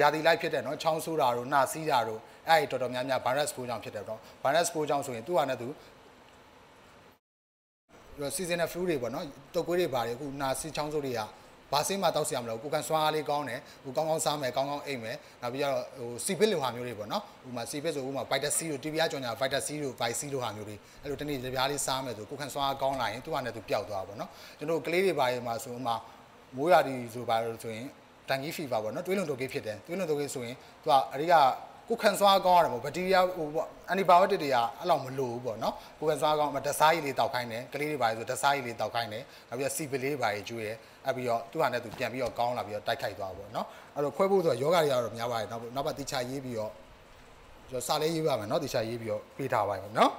ရာသီလိုက်ဖြစ်တဲ့နော်ချောင်းဆိုးတာတို့နှာစီးတာတို့အဲ့ဒီတော်တော်များများ virus ပိုးကြောင့်ဖြစ်တယ်တော့ virus ပိုးကြောင့်ဆိုရင်သူ့ဟာနဲ့သူစီဇန်နယ်ဖလူးတွေပေါ့နော်တုပ်ကွေးတွေပါတယ်အခုနာစီချောင်းစိုးတွေက ဘာစင်းမှတောက်စီရမလို့ကိုကန်စွမ်းအားလေးကောင်းတယ်ဟိုကောင်းကောင်းစားမယ်ကောင်းကောင်းအိပ်မယ်နောက်ပြီးတော့ဟိုစီပစ်လိုဟာမျိုးတွေပေါ့နော်ဟိုမှာစီပစ်ဆိုဟိုမှာဗိုက်တာစီတို့တီဗီယာကြော်ညာဗိုက်တာစီတို့ဗိုက်စီတို့ဟာမျိုးတွေအဲ့လိုတနေ့ကြပြားလေးစားမယ်ဆိုကိုကန်စွမ်းအားကောင်းလာရင်သူ့ဟာနဲ့သူပျောက်သွားပါပေါ့နော်ကျွန်တော်ကလေးတွေပါရင်မှာဆိုဟိုမှာမိုးရာဒီဆိုပါလို့ဆိုရင်တန်ကြီးဖီပါပေါ့နော်တွေးလုံတုတ်ကြီးဖြစ်တယ်တွေးလုံတုတ်ကြီးဆိုရင်သူကအရိက ကိုခံစွာကောင်းရတယ်ပေါ့ဘက်တီးရီးယားဟိုပေါ့အန်တီဘိုယိုတစ်တွေကအဲ့လောက်မလိုဘူးပေါ့နော်ကိုခံစွာကောင်းမတစားရည်လေးတောက်ခိုင်းတယ်ကလေးတွေပါဆိုတစားရည်လေးတောက်ခိုင်းတယ်နောက်ပြီးတော့စီပလေးပါရကျွေးတယ်အဲ့ပြီးတော့သူ့ဟာနဲ့သူပြန်ပြီးတော့ကောင်းလာပြီးတော့တိုက်ခိုက်သွားပေါ့နော်အဲ့တော့ခွဲဖို့ဆိုတော့ယောဂတွေကတော့များပါတယ်နောက်နောက်ပါတိချရေးပြီးတော့ကျွန်တော်စာလေးရေးပါမယ်နော်တိချရေးပြီးတော့ပေးထားပါမယ်နော်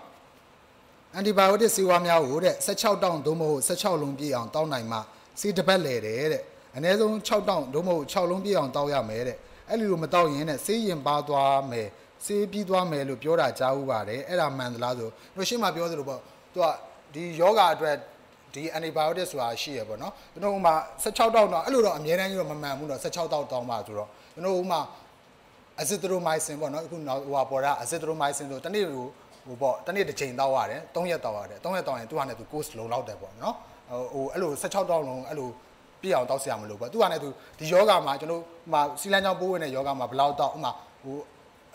အန်တီဘိုယိုတစ်ဆေးဝါးများကိုတဲ့16တောင်းသို့မဟုတ်16လုံးပြည့်အောင်တောင်းနိုင်မှဆေးတစ်ပတ်လေတဲ့တဲ့အနည်းဆုံး6တောင်းသို့မဟုတ်6လုံးပြည့်အောင်တောင်းရမယ်တဲ့ အဲ့လိုမတောက်ရင်နဲ့ဆေးရင်ပါသွားမယ်ဆေးပြီးသွားမယ်လို့ပြောတာကြားဥပါတယ်အဲ့ဒါမှန်သလားဆိုတို့ရှင်းမှာပြောသလိုပေါ့သူကဒီယောဂအတွက်ဒီ antibiotic ဆိုတာရှိရပေါ့နော်ကျွန်တော်ဥမာ16တောက်တော့အဲ့လိုတော့အများတန်းကြီးတော့မမှန်ဘူးတော့16တောက်တောင်းပါဆိုတော့ကျွန်တော်ဥမာ azithromycin ပေါ့နော်အခုနောက်ဟိုပေါ်တာ azithromycin ဆိုတနေ့ဟိုဟိုပေါ့တနေ့တစ်ချိန်တောက်ရတယ်3ရက်တောက်ရတယ်3ရက်တောက်ရင်သူ့ဟာနဲ့သူ course လုံလောက်တယ်ပေါ့နော်ဟိုအဲ့လို16တောက်လုံးအဲ့လို ပြည့်အောင်တောက်ဆရာမလို့ပေါ့သူကလည်းသူဒီယောဂမှာကျွန်တော်ဟိုစီလန်းချောင်းပိုးဝင်တဲ့ယောဂမှာဘယ်လောက်တောက်ဥမာဟို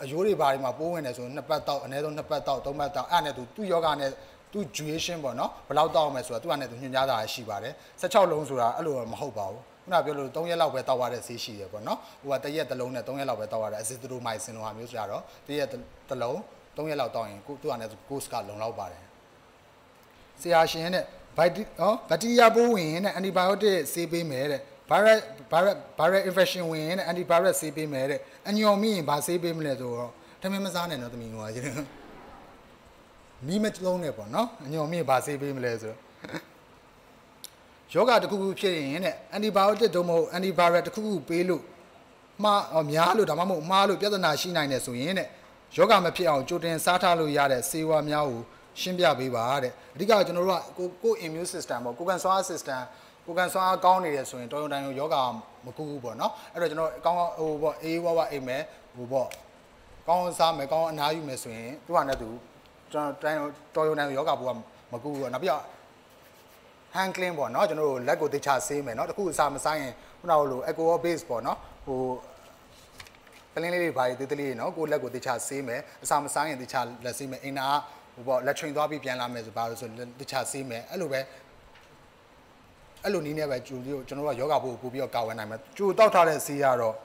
အယိုးတွေဘာတွေမှာပိုးဝင်တယ်ဆိုနှစ်ပတ်တောက်အနည်းဆုံးနှစ်ပတ်တောက်သုံးပတ်တောက်အဲ့နဲ့သူသူ့ယောဂနဲ့သူ duration ပေါ့နော်ဘယ်လောက်တောက်အောင်မယ်ဆိုတာသူကလည်းသူညွှန်ကြားတာရှိပါတယ်16လုံးဆိုတာအဲ့လိုမဟုတ်ပါဘူးခုနပြောလို့3ရက်လောက်ပဲတောက်ရတဲ့ဆေးရှိတယ်ပေါ့နော်ဟိုကတရက်တစ်လုံးနဲ့3ရက်လောက်ပဲတောက်ရတဲ့ azithromycin လိုဟာမျိုးဆိုတော့တရက်တစ်လုံး3ရက်လောက်တောက်ရင်ကိုသူကလည်း course ကလုံလောက်ပါတယ်ဆရာရှင်နဲ့ ဗိုက်နော်ဘက်တီးရီးယားပိုးဝင်တဲ့ antibiotic ဆေးပေးမယ်တဲ့ virus virus virus infection ဝင်တဲ့ antivirus ဆေးပေးမယ်တဲ့အညော်မိရင်ဘာဆေးပေးမလဲဆိုတော့ထမင်းမစားနဲ့တော့တမီးငွားချင်းမီးမလုံးနဲ့ပေါ့နော်အညော်မိရင်ဘာဆေးပေးမလဲဆိုတော့ယောဂတစ်ခုခုဖြစ်ရင်တဲ့ antibiotic တို့မဟုတ် antiviral တစ်ခုခုပေးလို့မှားအော်များလို့ဒါမှမဟုတ်မှားလို့ပြဿနာရှိနိုင်တယ်ဆိုရင်တဲ့ယောဂမဖြစ်အောင်ကြိုတင်စားထားလို့ရတဲ့ဆေးဝါးများကို ရှင်းပြပေးပါတဲ့အဓိကကျွန်တော်တို့ကကိုကို immune system ပေါ့ကိုကန်ဆွာ system ကိုကန်ဆွာကောင်းနေတယ်ဆိုရင်တော်ရုံတိုင်းရောဂါမကူဘူးပေါ့နော်အဲ့တော့ကျွန်တော်ကောင်းဟိုပေါ့အေးဝါးဝအိမ်မယ်ဟိုပေါ့ကောင်းစားမယ်ကောင်းအနားယူမယ်ဆိုရင်သူကနဲ့သူကျွန်တော်တိုင်းတော်ရုံတိုင်းယောဂဘူးကမကူဘူးပေါ့နောက်ပြီးတော့ hand clean ပေါ့နော်ကျွန်တော်တို့လက်ကိုတခြားဆေးမယ်နော်တခုအစားမဆိုင်ရင်ခုနကလို echo base ပေါ့နော်ဟိုပလင်းလေးတွေဘာတွေသေးသေးလေးနော်ကိုလက်ကိုတခြားဆေးမယ်အစားမဆိုင်ရင်တခြားလက်ဆေးမယ်အင်နာက ဟိုပေါ့လက်ချိန်သွားပြီးပြန်လာမယ်ဆိုဘာလို့ဆိုတေချာဆေးမယ်အဲ့လိုပဲအဲ့လိုနည်းနဲ့ပဲကျူလေးကိုကျွန်တော်တို့ကယောဂဘို့ပို့ပြီးတော့ကာဝယ်နိုင်မယ်ကျူတောက်ထားတဲ့ဆေးကတော့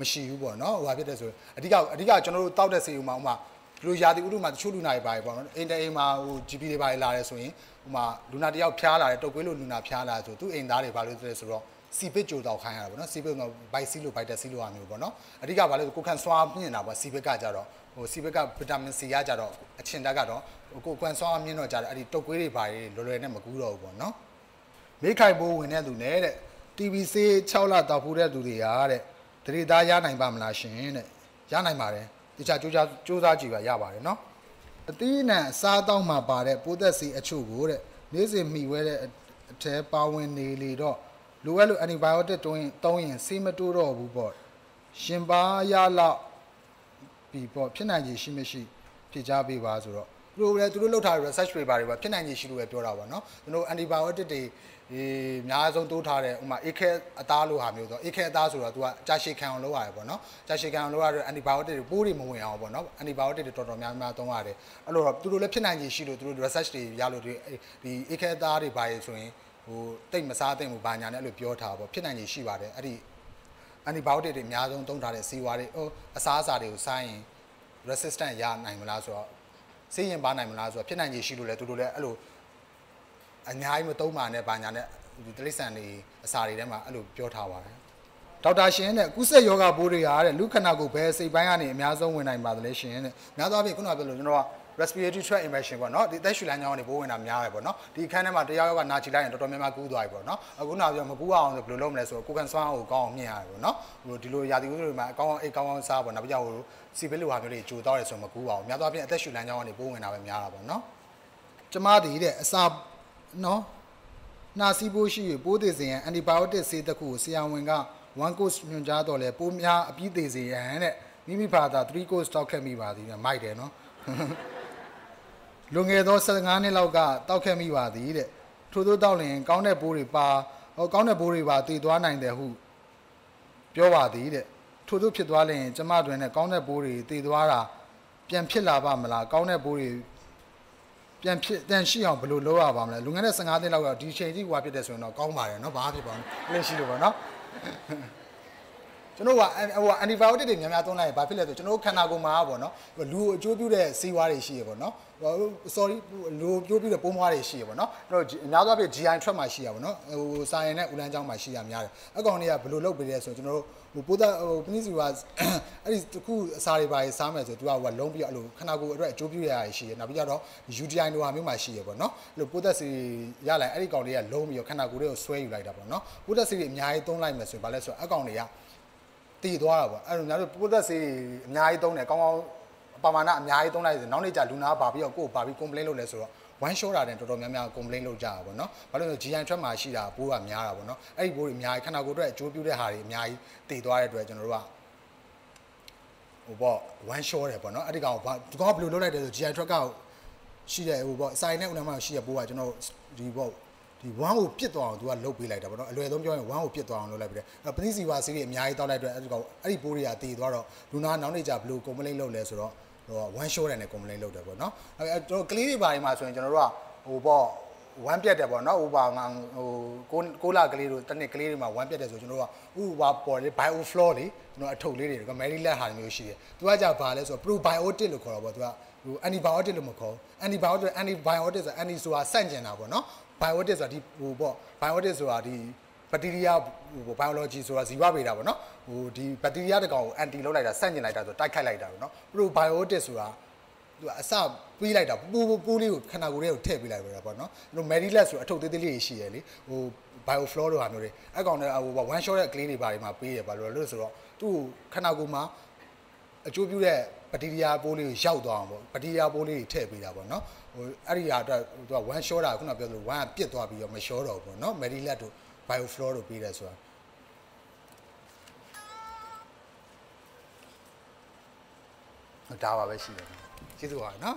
မရှိဘူးပေါ့နော်ဟိုဟာဖြစ်တဲ့ဆိုအဓိကအဓိကကျွန်တော်တို့တောက်တဲ့ဆေးဥမှာဥမာဒီလိုရာသီဥတုမှာတချို့လူနာတွေပါပဲပေါ့နော်အင်တာအိမ်မှာဟို GP တွေပါလာတယ်ဆိုရင်ဥမာလူနာတယောက်ဖျားလာတယ်တုတ်ကွေးလို့လူနာဖျားလာဆိုသူအိမ်သားတွေဘာလို့လဲဆိုတော့စီပစ်ကြိုတောက်ခိုင်းရတာပေါ့နော်စီပစ်တော့ဘိုက်စီလိုဘိုက်တက်စီလိုအမျိုးပေါ့နော်အဓိကဘာလဲဆိုကိုခံစွာမြင့်တာပေါ့စီပစ်ကကြတော့ ဟိုစီပစ်ကဗီတာမင်စီရကြတော့အချင်တက်ကတော့ကိုကွန်စွာမြင့်တော့ကြတယ်အဲ့ဒီတုတ်ကွေးတွေပါတွေလွယ်လွယ်နဲ့မကူးတော့ဘူးပေါ့နော်မိခိုင်ဘိုးဝင်တဲ့သူနဲ့တဲ့ TV ဆေး6လတောက်ဖို့တဲ့သူတွေဟာတဲ့တတိသားရနိုင်ပါမလားရှင်တဲ့ရနိုင်ပါတယ်တခြားကြိုးစားကြိုးစားကြည့်ပါရပါတယ်နော်အသီးအနှံအစားတောက်မှာပါတဲ့ပိုးသက်စီအချို့ကိုတဲ့နေ့စဉ်မှီဝဲတဲ့အထဲပါဝင်နေလေတော့လိုအပ်လို့ antibiotic တွင်းသုံးရင်ဆေးမတိုးတော့ဘူးပေါ့ရှင်ပါရလောက် ပြီးပေါ့ဖြစ်နိုင်ခြေရှိမရှိဖြေချပေးပါဆိုတော့သူတို့လည်းသူတို့လုပ်ထားတဲ့ research paper တွေပါဖြစ်နိုင်ခြေရှိလို့ပဲပြောတာပါเนาะကျွန်တော် antibiotic တွေဒီအများဆုံးတိုးထားတဲ့ဥမာအေခဲအသားလိုဟာမျိုးဆိုအေခဲအသားဆိုတော့ तू ကကြာရှည်ခံအောင်လုပ်ရတယ်ပေါ့နော်ကြာရှည်ခံအောင်လုပ်ရတဲ့ antibiotic တွေပိုးတွေမဝင်အောင်ပေါ့နော် antibiotic တွေတော်တော်များများသုံးရတယ်အဲ့လိုတော့သူတို့လည်းဖြစ်နိုင်ခြေရှိလို့သူတို့ research တွေရလို့ဒီဒီအေခဲအသားတွေပါရဆိုရင်ဟိုတိတ်မစားသိမ့်ဘူးဘာညာနဲ့အဲ့လိုပြောထားပါဖြစ်နိုင်ခြေရှိပါတယ်အဲ့ဒီ antibiotic တွေအများဆုံးသုံးထားတဲ့ဆေးဝါးတွေဟိုအစားအစာတွေကိုစားရင် resistant ရနိုင်မလားဆိုတော့ဆေးရင်ပါနိုင်မလားဆိုတော့ဖြစ်နိုင်ခြေရှိလို့လဲသူတို့လည်းအဲ့လိုအများကြီးမသုံးပါနဲ့ဘာညာနဲ့ဒီတိရစ္ဆာန်တွေအစာတွေထဲမှာအဲ့လိုပြောထားပါတယ်ဒေါက်တာရှင်တဲ့ကုဆက်ယောဂဘိုးတွေဟာတဲ့လူခန္ဓာကိုယ်ဘယ်စိတ်ပိုင်းကနေအများဆုံးဝင်နိုင်ပါသလဲရှင်တဲ့များသောအားဖြင့်ခုနကပြောလို့ကျွန်တော်က respiratory tract infection ပေါ့နော်ဒီသက်ရှူလမ်းကြောင်းကနေဘိုးဝင်တာများတယ်ပေါ့နော်ဒီအခန်းထဲမှာတရားရောက်ကနာချီလိုက်ရင်တော်တော်များများကူးသွားပြီပေါ့နော်အခုနောက်ပြောမကူးအောင်ဆိုဘယ်လိုလုပ်မလဲဆိုတော့ကိုကန်စွမ်းကိုကောင်းအောင်မြင်ရတယ်ပေါ့နော်ဟိုဒီလိုရာသီဥတုတွေမှာအကောင်းအောင်အိတ်ကောင်းအောင်စားပေါ့နောက်ပြဟိုစီပစ်လိုဟာမျိုးတွေကြိုတော့တယ်ဆိုမကူးအောင်များသောအားဖြင့်အသက်ရှူလမ်းကြောင်းကနေဘိုးဝင်တာပဲများတာပေါ့နော်ကျမတည်တဲ့အစာနော်နာစီပိုးရှိရပိုးသေးစေရန် antibiotic ဆေးတစ်ခုကိုဆရာဝန်က1 course ညွှန်ကြားတော့လဲပိုးများအပြည့်သေးစေရန်တဲ့မိမိဖာသာ3 course တောက်ခဲ့မိပါသည်မိုက်တယ်နော် လွန်ခဲ့သော15နှစ်လောက်ကတောက်ခဲ့မိပါသည်တဲ့ထို့သောတောက်လျင်ကောင်းတဲ့ပိုးတွေပါဟောကောင်းတဲ့ပိုးတွေပါတည်သွားနိုင်တယ်ဟုပြောပါသည်တဲ့ထို့သောဖြစ်သွားလျင်ကျမတွင်နဲ့ကောင်းတဲ့ပိုးတွေတည်သွားတာပြန်ဖြစ်လာပါမလားကောင်းတဲ့ပိုးတွေပြန်ဖြစ်တန်ရှိအောင်ဘယ်လိုလုပ်ရပါမလဲလွန်ခဲ့တဲ့15နှစ်လောက်ကဒီချိန်ကြီးဟွာဖြစ်တယ်ဆိုရင်တော့ကောင်းပါတယ်เนาะဘာဖြစ်ပါမလဲလက်ရှိလို့ပါเนาะ ကျွန်တော်ကဟို antibiotic တွေများများသုံးလိုက်ရင်ဘာဖြစ်လဲဆိုကျွန်တော်ခန္ဓာကိုယ်မှာပေါ့နော်လူအကျိုးပြုတဲ့ဆေးဝါးတွေရှိရပေါ့နော်ဟို sorry လူအကျိုးပြုတဲ့ပိုးမွားတွေရှိရပေါ့နော်ကျွန်တော်အများဆုံးပြ GI tract မှာရှိရပေါ့နော်ဟိုစာရင်နဲ့ဦးလန်းချောင်းမှာရှိရများတယ်အကောင်တွေကဘယ်လိုလုပ်ပေးလဲဆိုကျွန်တော်တို့ဟိုပိုးသက်ဟိုပနိစီဝါအဲ့ဒီတခုအစာတွေပါစားမယ်ဆိုသူကဟိုလုံးပြီးအဲ့လိုခန္ဓာကိုယ်အတွက်အကျိုးပြုရရရှိရနောက်ပြီးတော့ UTI လိုဟာမျိုးမှာရှိရပေါ့နော်အဲ့လိုပိုးသက်စီရလိုက်အဲ့ဒီကောင်တွေကလုံးပြီးတော့ခန္ဓာကိုယ်တွေကိုဆွဲယူလိုက်တာပေါ့နော်ပိုးသက်စီတွေအများကြီးသုံးလိုက်မယ်ဆိုရင်ဘာလဲဆိုတော့အကောင်တွေက တည်သွားတာပေါ့အဲ့လိုများတို့ပိုးသက်ဆေးအများကြီးသုံးတယ်ကောင်းကောင်းပမာဏအများကြီးသုံးလိုက်ဆိုနောက်နေ့ကျလူနာပါပြီးတော့ကိုယ်ပါပြီး complain လုပ်လဲဆိုတော့ one shot တာတဲ့တော်တော်များများ complain လုပ်ကြတာပေါ့နော်ဘာလို့လဲဆို GI tract မှာရှိတာပိုးကများတာပေါ့နော်အဲ့ဒီပိုးတွေအများကြီးခန္ဓာကိုယ်အတွက်အကျိုးပြုတဲ့ဟာတွေအများကြီးတည်သွားတဲ့အတွက်ကျွန်တော်တို့ကဟိုပေါ့ one shot တယ်ပေါ့နော်အဲ့ဒီကောင်ဘာဒီကောင်ဘယ်လိုလုပ်လိုက်တယ်ဆို GI tract ကရှိတဲ့ဟိုပေါ့စိုင်နဲ့ဦးနှမ်းမှာရှိတဲ့ပိုးကကျွန်တော်ဒီပေါ့ ဒီ1ကိုပြစ်သွားအောင်သူကလှုပ်ပေးလိုက်တာပေါ့နော်အလွယ်ဆုံးပြောရင်1ကိုပြစ်သွားအောင်လုပ်လိုက်ပြီးတယ်အဲပသိစီဝါဆေးတွေအများကြီးတောက်လိုက်တဲ့အဲ့ဒီကောင်အဲ့ဒီပိုးတွေကတည်သွားတော့လူနာနောက်နေကြဘယ်လို complain လုပ်လဲဆိုတော့ဟို one shot နဲ့ complain လုပ်တယ်ပေါ့နော်အဲကျွန်တော်ကလေးတွေဘာတွေမှာဆိုရင်ကျွန်တော်တို့ကဟိုပေါ့ဝမ်းပြက်တယ်ပေါ့နော်ဥပါငါဟိုကိုကိုလာကလေးတို့တနစ်ကလေးတွေမှာဝမ်းပြက်တယ်ဆိုကျွန်တော်တို့ကဥပါပေါ်လေ bio floor လေကျွန်တော်အထုပ်လေးတွေက Mary Let ဟာမျိုးရှိတယ်သူကじゃဘာလဲဆိုတော့ probiotic လို့ခေါ်တော့ပေါ့သူကဟို antibiotic လို့မခေါ် antibiotic antibiotic ဆိုတာ anti ဆိုတာဆန့်ကျင်တာပေါ့နော် biotic ဆိုတာဒီဟိုပေါ့ biotic ဆိုတာဒီဘက်တီးရီးယားဟို biology ဆိုတာဇီဝဗေဒပေါ့နော်ဟိုဒီဘက်တီးရီးယားတကောင်ကို anti လုပ်လိုက်တာဆန့်ကျင်လိုက်တာဆိုတိုက်ခိုက်လိုက်တာပေါ့နော် probiotic ဆိုတာသူကအစပြီးလိုက်တာပူပူပူလေးကိုခန္ဓာကိုယ်ထဲကိုထည့်ပေးလိုက်ပါတော့နော်ကျွန်တော် Medilet ဆိုအထုပ်သေးသေးလေးရှိရလေဟို Bioflow တို့ဟာမျိုးတွေအဲ့ကောင်တွေဟို one shot ရဲ့ကလေးတွေဘာတွေမှာပေးရပါလို့လို့ဆိုတော့သူ့ခန္ဓာကိုယ်မှာအကျိုးပြုတဲ့ဘက်တီးရီးယားပိုးလေးကိုရောက်သွားအောင်ပေါ့ဘက်တီးရီးယားပိုးလေးတွေထည့်ပေးတာပေါ့နော် ဟိုအဲ့ဒီဟာအတွက်သူက one shot တာခုနပြောသလို one ကပြစ်သွားပြီးတော့မလျှောတော့ဘူးပေါ့နော် Medilet တို့ Bioflow တို့ပေးတယ်ဆိုတာဒါပါပဲရှိတယ်ကျေးဇူးပါနော်